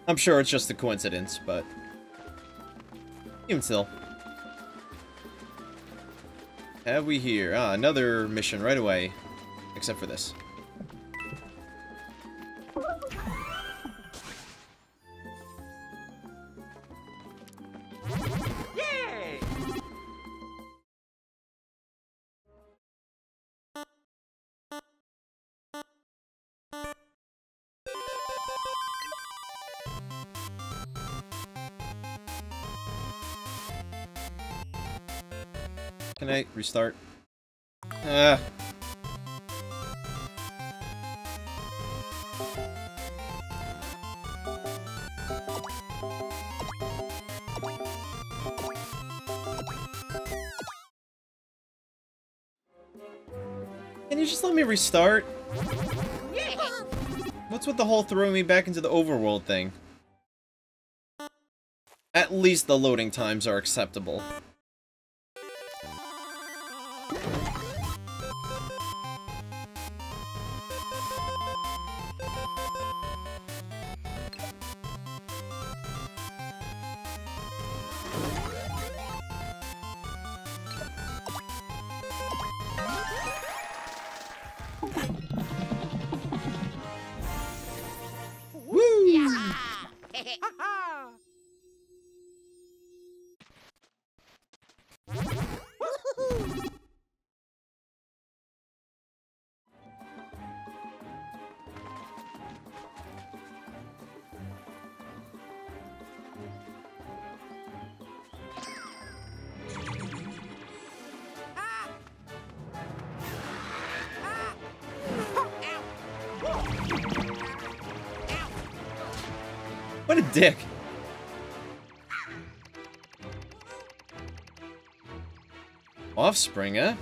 I'm sure it's just a coincidence, but... Even still. Have we here? Ah, another mission right away. Except for this. Restart? Ah. Can you just let me restart? What's with the whole throwing me back into the overworld thing? At least the loading times are acceptable. What a dick. Offspring, huh?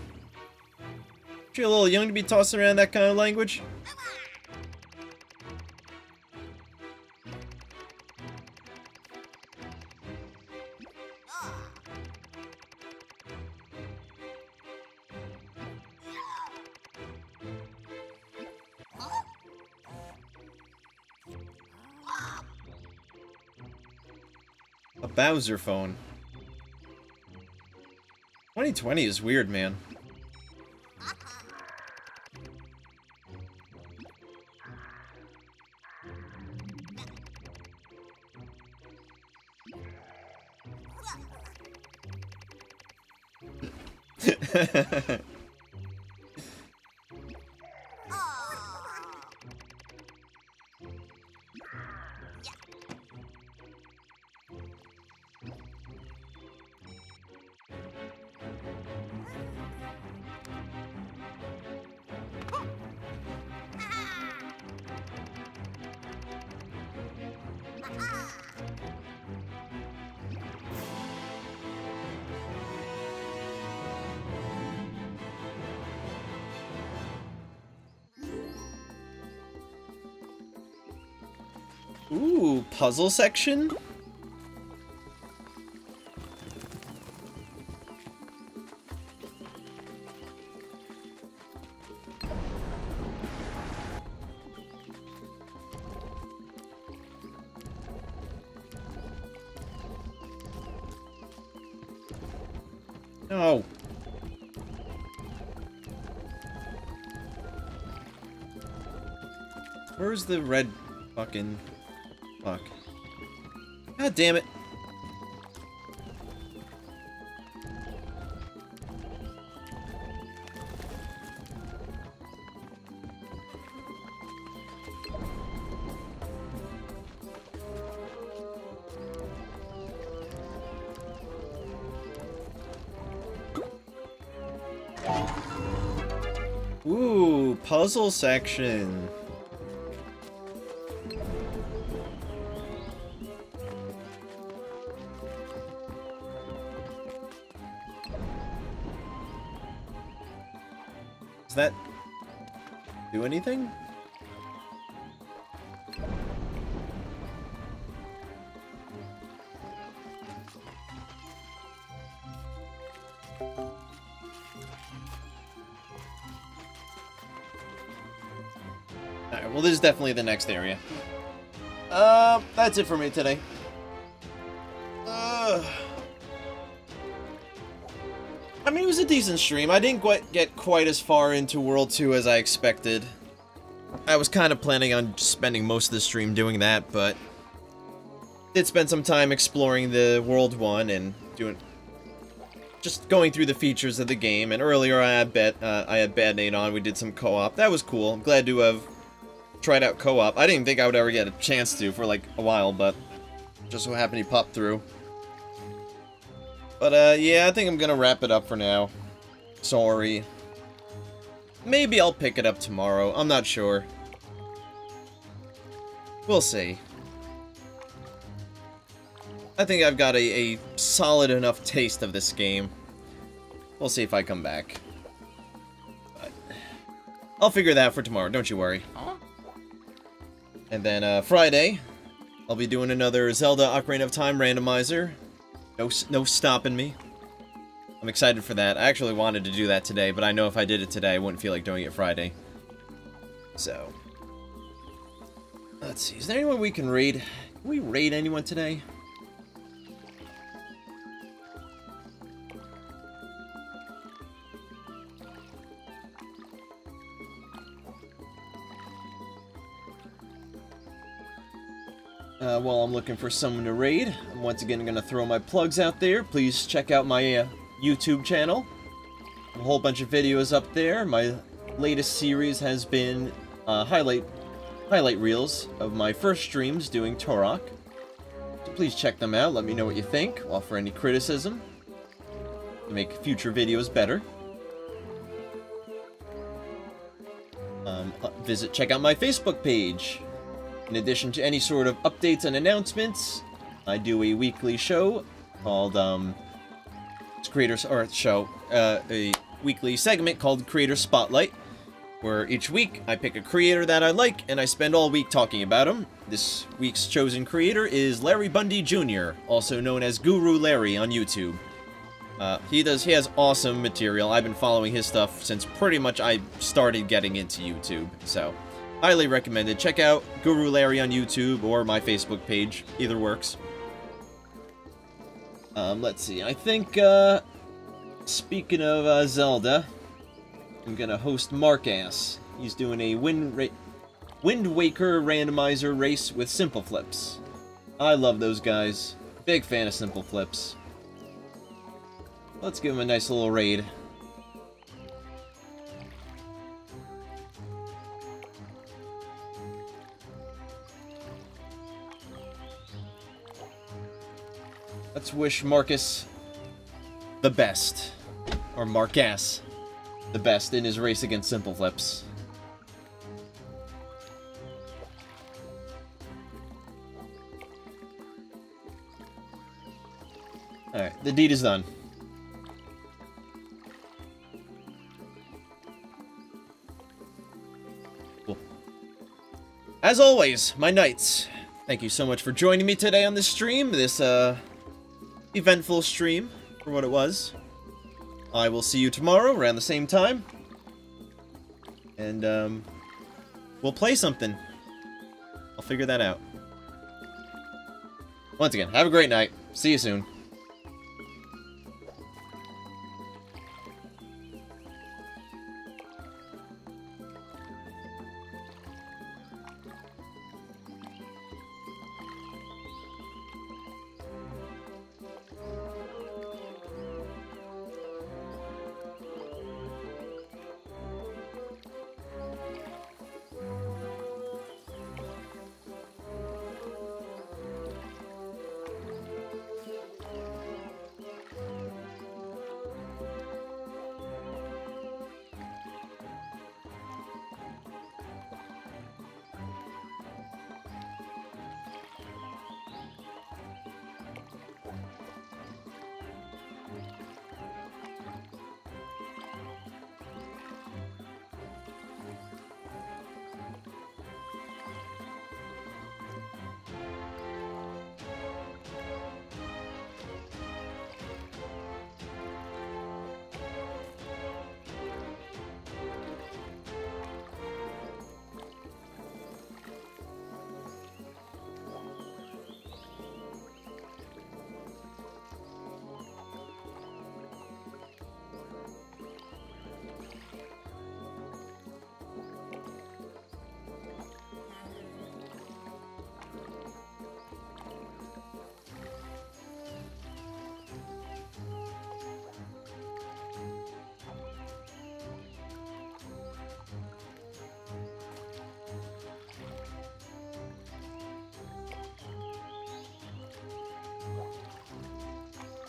You a little young to be tossing around that kind of language? Bowser phone. 2020 is weird, man. puzzle section? No. Where's the red fucking... Fuck. God damn it. Ooh, puzzle section. Anything? Alright, well this is definitely the next area. Uh, that's it for me today. Decent stream. I didn't quite get quite as far into World 2 as I expected. I was kind of planning on spending most of the stream doing that, but did spend some time exploring the World 1 and doing just going through the features of the game. And earlier I had bet uh, I had BadNade on. We did some co-op. That was cool. I'm glad to have tried out co-op. I didn't think I would ever get a chance to for like a while, but just so happened he popped through. But uh, yeah, I think I'm gonna wrap it up for now. Sorry. Maybe I'll pick it up tomorrow. I'm not sure. We'll see. I think I've got a, a solid enough taste of this game. We'll see if I come back. But I'll figure that for tomorrow, don't you worry. And then uh, Friday, I'll be doing another Zelda Ocarina of Time randomizer. No, no stopping me. I'm excited for that. I actually wanted to do that today, but I know if I did it today, I wouldn't feel like doing it Friday. So, let's see. Is there anyone we can raid? Can we raid anyone today? Uh, while I'm looking for someone to raid, I'm once again going to throw my plugs out there. Please check out my uh, YouTube channel. A whole bunch of videos up there. My latest series has been uh, highlight highlight reels of my first streams doing Turok. So please check them out. Let me know what you think. Offer any criticism to make future videos better. Um, uh, visit, check out my Facebook page. In addition to any sort of updates and announcements, I do a weekly show called um, Creators or show uh, a weekly segment called Creator Spotlight, where each week I pick a creator that I like and I spend all week talking about him. This week's chosen creator is Larry Bundy Jr., also known as Guru Larry on YouTube. Uh, he does he has awesome material. I've been following his stuff since pretty much I started getting into YouTube, so highly recommended. Check out Guru Larry on YouTube or my Facebook page. Either works. Um, let's see. I think, uh, speaking of uh, Zelda, I'm gonna host Markass. He's doing a Wind, Wind Waker randomizer race with Simple Flips. I love those guys. Big fan of Simple Flips. Let's give him a nice little raid. Let's wish Marcus the best. Or Marcas the best in his race against Simple Flips. Alright, the deed is done. Cool. As always, my knights, thank you so much for joining me today on this stream, this, uh, eventful stream, for what it was. I will see you tomorrow around the same time. And, um, we'll play something. I'll figure that out. Once again, have a great night. See you soon.